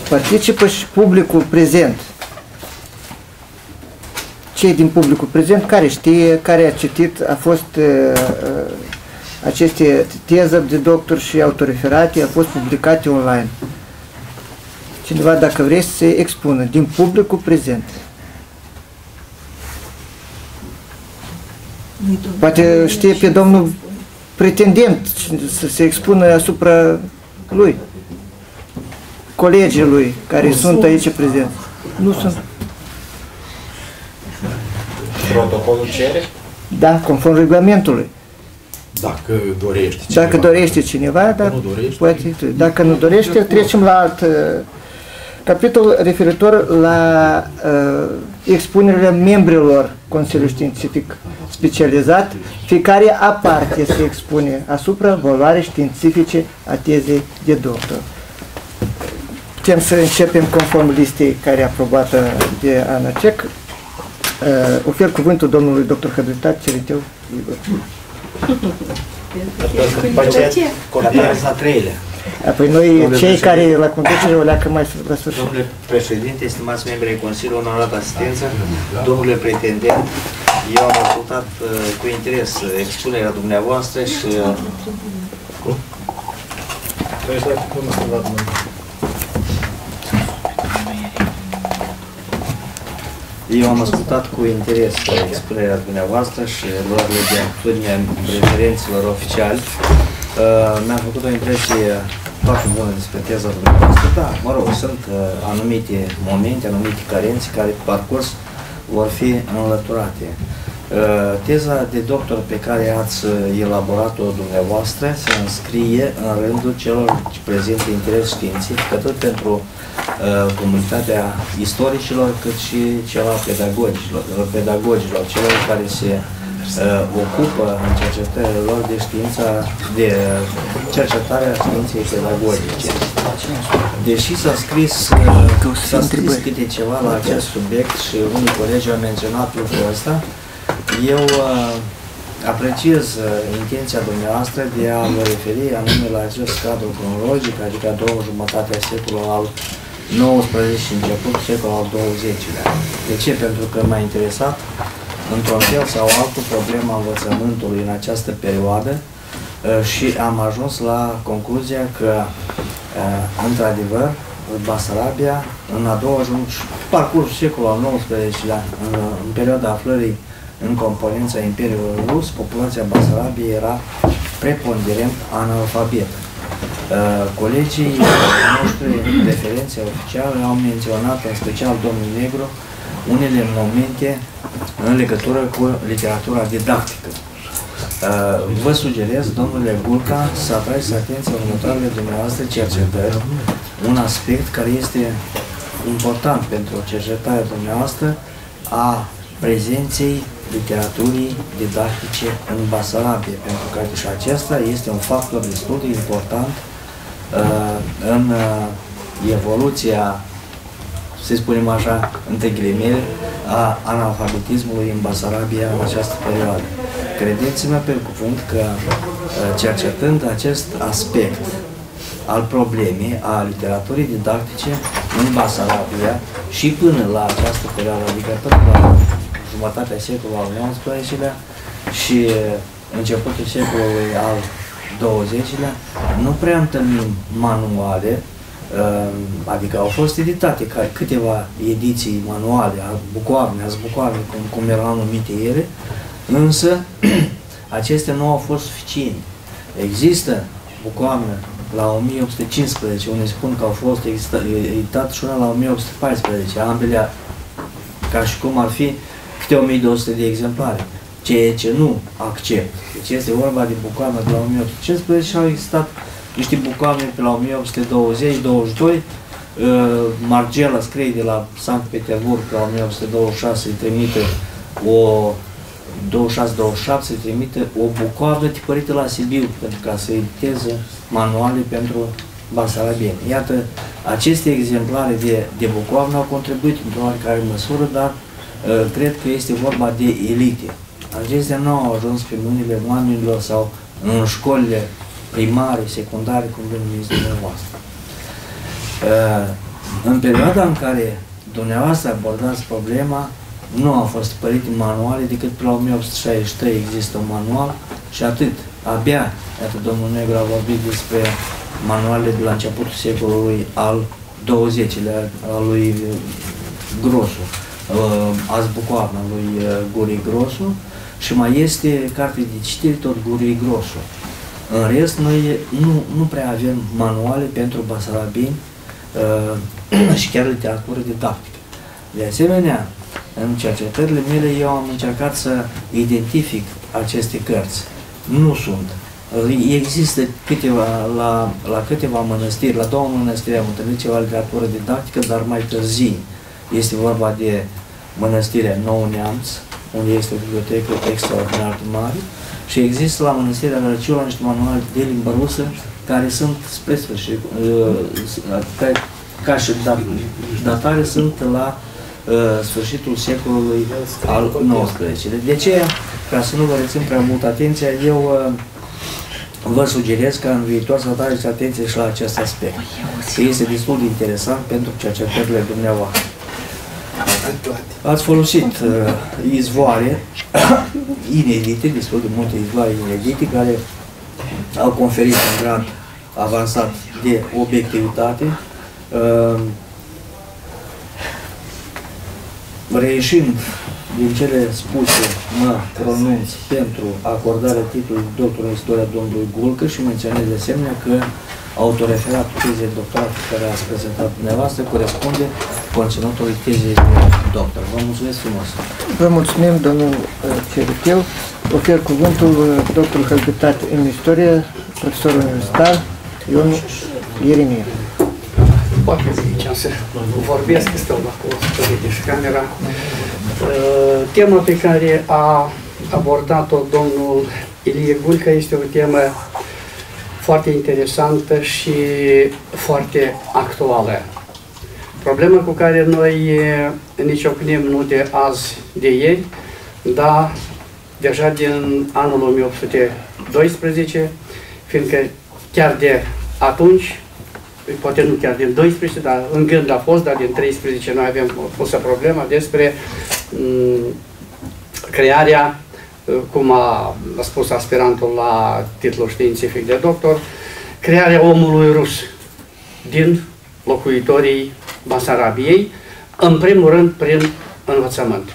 Participă și publicul prezent cei din publicul prezent care știe, care a citit, a fost uh, uh, aceste teză de doctor și autoreferate, a fost publicate online. Cineva, dacă vreți, să se expună din publicul prezent. Poate știe pe domnul pretendent să se expună asupra lui. Colegii lui care sunt aici prezenți. Nu sunt. Protocolul cere? Da, conform regulamentului. Dacă dorește Dacă cineva. dorește cineva, dar nu dorește. poate, dacă nu dorește, trecem la alt uh, capitol referitor la uh, expunerea membrilor Consiliului Științific Specializat, fiecare aparte se expune asupra valoare științifice a tezei de doctor. Putem să începem conform listei care e aprobată de ANACEC. Uh, ofer cuvântul domnului dr. Habilitat Cerinteu Igor. Faceți colaborez la treilea. Apoi noi, cei care la conducere o leacă mai la sfârșit. Domnule președinte, stimați membri ai Consiliului Onorat Asistență, domnule pretendent, eu am ascultat uh, cu interes uh, expunerea dumneavoastră și uh, eu am ascultat cu interes uh, expunerea dumneavoastră și luările de atitudine referenților oficiali. Uh, Mi-a făcut o impresie foarte bună despre teza dumneavoastră. Da, mă rog, sunt uh, anumite momente, anumite carențe care pe parcurs vor fi înlăturate. Uh, Teza de doctor pe care ați uh, elaborat-o dumneavoastră se înscrie în rândul celor ce prezintă interes științific atât pentru uh, comunitatea istoricilor cât și cel al pedagogilor, pedagogilor celor care se uh, ocupă în cercetările lor de știința, de cercetarea științei pedagogice. Deși s-a scris, uh, s-a scris câte ceva la acest subiect și unii colegi au menționat lucrul ăsta, eu uh, apreciez uh, intenția dumneavoastră de a vă referi anume la acest cadru cronologic, adică a două jumătate a secolului al 19 și început secolul al 20-lea. De ce? Pentru că m-a interesat într-un fel sau altul problema învățământului în această perioadă uh, și am ajuns la concluzia că, uh, într-adevăr, Basarabia, în a doua jumătate, parcursul secolului al XIX-lea, în, în perioada aflării în componența Imperiului Rus, populația Basarabiei era preponderent analfabetă. Uh, Colegii noștri referențe oficiale au menționat, în special domnul Negru, unele momente în legătură cu literatura didactică. Uh, Vă sugerez, domnule Gulca, să atrageți atenția următoarele dumneavoastră cercetări, un aspect care este important pentru cercetarea dumneavoastră a prezenței literaturii didactice în Basarabie, pentru că și acesta este un factor destul de important uh, în uh, evoluția, să spunem așa, între ghilimele, a analfabetismului în Basarabia în această perioadă. Credeți-mă pe cuvânt că uh, cercetând acest aspect al problemei a literaturii didactice în Basarabia și până la această perioadă, adică până la jumătatea secolului al XIX-lea și începutul secolului al XX-lea, nu prea întâlnim manuale, adică au fost editate ca câteva ediții manuale, bucoarne, bucoarne, cum, cum erau numite ele, însă acestea nu au fost suficiente. Există bucoarne la 1815, unde spun că au fost editate și una la 1814, ambele ca și cum ar fi câte 1200 de exemplare, ceea ce nu accept. Deci este vorba de bucoane de la 1815 și au existat niște bucoane pe la 1820-22, Margela scrie de la Sankt Petersburg la 1826 trimite o 26-27 se trimite o bucoavă tipărită la Sibiu pentru ca să editeze manuale pentru basarabieni. Iată, aceste exemplare de, de bucoavă au contribuit într-o oarecare măsură, dar uh, cred că este vorba de elite. Acestea nu au ajuns pe mâinile oamenilor sau în școlile primare, secundare, cum vă numiți dumneavoastră. Uh, în perioada în care dumneavoastră abordați problema, nu au fost părite manuale decât pe la 1863 există un manual și atât. Abia, iată, domnul Negru a vorbit despre manualele de la începutul secolului al 20-lea, al lui Grosu, uh, Azbucoarna lui uh, Guri Grosu și mai este carte de citire tot Guri Grosu. În rest, noi nu, nu prea avem manuale pentru basarabini uh, și chiar literatură didactică. De asemenea, în cercetările mele eu am încercat să identific aceste cărți. nu sunt. Există câteva, la, la câteva mănăstiri, la două mănăstiri am întâlnit ceva literatură didactică, dar mai târziu. Este vorba de mănăstirea Nou Neamț, unde este o bibliotecă extraordinar de mare, și există la Mănăstirea Răciula niște manuale de limba rusă care sunt spre sfârșit, uh, ca, ca și datare sunt la uh, sfârșitul secolului al XIX-lea. De ce, ca să nu vă rețin prea mult atenția, eu uh, vă sugerez ca în viitor să dați atenție și la acest aspect. Este destul de interesant pentru cercetările dumneavoastră. Ați folosit uh, izvoare inedite, destul de multe izvoare inedite, care au conferit un grad avansat de obiectivitate, uh, reieșind din cele spuse, mă pronunț pentru acordarea titlului doctor în istoria domnului Gulcă și menționez de asemenea că autoreferatul tezei de doctorat pe care ați prezentat dumneavoastră corespunde conținutului tezei de doctor. Vă mulțumesc frumos! Vă mulțumim, domnul uh, Cericheu. Ofer cuvântul uh, doctorul habilitat în istorie, profesor universitar, Ion Ieremia. Poate zice să vorbesc, stau acolo, și camera. Uh, tema pe care a abordat-o domnul Ilie Gulca este o temă foarte interesantă și foarte actuală. Problema cu care noi ne ciocnim nu de azi, de ieri, dar deja din anul 1812, fiindcă chiar de atunci, poate nu chiar din 12, dar în gând a fost, dar din 13 noi avem pusă problema despre crearea, cum a, a spus aspirantul la titlul științific de doctor, crearea omului rus din locuitorii Basarabiei, în primul rând prin învățământ.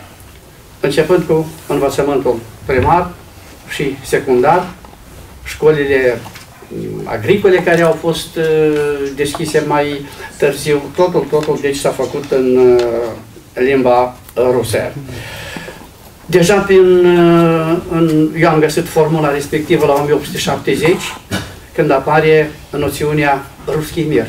Începând cu învățământul primar și secundar, școlile agricole care au fost deschise mai târziu, totul, totul, deci s-a făcut în limba rusă. Deja prin, în, eu am găsit formula respectivă la 1870, când apare noțiunea ruski mir.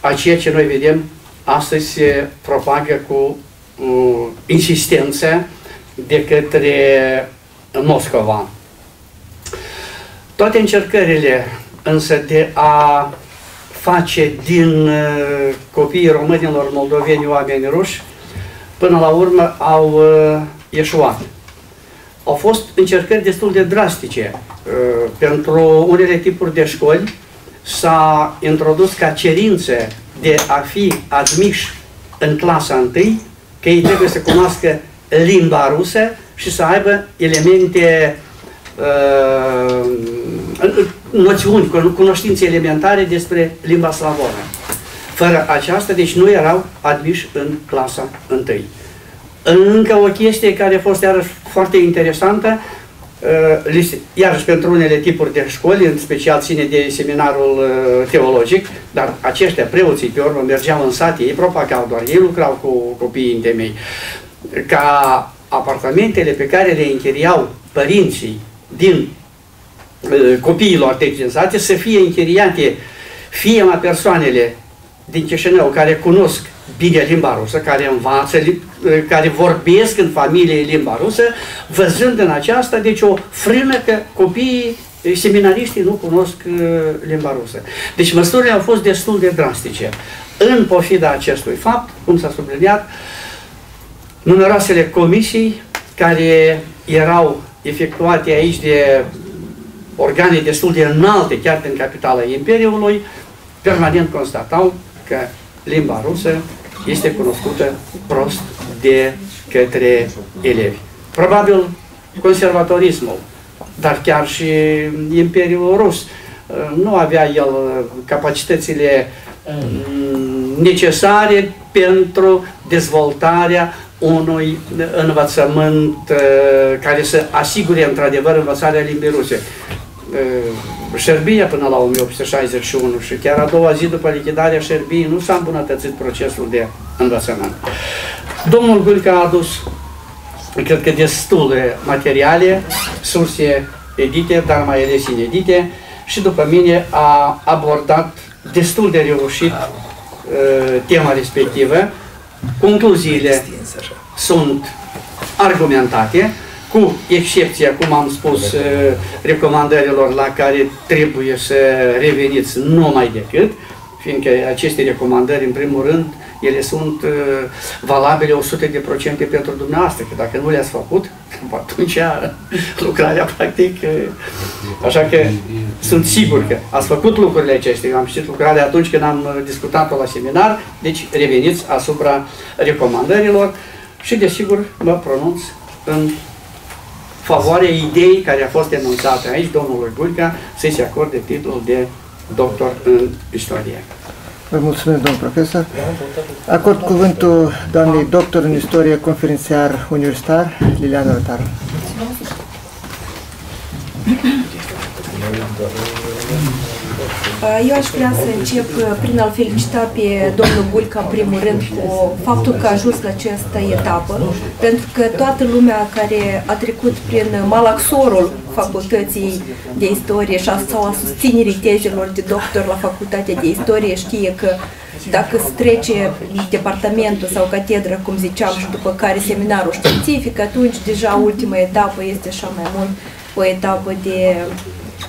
A ceea ce noi vedem astăzi se propagă cu uh, insistență de către Moscova. Toate încercările însă de a face din uh, copiii românilor moldoveni oameni ruși, până la urmă au uh, ieșuat. Au fost încercări destul de drastice. Uh, pentru unele tipuri de școli s-a introdus ca cerință de a fi admiși în clasa 1 că ei trebuie să cunoască limba rusă și să aibă elemente, uh, noțiuni, cunoștințe elementare despre limba slavonă. Fără aceasta, deci nu erau admiși în clasa 1. Încă o chestie care a fost iarăși foarte interesantă, uh, iarăși pentru unele tipuri de școli, în special ține de seminarul uh, teologic, dar aceștia, preoții, pe urmă, mergeau în sat, ei propagau doar, ei lucrau cu copiii în temei, ca apartamentele pe care le închiriau părinții din uh, copiilor tăi din sate să fie închiriate fie la persoanele din Chișinău care cunosc bine limba rusă, care învață, care vorbesc în familie limba rusă, văzând în aceasta, deci o frână că copiii seminariștii nu cunosc uh, limba rusă. Deci măsurile au fost destul de drastice. În pofida acestui fapt, cum s-a subliniat, numeroasele comisii care erau efectuate aici de organe destul de înalte, chiar din capitala Imperiului, permanent constatau că limba rusă este cunoscută prost de către elevi. Probabil conservatorismul, dar chiar și Imperiul Rus uh, nu avea el capacitățile mm, necesare pentru dezvoltarea unui învățământ uh, care să asigure într-adevăr învățarea limbii ruse. Șerbia până la 1861 și chiar a doua zi după lichidarea Șerbiei nu s-a îmbunătățit procesul de învățământ. Domnul Gulca a adus, cred că destule materiale, surse edite, dar mai ales inedite, și după mine a abordat destul de reușit uh, tema respectivă. Concluziile sunt argumentate, cu excepția, cum am spus, uh, recomandărilor la care trebuie să reveniți numai decât, fiindcă aceste recomandări, în primul rând, ele sunt uh, valabile 100% pentru dumneavoastră, că dacă nu le-ați făcut, atunci lucrarea practic... Uh, așa că sunt sigur că ați făcut lucrurile acestea. Am știut lucrarea atunci când am uh, discutat-o la seminar, deci reveniți asupra recomandărilor și desigur mă pronunț în favoarea ideii care a fost enunțată aici, domnului Gulca, să-i se acorde titlul de doctor în istorie. Vă mulțumim, domnul profesor. Acord cuvântul doamnei doctor în istorie, conferențiar universitar, Liliana Rotaru. Eu aș vrea să încep prin a-l felicita pe domnul Gulca, în primul rând, cu faptul că a ajuns la această etapă, pentru că toată lumea care a trecut prin malaxorul facultății de istorie sau a susținerii tezelor de doctor la facultatea de istorie știe că dacă se trece departamentul sau catedra, cum ziceam, și după care seminarul științific, atunci deja ultima etapă este așa mai mult o etapă de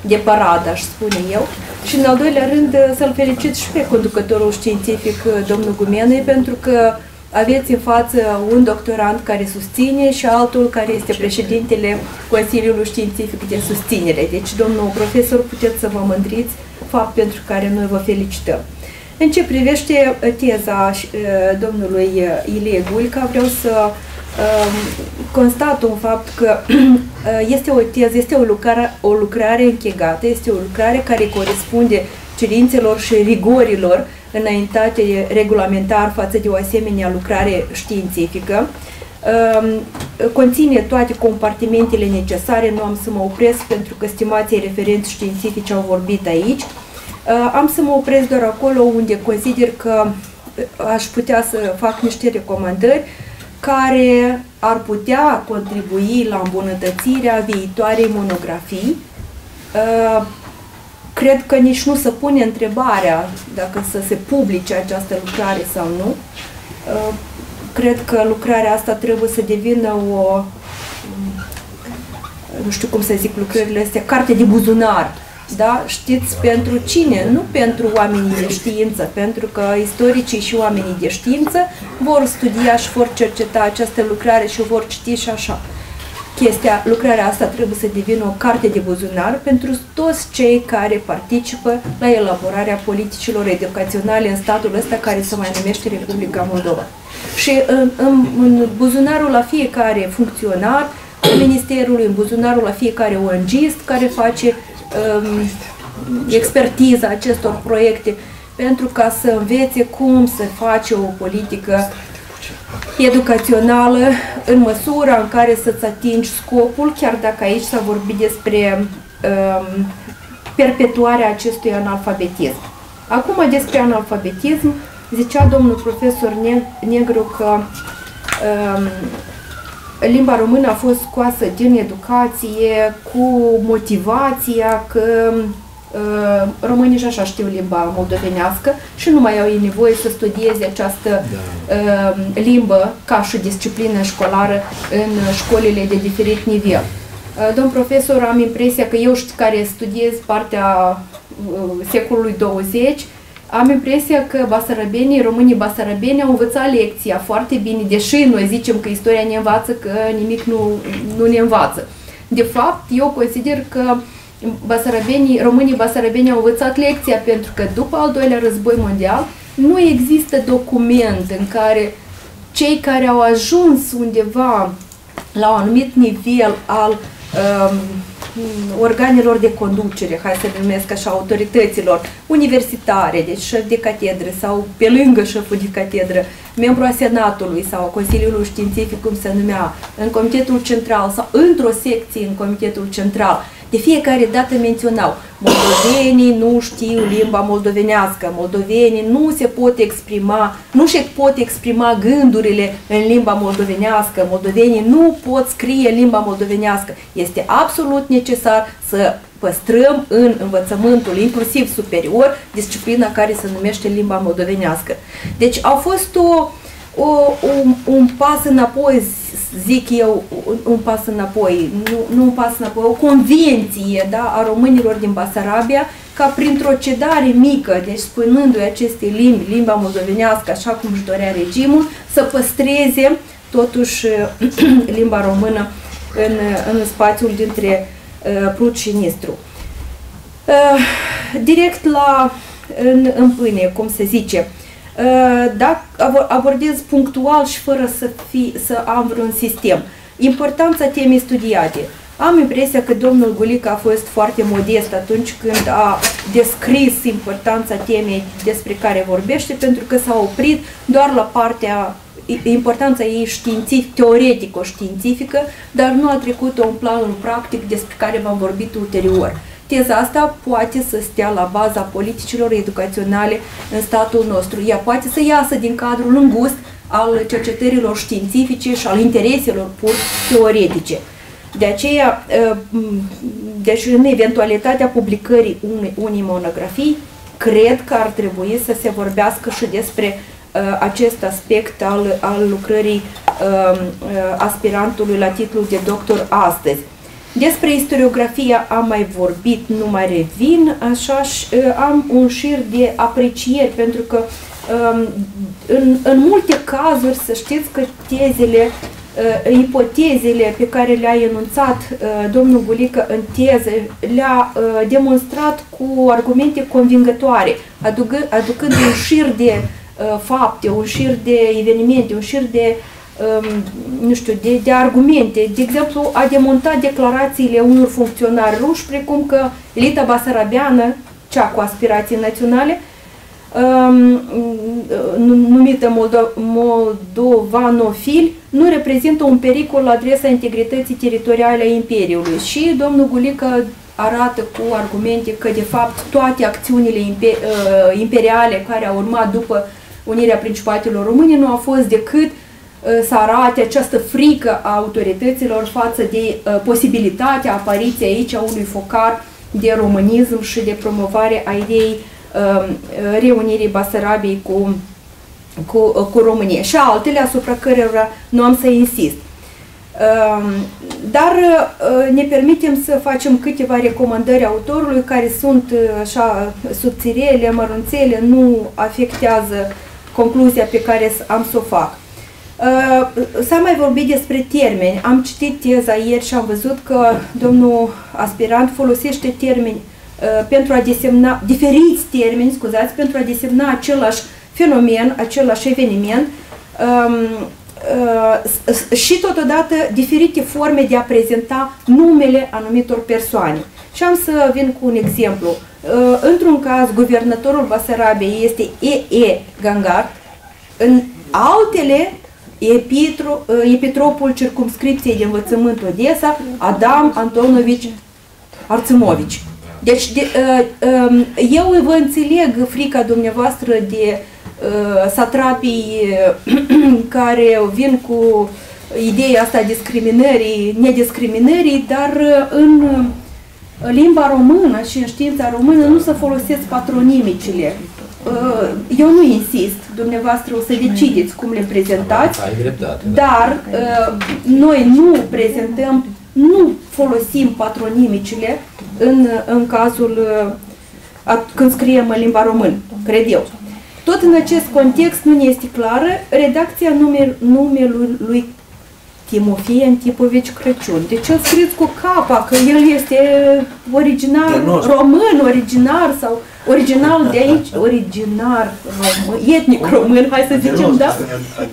de paradă, aș spune eu. Și în al doilea rând să-l felicit și pe conducătorul științific, domnul Gumenei, pentru că aveți în față un doctorant care susține și altul care este președintele Consiliului Științific de Susținere. Deci, domnul profesor, puteți să vă mândriți, fapt pentru care noi vă felicităm. În ce privește teza domnului Ilie Gulca, vreau să constat un fapt că este o teză, este o lucrare, o lucrare închegată, este o lucrare care corespunde cerințelor și rigorilor înaintate regulamentar față de o asemenea lucrare științifică. Conține toate compartimentele necesare, nu am să mă opresc pentru că stimații referenți științifici au vorbit aici. Am să mă opresc doar acolo unde consider că aș putea să fac niște recomandări care ar putea contribui la îmbunătățirea viitoarei monografii. Uh, cred că nici nu se pune întrebarea dacă să se publice această lucrare sau nu. Uh, cred că lucrarea asta trebuie să devină o, nu știu cum să zic lucrările astea, carte de buzunar da? Știți pentru cine? Nu pentru oamenii de știință, pentru că istoricii și oamenii de știință vor studia și vor cerceta această lucrare și o vor citi și așa. Chestia, lucrarea asta trebuie să devină o carte de buzunar pentru toți cei care participă la elaborarea politicilor educaționale în statul ăsta care se mai numește Republica Moldova. Și în, în, în buzunarul la fiecare funcționar, în ministerul, în buzunarul la fiecare ONG care face um, expertiza acestor proiecte pentru ca să învețe cum să face o politică educațională în măsura în care să-ți atingi scopul, chiar dacă aici s-a vorbit despre um, perpetuarea acestui analfabetism. Acum despre analfabetism, zicea domnul profesor Negru că um, limba română a fost scoasă din educație cu motivația că uh, românii și așa știu limba moldovenească și nu mai au nevoie să studieze această da. uh, limbă ca și disciplină școlară în școlile de diferit nivel. Uh, domn profesor, am impresia că eu știu care studiez partea uh, secolului 20, am impresia că basarabenii, românii basarabeni au învățat lecția foarte bine, deși noi zicem că istoria ne învață că nimic nu, nu ne învață. De fapt, eu consider că basarabenii, românii basarabeni au învățat lecția pentru că după al doilea război mondial nu există document în care cei care au ajuns undeva la un anumit nivel al um, organelor de conducere, hai să numesc așa, autorităților universitare, deci șef de catedră sau pe lângă șeful de catedră, membru a Senatului sau Consiliului Științific, cum se numea, în Comitetul Central sau într-o secție în Comitetul Central, De fiecare dată menționau, moldovenii nu știu limba moldovenească, moldovenii nu se pot exprima, nu se pot exprima gândurile în limba moldovenească, moldovenii nu pot scrie limba moldovenească. Este absolut necesar să păstrăm în învățământul, inclusiv superior, disciplina care se numește limba moldovenească. Deci au fost o, o, un, un pas înapoi, zic eu, un, un pas înapoi, nu, nu un pas înapoi, o convenție da, a românilor din Basarabia ca printr-o cedare mică, deci spunându-i aceste limbi, limba moldovenească, așa cum își dorea regimul, să păstreze totuși limba română în, în spațiul dintre uh, Prut și Nistru. Uh, direct la în, în pâine, cum se zice, uh, dacă abordez punctual și fără să, fi, să am vreun sistem. Importanța temei studiate. Am impresia că domnul Gulica a fost foarte modest atunci când a descris importanța temei despre care vorbește, pentru că s-a oprit doar la partea importanța ei științific, teoretico-științifică, dar nu a trecut-o în planul practic despre care v-am vorbit ulterior. Teza asta poate să stea la baza politicilor educaționale în statul nostru. Ea poate să iasă din cadrul îngust al cercetărilor științifice și al intereselor pur teoretice. De aceea, ă, deci în eventualitatea publicării unei, unei monografii, cred că ar trebui să se vorbească și despre uh, acest aspect al, al lucrării uh, aspirantului la titlul de doctor astăzi. Despre istoriografia am mai vorbit, nu mai revin, așa am un șir de aprecieri, pentru că în, în multe cazuri să știți că tezele, ipotezele pe care le-a enunțat domnul Bulică în teză, le-a demonstrat cu argumente convingătoare, aducând, aducând un șir de fapte, un șir de evenimente, un șir de Um, nu știu, de, de argumente. De exemplu, a demontat declarațiile unor funcționari ruși, precum că elita basarabeană, cea cu aspirații naționale, um, numită Moldo moldovanofil, nu reprezintă un pericol la adresa integrității teritoriale a Imperiului. Și domnul Gulică arată cu argumente că, de fapt, toate acțiunile imper uh, imperiale care au urmat după unirea Principatelor Române nu au fost decât uh, Uh, să arate această frică a autorităților față de uh, posibilitatea apariției aici a unui focar de românism și de promovare a ideii um, reunirii Basarabiei cu, cu, uh, cu România și altele asupra cărora nu am să insist. Um, dar ne permitem să facem câteva recomandări autorului care sunt așa subțirele, mărunțele, nu afectează concluzia pe care am să o fac. Uh, s-a mai vorbit despre termeni. Am citit teza ieri și am văzut că domnul aspirant folosește termeni uh, pentru a desemna, diferiți termeni, scuzați, pentru a desemna același fenomen, același eveniment um, uh, și totodată diferite forme de a prezenta numele anumitor persoane. Și am să vin cu un exemplu. Într-un caz, guvernatorul Basarabiei este E.E. Gangart, în altele Epitro, uh, epitropul circumscripției de învățământ Odessa, Adam Antonovici Arțimovici. Deci, de, uh, um, eu vă înțeleg frica dumneavoastră de uh, satrapii care vin cu ideea asta discriminării, nediscriminării, dar în limba română și în știința română nu se folosesc patronimicile. Uh, eu nu insist, dumneavoastră o să decideți cum le prezentați, da. dar uh, noi nu prezentăm, nu folosim patronimicile în, în cazul uh, când scriem în limba română, cred eu. Tot în acest context nu ne este clară redacția numelui lui Timofei Antipovici Crăciun. Deci el scris cu capa, că el este original român, originar sau original de aici, originar român, etnic român, hai să zicem, da?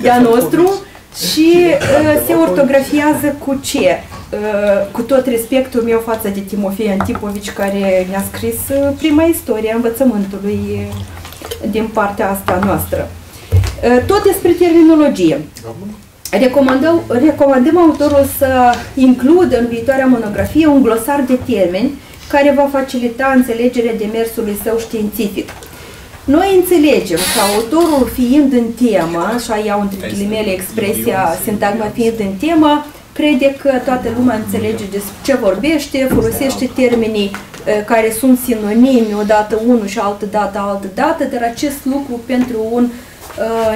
De-a nostru și uh, se ortografiază cu ce? Uh, cu tot respectul meu față de Timofei Antipovici, care ne-a scris uh, prima istorie a învățământului uh, din partea asta noastră. Uh, tot despre terminologie. Recomandăm, recomandăm autorul să includă în viitoarea monografie un glosar de termeni care va facilita înțelegerea demersului său științific. Noi înțelegem că autorul fiind în temă, așa iau între ghilimele expresia sintagma fiind în temă, crede că toată lumea înțelege despre ce vorbește, folosește termenii uh, care sunt sinonimi, odată unul și altă dată altă dată, dar acest lucru pentru un uh,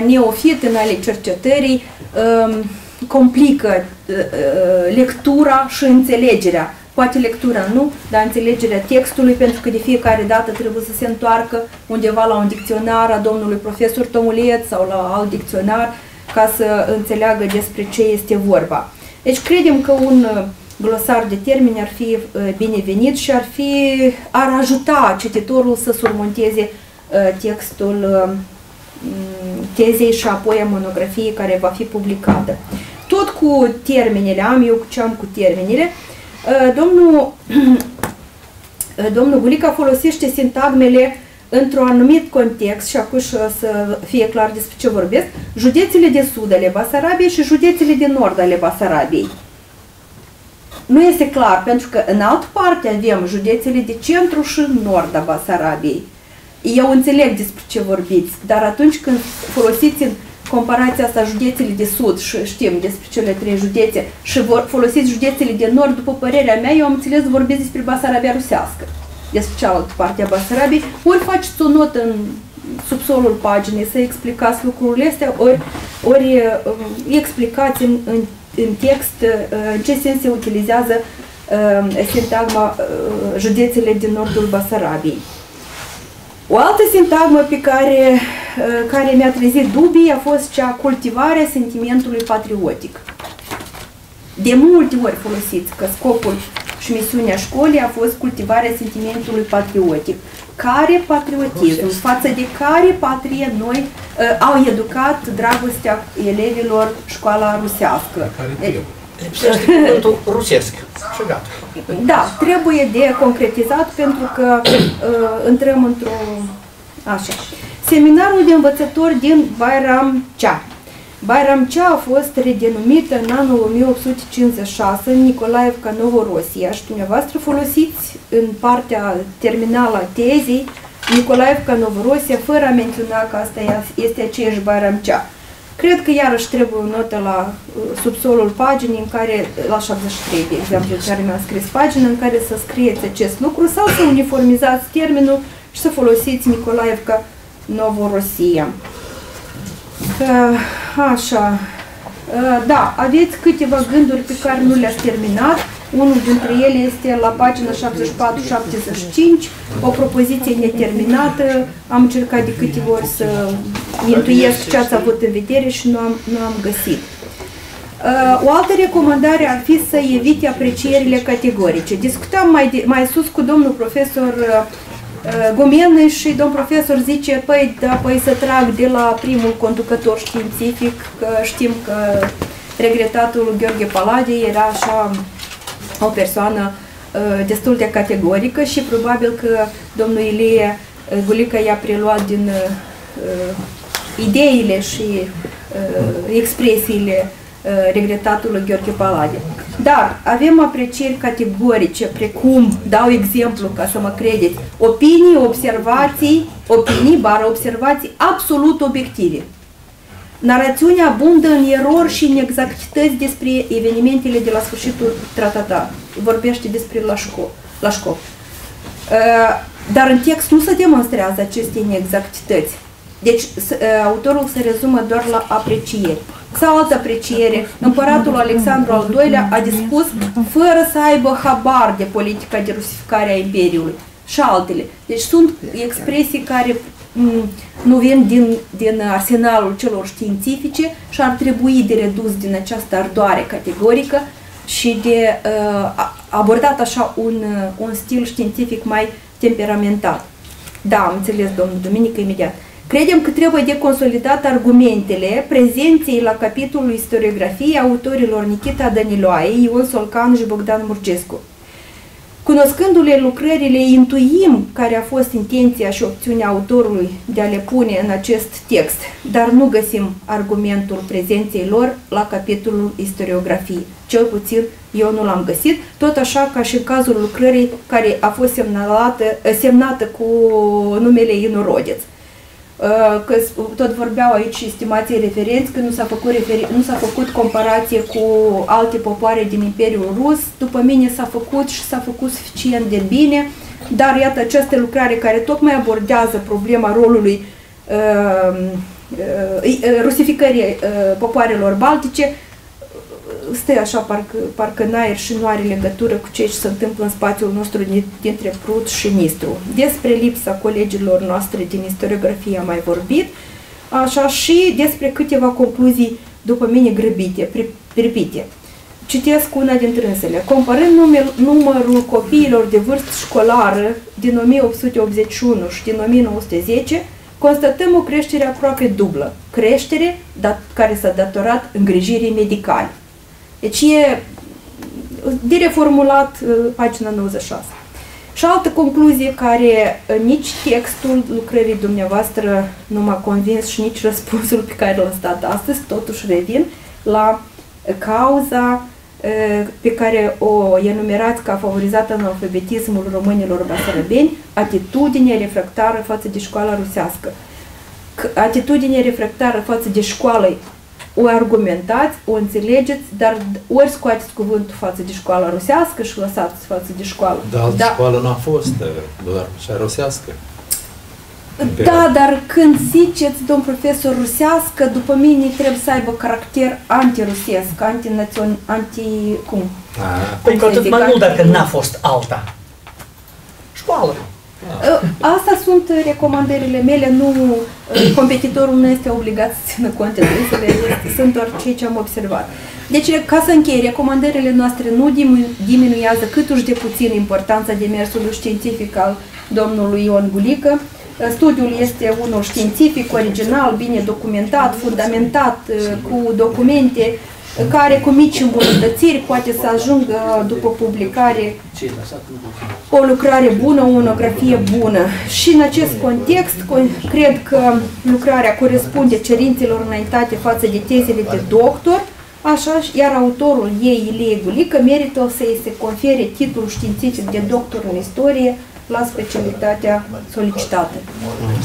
neofit în ale cercetării uh, complică uh, uh, lectura și înțelegerea. Poate lectura nu, dar înțelegerea textului, pentru că de fiecare dată trebuie să se întoarcă undeva la un dicționar a domnului profesor Tomuleț sau la alt dicționar ca să înțeleagă despre ce este vorba. Deci credem că un uh, glosar de termeni ar fi uh, binevenit și ar, fi, ar ajuta cititorul să surmonteze uh, textul tezei și apoi a monografiei care va fi publicată. Tot cu termenele, am eu ce am cu termenele, domnul, domnul Gulica folosește sintagmele într-un anumit context, și acum să fie clar despre ce vorbesc, județele de sud ale Basarabiei și județele de nord ale Basarabiei. Nu este clar, pentru că în altă parte avem județele de centru și nord a Basarabiei. Eu înțeleg despre ce vorbiți, dar atunci când folosiți în comparația asta județele de sud și știm despre cele trei județe și vor folosiți județele de nord, după părerea mea, eu am înțeles vorbiți despre Basarabia rusească despre cealaltă parte a Basarabiei, ori faceți o notă în subsolul paginii să explicați lucrurile astea, ori, ori uh, explicați în, în, în text uh, în ce sens se utilizează uh, sintagma uh, județele din nordul Basarabiei. O altă sintagmă pe care, uh, care mi-a trezit dubii a fost cea cultivarea sentimentului patriotic. De multe ori folosiți că scopul și misiunea școlii a fost cultivarea sentimentului patriotic. Care patriotism, față de care patrie noi uh, au educat dragostea elevilor școala rusească. Care Lipsește cuvântul rusesc și gata. Da, trebuie de concretizat pentru că uh, intrăm într-o... Așa. Seminarul de învățători din Bayram Cea Bayramcea a fost redenumită în anul 1856 în Nicolaevca, Novorosia și dumneavoastră folosiți în partea terminală a tezei Nicolaevca, Novorosia, fără a menționa că asta este aceeași Bayramcea. Cred că iarăși trebuie o notă la uh, subsolul paginii în care, la 73 de exemplu, în care mi-am scris pagina, în care să scrieți acest lucru sau să uniformizați termenul și să folosiți Nicolaevca, Novorosia. Așa. Da, aveți câteva gânduri pe care nu le-ați terminat. Unul dintre ele este la pagina 74-75, o propoziție neterminată. Am încercat de câteva ori să intuiesc ce ați avut în vedere și nu am, nu am găsit. O altă recomandare ar fi să evite aprecierile categorice. Discutam mai, de, mai sus cu domnul profesor Uh, Gomen și domn profesor zice, păi, da, păi să trag de la primul conducător științific, că știm că regretatul Gheorghe Palade era așa o persoană uh, destul de categorică și probabil că domnul Ilie uh, Gulica i-a preluat din uh, ideile și uh, expresiile uh, regretatului Gheorghe Palade. Dar avem aprecieri categorice, precum, dau exemplu ca să mă credeți, opinii, observații, opinii, bară observații absolut obiective. Narațiunea abundă în erori și inexactități despre evenimentele de la sfârșitul tratata. Vorbește despre Lașcov. Lașcov. Uh, dar în text nu se demonstrează aceste inexactități. Deci uh, autorul se rezumă doar la aprecieri sau altă apreciere, împăratul Alexandru al II-lea a dispus fără să aibă habar de politica de rusificare a Imperiului și altele. Deci sunt expresii care nu vin din, din arsenalul celor științifice și ar trebui de redus din această ardoare categorică și de uh, abordat așa un, uh, un stil științific mai temperamentat. Da, am înțeles, domnul Duminică, imediat. Credem că trebuie de consolidat argumentele prezenței la capitolul istoriografie autorilor Nikita Daniloae, Ion Solcan și Bogdan Murgescu. Cunoscându-le lucrările, intuim care a fost intenția și opțiunea autorului de a le pune în acest text, dar nu găsim argumentul prezenței lor la capitolul istoriografie. Cel puțin eu nu l-am găsit, tot așa ca și în cazul lucrării care a fost semnalată, semnată cu numele Inu Rodeț. Uh, că tot vorbeau aici estimații referenți că nu s-a făcut, referi, nu s-a făcut comparație cu alte popoare din Imperiul Rus. După mine s-a făcut și s-a făcut suficient de bine, dar iată această lucrare care tocmai abordează problema rolului uh, uh, rusificării uh, popoarelor baltice, stă așa parcă, parcă în aer și nu are legătură cu ce se întâmplă în spațiul nostru dintre Prut și Nistru. Despre lipsa colegilor noastre din istoriografie am mai vorbit, așa și despre câteva concluzii după mine grăbite, pripite. Citesc una dintre însele. Comparând numel, numărul copiilor de vârstă școlară din 1881 și din 1910, constatăm o creștere aproape dublă, creștere dat, care s-a datorat îngrijirii medicale. Deci e de reformulat uh, pagina 96. Și altă concluzie care uh, nici textul lucrării dumneavoastră nu m-a convins și nici răspunsul pe care l-am stat astăzi, totuși revin la cauza uh, pe care o enumerați ca favorizată în alfabetismul românilor basarabeni, atitudine refractară față de școala rusească. Atitudine refractară față de școală o argumentați, o înțelegeți, dar ori scoateți cuvântul față de școala rusească și lăsați față de școală. Dar altă da. școală nu a fost, doar cea rusească. Da, dar când ziceți, domn profesor, rusească, după mine trebuie să aibă caracter antirusesc, antinațion, anti... cum? Păi cu atât mai mult dacă n-a fost alta. Școală. Ă, asta sunt recomandările mele, nu ă, competitorul nu este obligat să țină cont de sunt doar cei ce am observat. Deci, ca să închei, recomandările noastre nu diminuează câtuși de puțin importanța demersului științific al domnului Ion Gulică. Studiul este unul științific, original, bine documentat, fundamentat, ă, cu documente care cu mici îmbunătățiri poate să ajungă după publicare o lucrare bună, o monografie bună. Și în acest context, cred că lucrarea corespunde cerințelor înaintate față de tezele de doctor, așa, iar autorul ei, Ilie Gulică, merită să îi se confere titlul științific de doctor în istorie la specialitatea solicitată.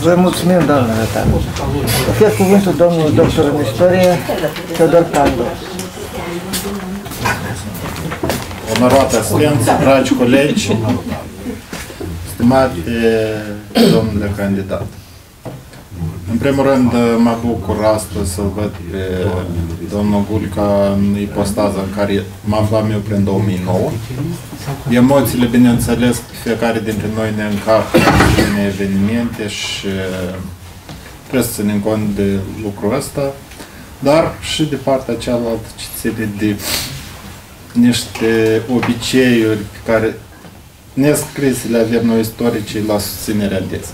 Vă mulțumim, doamnă Nătan. Ofer cuvântul domnul doctor în istorie, Teodor Candu. Onorată asistență, dragi colegi, stimate domnule candidat. În primul rând, mă bucur astăzi să văd pe domnul Gulca în ipostaza în care mă aflam eu prin 2009. Emoțiile, bineînțeles, fiecare dintre noi ne încarcă în evenimente și trebuie să ținem cont de lucrul ăsta, dar și de partea cealaltă ce ține de niște obiceiuri pe care nescrise le avem noi istoricii la susținerea DES.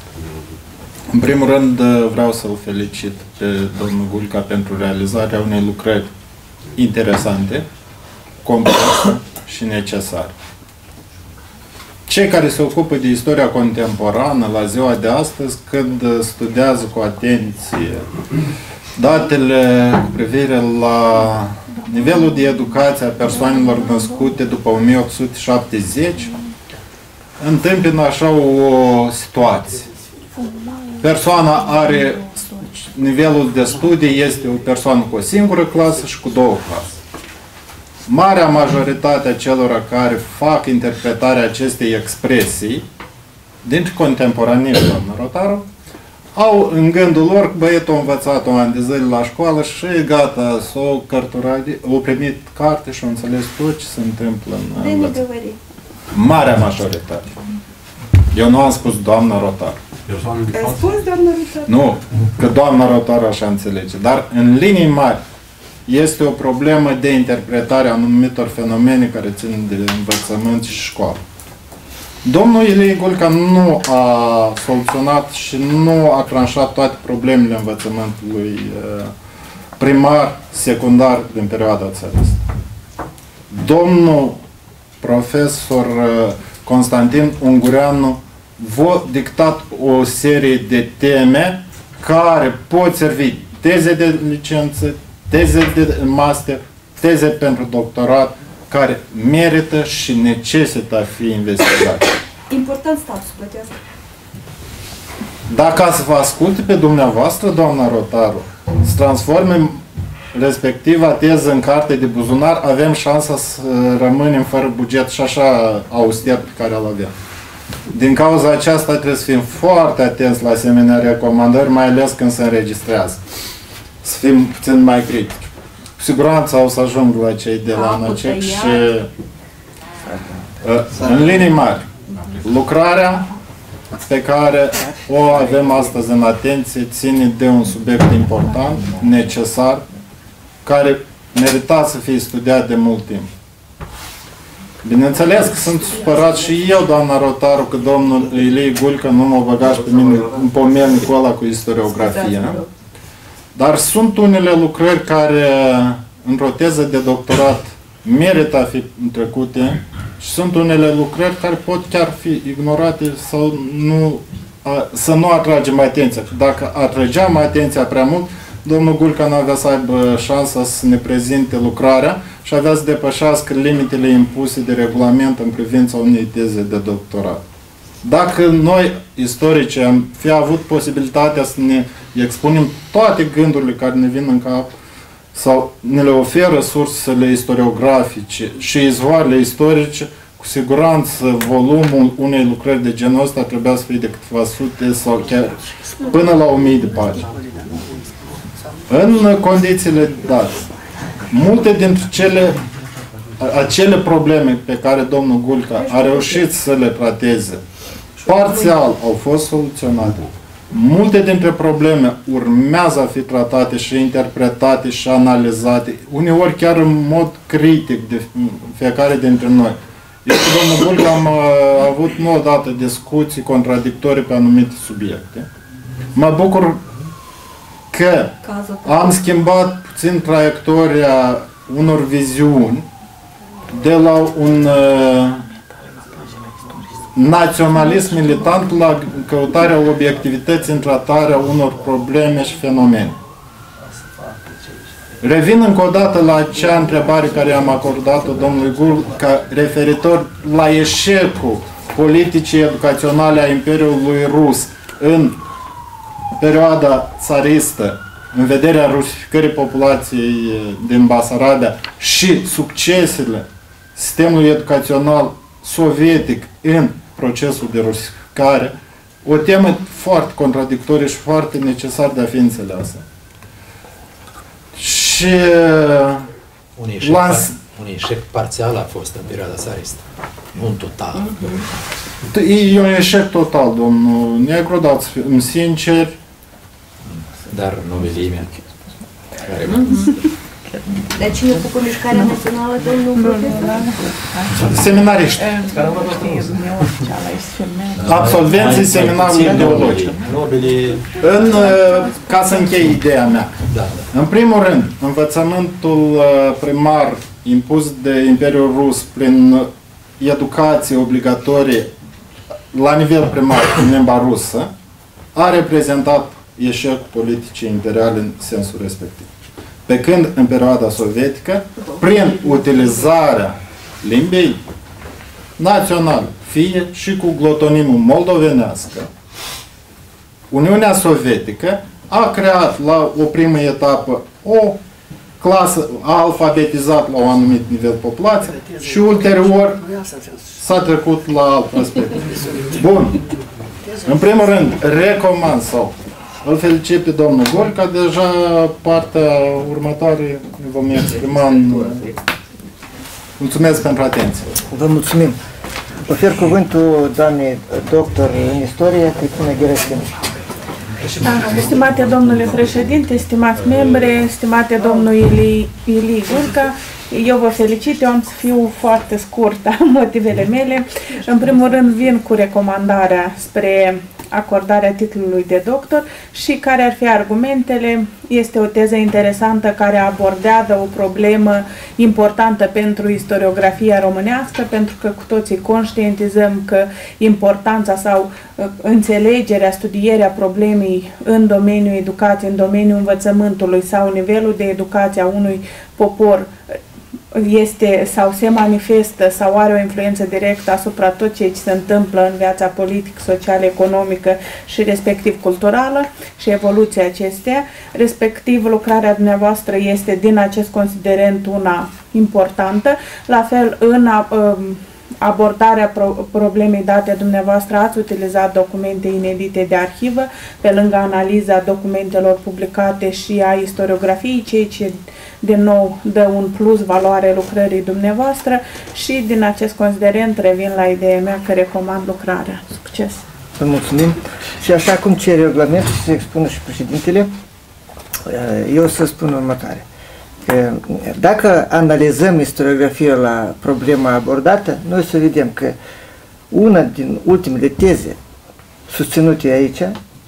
În primul rând vreau să-l felicit pe domnul Gulca pentru realizarea unei lucrări interesante, complexe și necesare. Cei care se ocupă de istoria contemporană la ziua de astăzi, când studiază cu atenție datele cu privire la nivelul de educație a persoanelor născute după 1870 întâmpină așa o situație. Persoana are nivelul de studii este o persoană cu o singură clasă și cu două clase. Marea majoritate a celor care fac interpretarea acestei expresii dintre contemporanii, doamnă Rotaru, au în gândul lor, băietul a învățat un an de zile la școală și e gata să o cărturade, o primit carte și a înțeles tot ce se întâmplă în învățământ. Marea majoritate. Eu nu am spus doamna Rotar. Ai spus doamna Rotar? Nu, că doamna Rotar așa înțelege. Dar în linii mari este o problemă de interpretare a anumitor fenomene care țin de învățământ și școală. Domnul Ilie Golca nu a soluționat și nu a tranșat toate problemele învățământului uh, primar, secundar din perioada țaristă. Domnul profesor uh, Constantin Ungureanu v-a dictat o serie de teme care pot servi teze de licență, teze de master, teze pentru doctorat, care merită și necesită a fi investigate. Important statul să plătească. Dacă să vă asculte pe dumneavoastră, doamna Rotaru, să transforme respectiva teză în carte de buzunar, avem șansa să rămânem fără buget și așa auster pe care îl avem. Din cauza aceasta trebuie să fim foarte atenți la asemenea recomandări, mai ales când se înregistrează. Să fim puțin mai critici. Cu siguranță o să ajung la cei de la Capul ANACEC și tăiat. uh, în linii mari, lucrarea pe care o avem astăzi în atenție ține de un subiect important, necesar, care merita să fie studiat de mult timp. Bineînțeles că sunt supărat și eu, doamna Rotaru, că domnul Ilie Gulcă nu mă băga și pe mine în pomelnicul ăla cu istoriografia. Dar sunt unele lucrări care, într-o teză de doctorat, merită a fi trecute și sunt unele lucrări care pot chiar fi ignorate sau nu, a, să nu atragem atenția. Dacă atrageam atenția prea mult, domnul Gulca nu avea să aibă șansa să ne prezinte lucrarea și avea să depășească limitele impuse de regulament în privința unei teze de doctorat. Dacă noi, istorici, am fi avut posibilitatea să ne expunem toate gândurile care ne vin în cap sau ne le oferă sursele istoriografice și izvoarele istorice, cu siguranță volumul unei lucrări de genul ăsta trebuia să fie de câteva sute sau chiar până la o mie de pagini. În condițiile date, multe dintre cele, acele probleme pe care domnul Gulca a reușit să le trateze, parțial au fost soluționate. Multe dintre probleme urmează a fi tratate și interpretate și analizate, uneori chiar în mod critic de fiecare dintre noi. Eu cu domnul Gulca am uh, avut nu odată discuții contradictorii pe anumite subiecte. Mă bucur că Cazul am schimbat puțin traiectoria unor viziuni de la un uh, naționalism militant la căutarea obiectivității în tratarea unor probleme și fenomene. Revin încă o dată la acea întrebare care am acordat-o domnului Gul, ca referitor la eșecul politicii educaționale a Imperiului Rus în perioada țaristă, în vederea rusificării populației eh, din Basarabia și succesele sistemului educațional sovietic în procesul de rusificare, o temă foarte contradictorie și foarte necesar de a fi înțeleasă. Și Un eșec, Lans- par, un eșec parțial a fost în perioada țaristă, nu un total. e un eșec total, domnul Negru, dați fi sincer, Dar nobilimea care Dar cine ocupă mișcarea națională, domnul profesor? seminariști, absolvenții seminarului ideologic. Nobilii, În, uh, ca să închei ideea mea, da, da. În primul rând, învățământul uh, primar impus de Imperiul Rus prin uh, educație obligatorie la nivel primar în limba rusă a reprezentat eșec politicii imperiale în sensul respectiv. Pe când în perioada sovietică, prin utilizarea limbii naționale, fie și cu glotonimul moldovenească, Uniunea Sovietică a creat la o primă etapă o clasă, a alfabetizat la un anumit nivel populație și ulterior s-a trecut la alt aspect. Bun. În primul rând, recomand sau îl felicit pe domnul Gorca, deja partea următoare ne vom exprima în... Mulțumesc pentru atenție. Vă mulțumim. Ofer cuvântul doamnei doctor în istorie, Cristina Gherescu. Da, stimate domnule președinte, stimați membri, stimate domnul Ili, Ili Gurca, eu vă felicit, eu am să fiu foarte scurtă motivele mele. În primul rând vin cu recomandarea spre acordarea titlului de doctor și care ar fi argumentele. Este o teză interesantă care abordează o problemă importantă pentru istoriografia românească, pentru că cu toții conștientizăm că importanța sau uh, înțelegerea, studierea problemei în domeniul educației, în domeniul învățământului sau nivelul de educație a unui popor este sau se manifestă sau are o influență directă asupra tot ceea ce se întâmplă în viața politică, socială, economică și respectiv culturală și evoluția acestea. Respectiv, lucrarea dumneavoastră este din acest considerent una importantă. La fel, în um, abordarea pro problemei date dumneavoastră ați utilizat documente inedite de arhivă, pe lângă analiza documentelor publicate și a istoriografiei, ceea ce din nou dă un plus valoare lucrării dumneavoastră și din acest considerent revin la ideea mea că recomand lucrarea. Succes! Vă mulțumim și așa cum cere regulamentul și se expună și președintele, eu să spun următoare. Că dacă analizăm istoriografia la problema abordată, noi să vedem că una din ultimele teze susținute aici,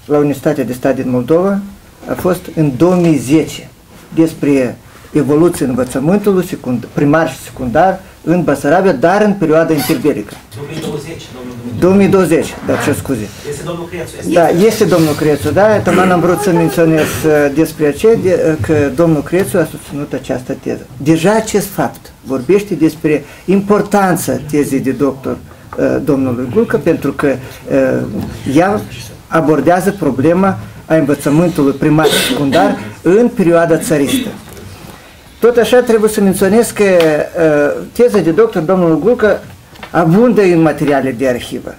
la Universitatea de Stat din Moldova, a fost în 2010 despre evoluție învățământului secund, primar și secundar în Basarabia, dar în perioada interbelică. 2020, domnul 2020, da, ce scuze. Este domnul Crețu. Este da, este domnul Crețu, da, tocmai am vrut să menționez uh, despre aceea, de, uh, că domnul Crețu a susținut această teză. Deja acest fapt vorbește despre importanța tezei de doctor uh, domnului Gulcă, pentru că ea abordează problema a învățământului primar și secundar în perioada țaristă. Tot așa trebuie să menționez că uh, teza de doctor, domnul Gulcă, abundă în materiale de arhivă.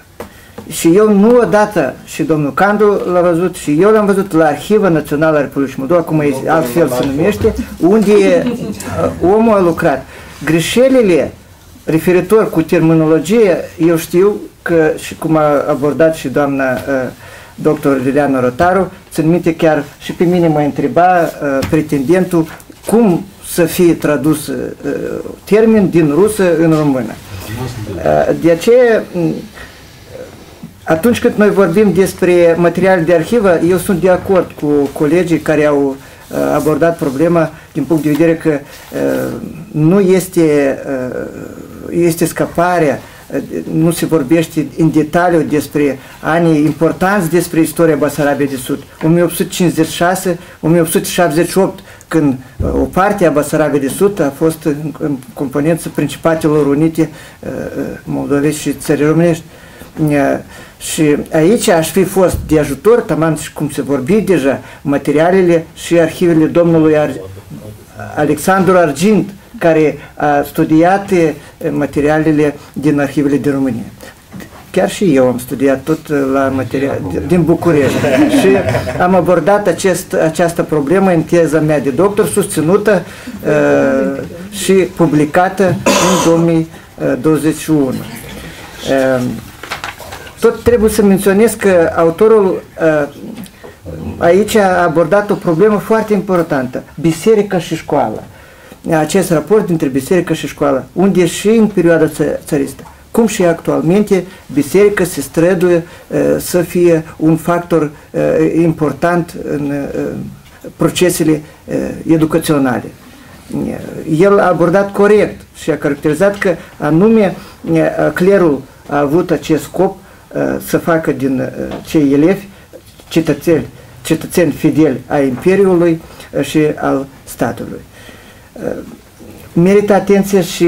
Și eu nu odată, și domnul Candu l-a văzut, și eu l-am văzut la Arhiva Națională a Republicii Moldova, cum e, altfel se numește, unde uh, omul a lucrat. Greșelile referitor cu terminologie, eu știu că, și cum a abordat și doamna uh, doctor Liliana Rotaru, țin minte chiar și pe mine mă întreba uh, pretendentul cum să fie tradus uh, termen din rusă în română. Uh, de aceea, mm, atunci când noi vorbim despre materiale de arhivă, eu sunt de acord cu colegii care au uh, abordat problema din punct de vedere că nu este, este scăparea nu se vorbește în detaliu despre anii importanți despre istoria Basarabiei de Sud. 1856-1878 când uh, o parte a Basarabiei de Sud a fost în, în componență Principatelor Unite uh, uh, Moldovești și țării românești. Și aici aș fi fost de ajutor, taman și cum se vorbi deja, materialele și arhivele domnului Ar Alexandru Argint, care a studiat materialele din arhivele din România. Chiar și eu am studiat tot uh, la material, din București și am abordat acest, această problemă în teza mea de doctor, susținută uh, și publicată în 2021. Uh, tot trebuie să menționez că autorul uh, aici a abordat o problemă foarte importantă, biserica și școala. Acest raport dintre biserică și școală, unde și în perioada țăristă cum și actualmente biserica se străduie să fie un factor important în procesele educaționale. El a abordat corect și a caracterizat că anume clerul a avut acest scop să facă din cei elevi cetățeni, cetățeni fideli a Imperiului și al statului. Merită atenție și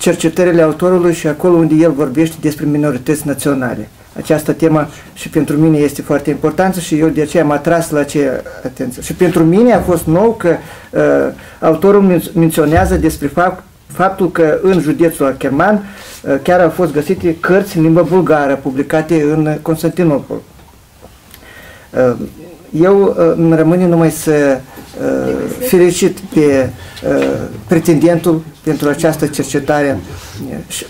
cercetările autorului și acolo unde el vorbește despre minorități naționale. Această temă și pentru mine este foarte importantă și eu de aceea am atras la aceea atenție. Și pentru mine a fost nou că uh, autorul menționează despre fapt, faptul că în județul Acherman uh, chiar au fost găsite cărți în limba bulgară publicate în Constantinopol. Uh, eu uh, îmi rămâne numai să uh, felicit pe uh, pretendentul pentru această cercetare,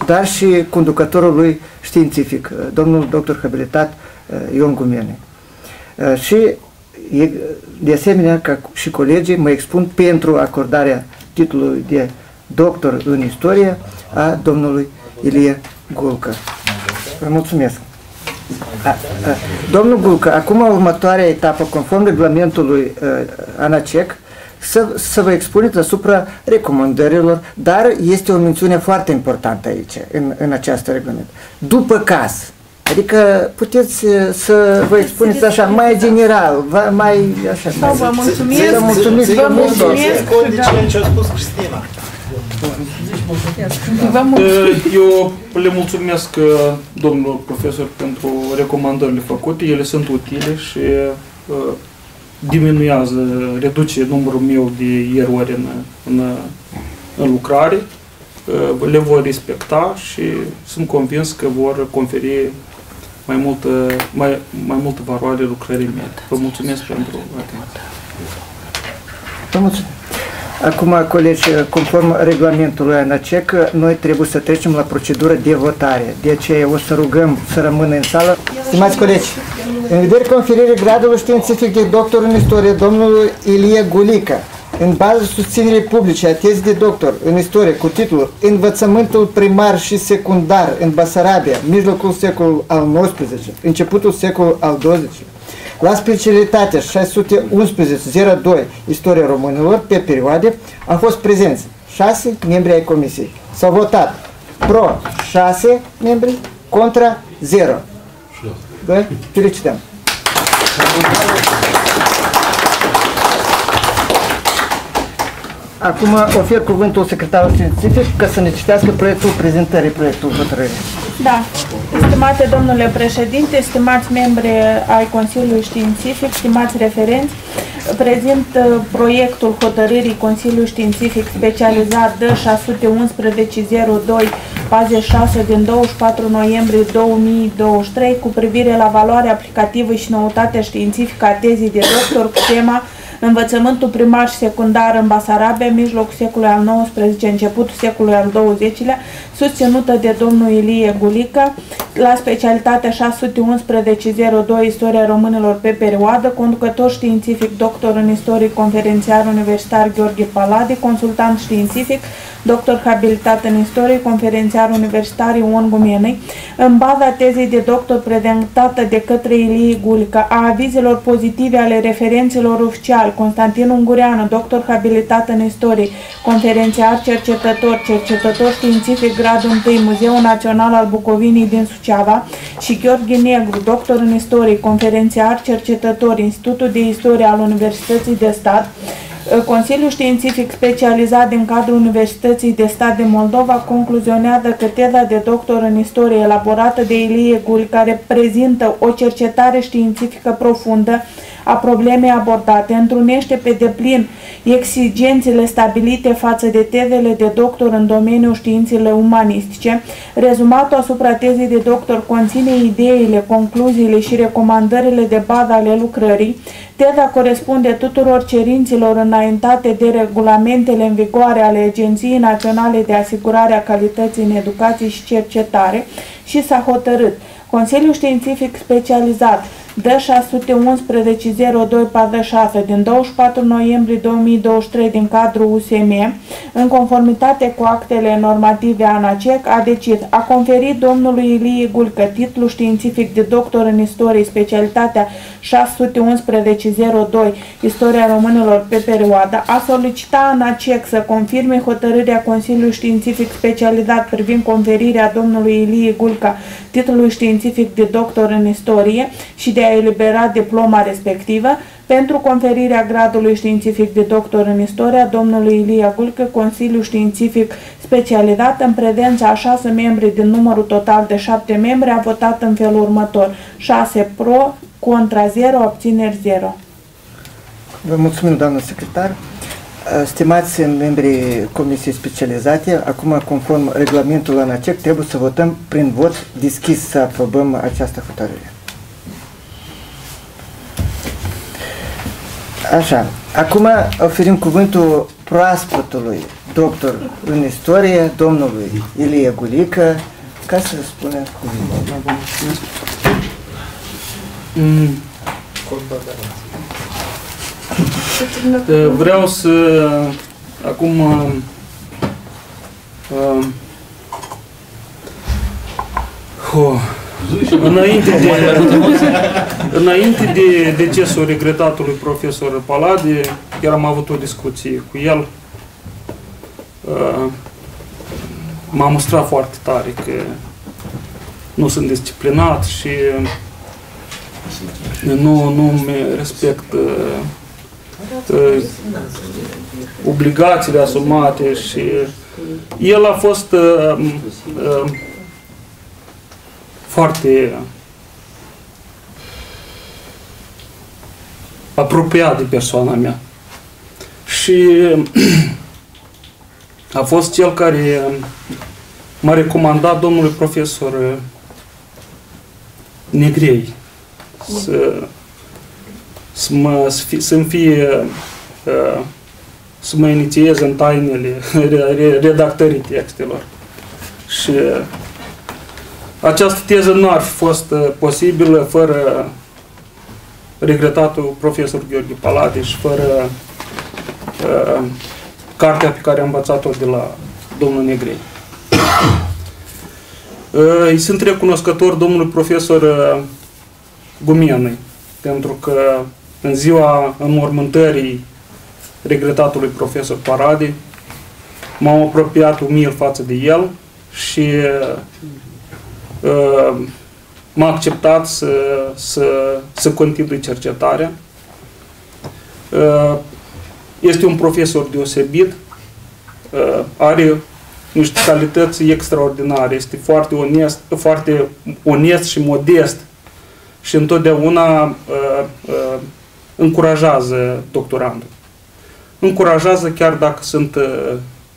dar și conducătorul lui științific, domnul doctor habilitat Ion Gumene. Și de asemenea, ca și colegii, mă expun pentru acordarea titlului de doctor în istorie a domnului Ilie Gulcă. Vă mulțumesc! Domnul Gulcă, acum următoarea etapă, conform regulamentului uh, ANACEC, să, să vă expuneți asupra recomandărilor, dar este o mențiune foarte importantă aici, în, în această regulament. După caz, Adică puteți uh, să vă expuneți așa, mai general, mai așa. Sau vă mulțumesc, vă mulțumesc, vă mulțumesc. ce a spus Cristina. Eu le mulțumesc uh, domnul profesor pentru recomandările făcute, ele sunt utile și uh, diminuează, reduce numărul meu de erori în, în, în lucrare. Le voi respecta și sunt convins că vor conferi mai multă, mai, mai multă valoare lucrării mele. Vă mulțumesc pentru atenție. Vă mulțumesc. Acum, colegi, conform regulamentului ANACEC, noi trebuie să trecem la procedură de votare. De aceea o să rugăm să rămână în sală. Stimați colegi, în vederea conferirii gradului științific de doctor în istorie domnului Ilie Gulica, în baza susținerii publice a tezii de doctor în istorie cu titlul Învățământul primar și secundar în Basarabia, mijlocul secolul al XIX, începutul secolul al XX, la specialitatea 611-02 Istoria Românilor pe perioade au fost prezenți 6 membri ai comisiei. S-au votat pro 6 membri, contra 0. Vă felicităm! Acum ofer cuvântul secretarului științific ca să ne citească proiectul prezentării, proiectul hotărârii. Da. Stimate domnule președinte, stimați membri ai Consiliului Științific, stimați referenți, prezint uh, proiectul hotărârii Consiliului Științific specializat D 611 46 din 24 noiembrie 2023 cu privire la valoarea aplicativă și noutatea științifică a tezii de doctor cu tema Învățământul primar și secundar în Basarabia, mijlocul secolului al XIX, începutul secolului al XX-lea, susținută de domnul Ilie Gulica, la specialitatea 611-02 Istoria Românilor pe perioadă, conducător științific, doctor în istorie, conferențiar universitar Gheorghe Palade, consultant științific, doctor habilitat în istorie, conferențiar universitar Ion Gumenei, în baza tezei de doctor prezentată de către Ilie Gulica, a avizelor pozitive ale referenților oficiali, Constantin Ungureanu, doctor habilitat în istorie, conferențiar cercetător, cercetător științific gradul 1, Muzeul Național al Bucovinii din Suceava și Gheorghe Negru, doctor în istorie, conferențiar, cercetător, Institutul de Istorie al Universității de Stat, Consiliul Științific Specializat din cadrul Universității de Stat de Moldova concluzionează că teza de doctor în istorie elaborată de Ilie Gul, care prezintă o cercetare științifică profundă a problemei abordate, întrunește pe deplin exigențele stabilite față de tezele de doctor în domeniul științele umanistice. Rezumatul asupra tezei de doctor conține ideile, concluziile și recomandările de bază ale lucrării. Teza corespunde tuturor cerințelor înaintate de regulamentele în vigoare ale Agenției Naționale de Asigurare a Calității în Educație și Cercetare și s-a hotărât Consiliul Științific Specializat D611-0246 din 24 noiembrie 2023 din cadrul USM, în conformitate cu actele normative ANACEC, a decis a conferit domnului Ilie Gulcă titlul științific de doctor în istorie, specialitatea 611-02 Istoria românilor pe perioadă, a solicita ANACEC să confirme hotărârea Consiliului Științific Specializat privind conferirea domnului Ilie Gulca titlului științific de doctor în istorie și de a elibera diploma respectivă pentru conferirea gradului științific de doctor în istoria domnului Ilie Gulcă, Consiliul Științific specializat în prezența a șase membri din numărul total de șapte membri a votat în felul următor. 6 pro, contra 0, obțineri 0. Vă mulțumim, doamnă secretar. Stimați membrii Comisiei Specializate, acum, conform regulamentul ANACEC, trebuie să votăm prin vot deschis să aprobăm această hotărâre. Așa, acum oferim cuvântul proaspătului doctor în istorie, domnului Ilie Gulică, ca să spună cuvântul. Mm. Vreau să acum uh, uh, Înainte de, înainte de decesul regretatului profesor Palade, chiar am avut o discuție cu el. Uh, m-a mustrat foarte tare că nu sunt disciplinat și nu, nu mi respect uh, uh, obligațiile asumate și el a fost uh, uh, foarte apropiat de persoana mea. Și a fost cel care m-a recomandat domnului profesor Negrei să, să mă, să fie, să fie să mă inițiez în tainele redactării textelor. Și această teză nu ar fi fost uh, posibilă fără regretatul profesor Gheorghe Palade și fără uh, cartea pe care am învățat-o de la domnul Negrei. Uh, îi sunt recunoscător domnului profesor uh, Gumianui, pentru că în ziua înmormântării regretatului profesor Parade m-am apropiat umil față de el și uh, Uh, m-a acceptat să, să, să continui cercetarea. Uh, este un profesor deosebit, uh, are niște calități extraordinare, este foarte onest, foarte onest și modest și întotdeauna uh, uh, încurajează doctorandul. Încurajează chiar dacă sunt, uh,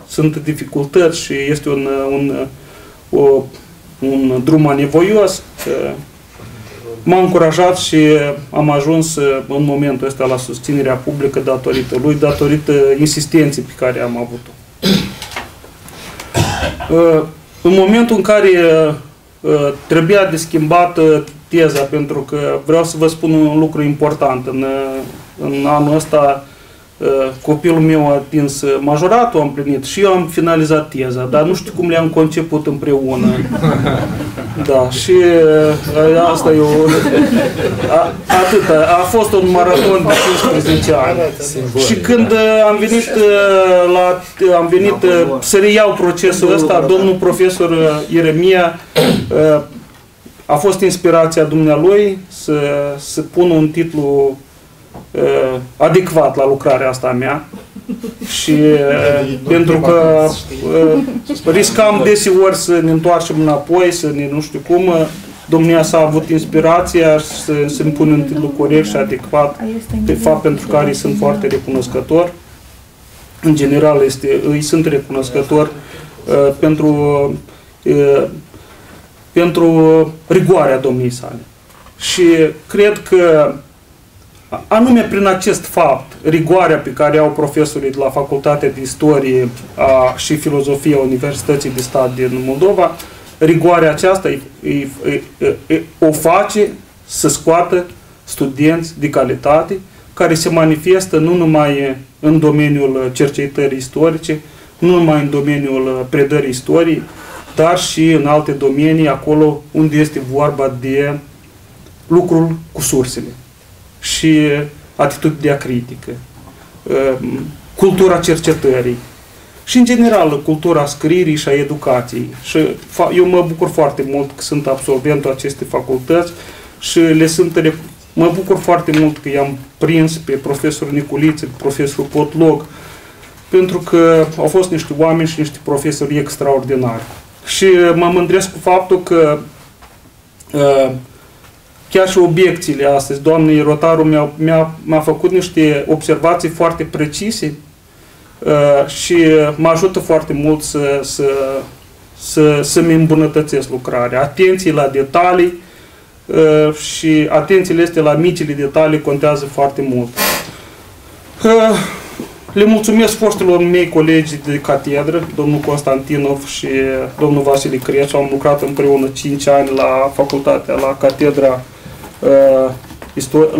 sunt dificultăți și este un, un, o un drum anevoios. M-a încurajat și am ajuns în momentul ăsta la susținerea publică datorită lui, datorită insistenței pe care am avut-o. În momentul în care trebuia de schimbat teza, pentru că vreau să vă spun un lucru important. În, în anul ăsta Uh, copilul meu a atins uh, majoratul, am plinit și eu am finalizat teza, dar nu știu cum le-am conceput împreună. Da, și uh, asta e o... A, atât, a fost un maraton de 15 ani. Și când am venit la, am venit să reiau procesul ăsta, domnul profesor Ieremia a fost inspirația dumnealui să, să pună un titlu uh, adecvat la lucrarea asta a mea și uh, pentru că uh, riscam deseori să ne întoarcem înapoi, să ne nu știu cum, uh, domnia s-a avut inspirația să se pun în titlu corect și adecvat, de fapt pentru care îi sunt foarte recunoscător. În general este, îi sunt recunoscător uh, pentru, uh, pentru rigoarea domniei sale. Și cred că Anume prin acest fapt, rigoarea pe care au profesorii de la Facultatea de Istorie a, și Filozofie a Universității de Stat din Moldova, rigoarea aceasta îi, îi, îi, o face să scoată studenți de calitate care se manifestă nu numai în domeniul cercetării istorice, nu numai în domeniul predării istoriei, dar și în alte domenii, acolo unde este vorba de lucrul cu sursele și atitudinea critică, um, cultura cercetării și, în general, cultura scrierii și a educației. Și eu mă bucur foarte mult că sunt absolventul acestei facultăți și le sunt Mă bucur foarte mult că i-am prins pe profesorul Niculiță, pe profesorul Potlog, pentru că au fost niște oameni și niște profesori extraordinari. Și mă mândresc cu faptul că uh, chiar și obiecțiile astăzi. Doamne, Rotarul mi-a, mi-a, mi-a făcut niște observații foarte precise uh, și mă ajută foarte mult să, să, să, să-mi îmbunătățesc lucrarea. Atenție la detalii uh, și atențiile este la micile detalii contează foarte mult. Uh, le mulțumesc foștilor mei colegi de catedră, domnul Constantinov și domnul Vasile Crețu. Am lucrat împreună 5 ani la facultatea, la catedra uh,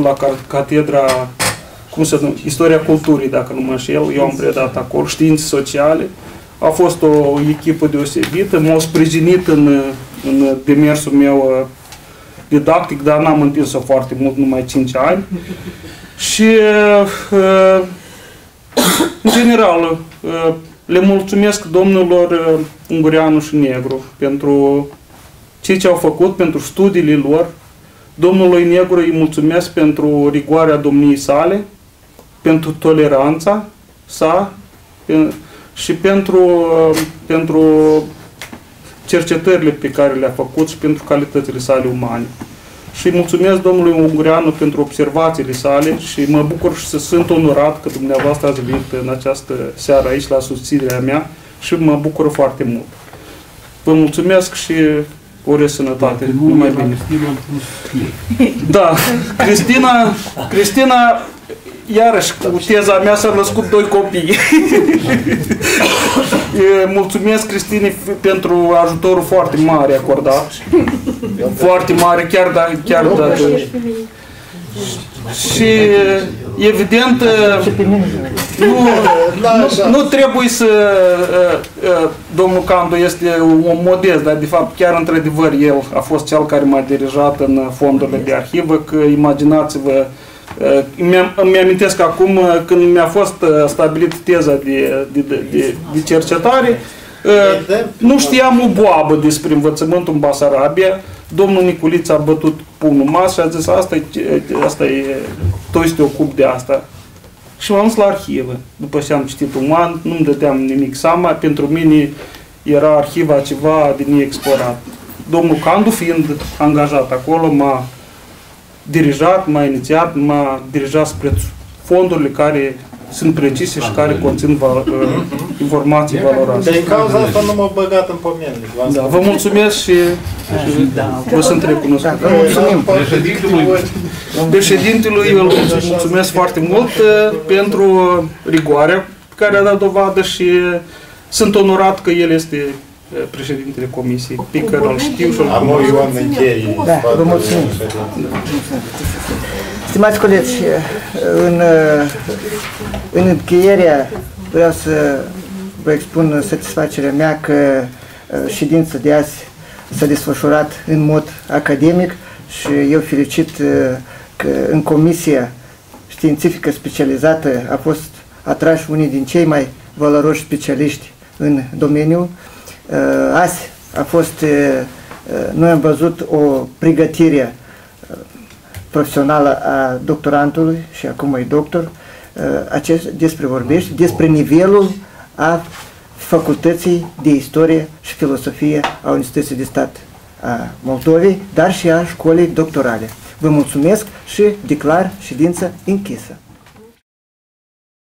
la catedra cum să numește, Istoria Culturii, dacă nu mă înșel, eu am predat acolo, științe sociale. A fost o echipă deosebită, m-au sprijinit în, în demersul meu uh, didactic, dar n-am întins-o foarte mult, numai 5 ani. Și, în general, le mulțumesc domnilor Ungureanu și Negru pentru ceea ce au făcut, pentru studiile lor. Domnului Negru îi mulțumesc pentru rigoarea domniei sale, pentru toleranța sa și pentru, pentru cercetările pe care le-a făcut și pentru calitățile sale umane. Și mulțumesc domnului Ungureanu pentru observațiile sale și mă bucur și să sunt onorat că dumneavoastră ați venit în această seară aici la susținerea mea și mă bucur foarte mult. Vă mulțumesc și ore sănătate. Numai bine. Da, Cristina, Cristina iarăși, cu teza mea s-au născut doi copii. Mulțumesc, Cristine, pentru ajutorul foarte mare acordat. Foarte mare, chiar, da, chiar dacă... Și evident nu, nu, nu trebuie să domnul Candu este un modest, dar de fapt chiar într-adevăr el a fost cel care m-a dirijat în fondurile de arhivă, că imaginați-vă îmi amintesc acum când mi-a fost stabilit teza de, de, de, de cercetare, nu știam o boabă despre învățământul în Basarabia. Domnul Niculiț a bătut punul mas și a zis, asta e, asta e, tu te ocup de asta. Și m-am dus la arhivă. După ce am citit un an, nu-mi dădeam nimic seama. Pentru mine era arhiva ceva de neexplorat. Domnul Candu, fiind angajat acolo, m-a dirijat, m-a inițiat, m-a dirijat spre fondurile care sunt precise și care conțin val, uh, informații valoroase. Din cauza asta nu m-am băgat în pomeni. Da, vă mulțumesc și, și vă sunt recunoscut. Da, mulțumim. Președintelui, președintelui îl mulțumesc foarte mult uh, pentru rigoarea care a dat dovadă și sunt onorat că el este președintele comisiei, pe care îl știu și îl Am o oameni chei. Da, vă mulțumim. Stimați colegi, în, în încheierea vreau să vă expun satisfacerea mea că uh, ședința de azi s-a desfășurat în mod academic și eu felicit uh, că în comisia științifică specializată a fost atrași unii din cei mai valoroși specialiști în domeniu. Uh, azi a fost, uh, uh, noi am văzut o pregătire profesională a doctorantului și acum e doctor, acest, despre vorbești, despre nivelul a facultății de istorie și filosofie a Universității de Stat a Moldovei, dar și a școlii doctorale. Vă mulțumesc și declar ședința închisă.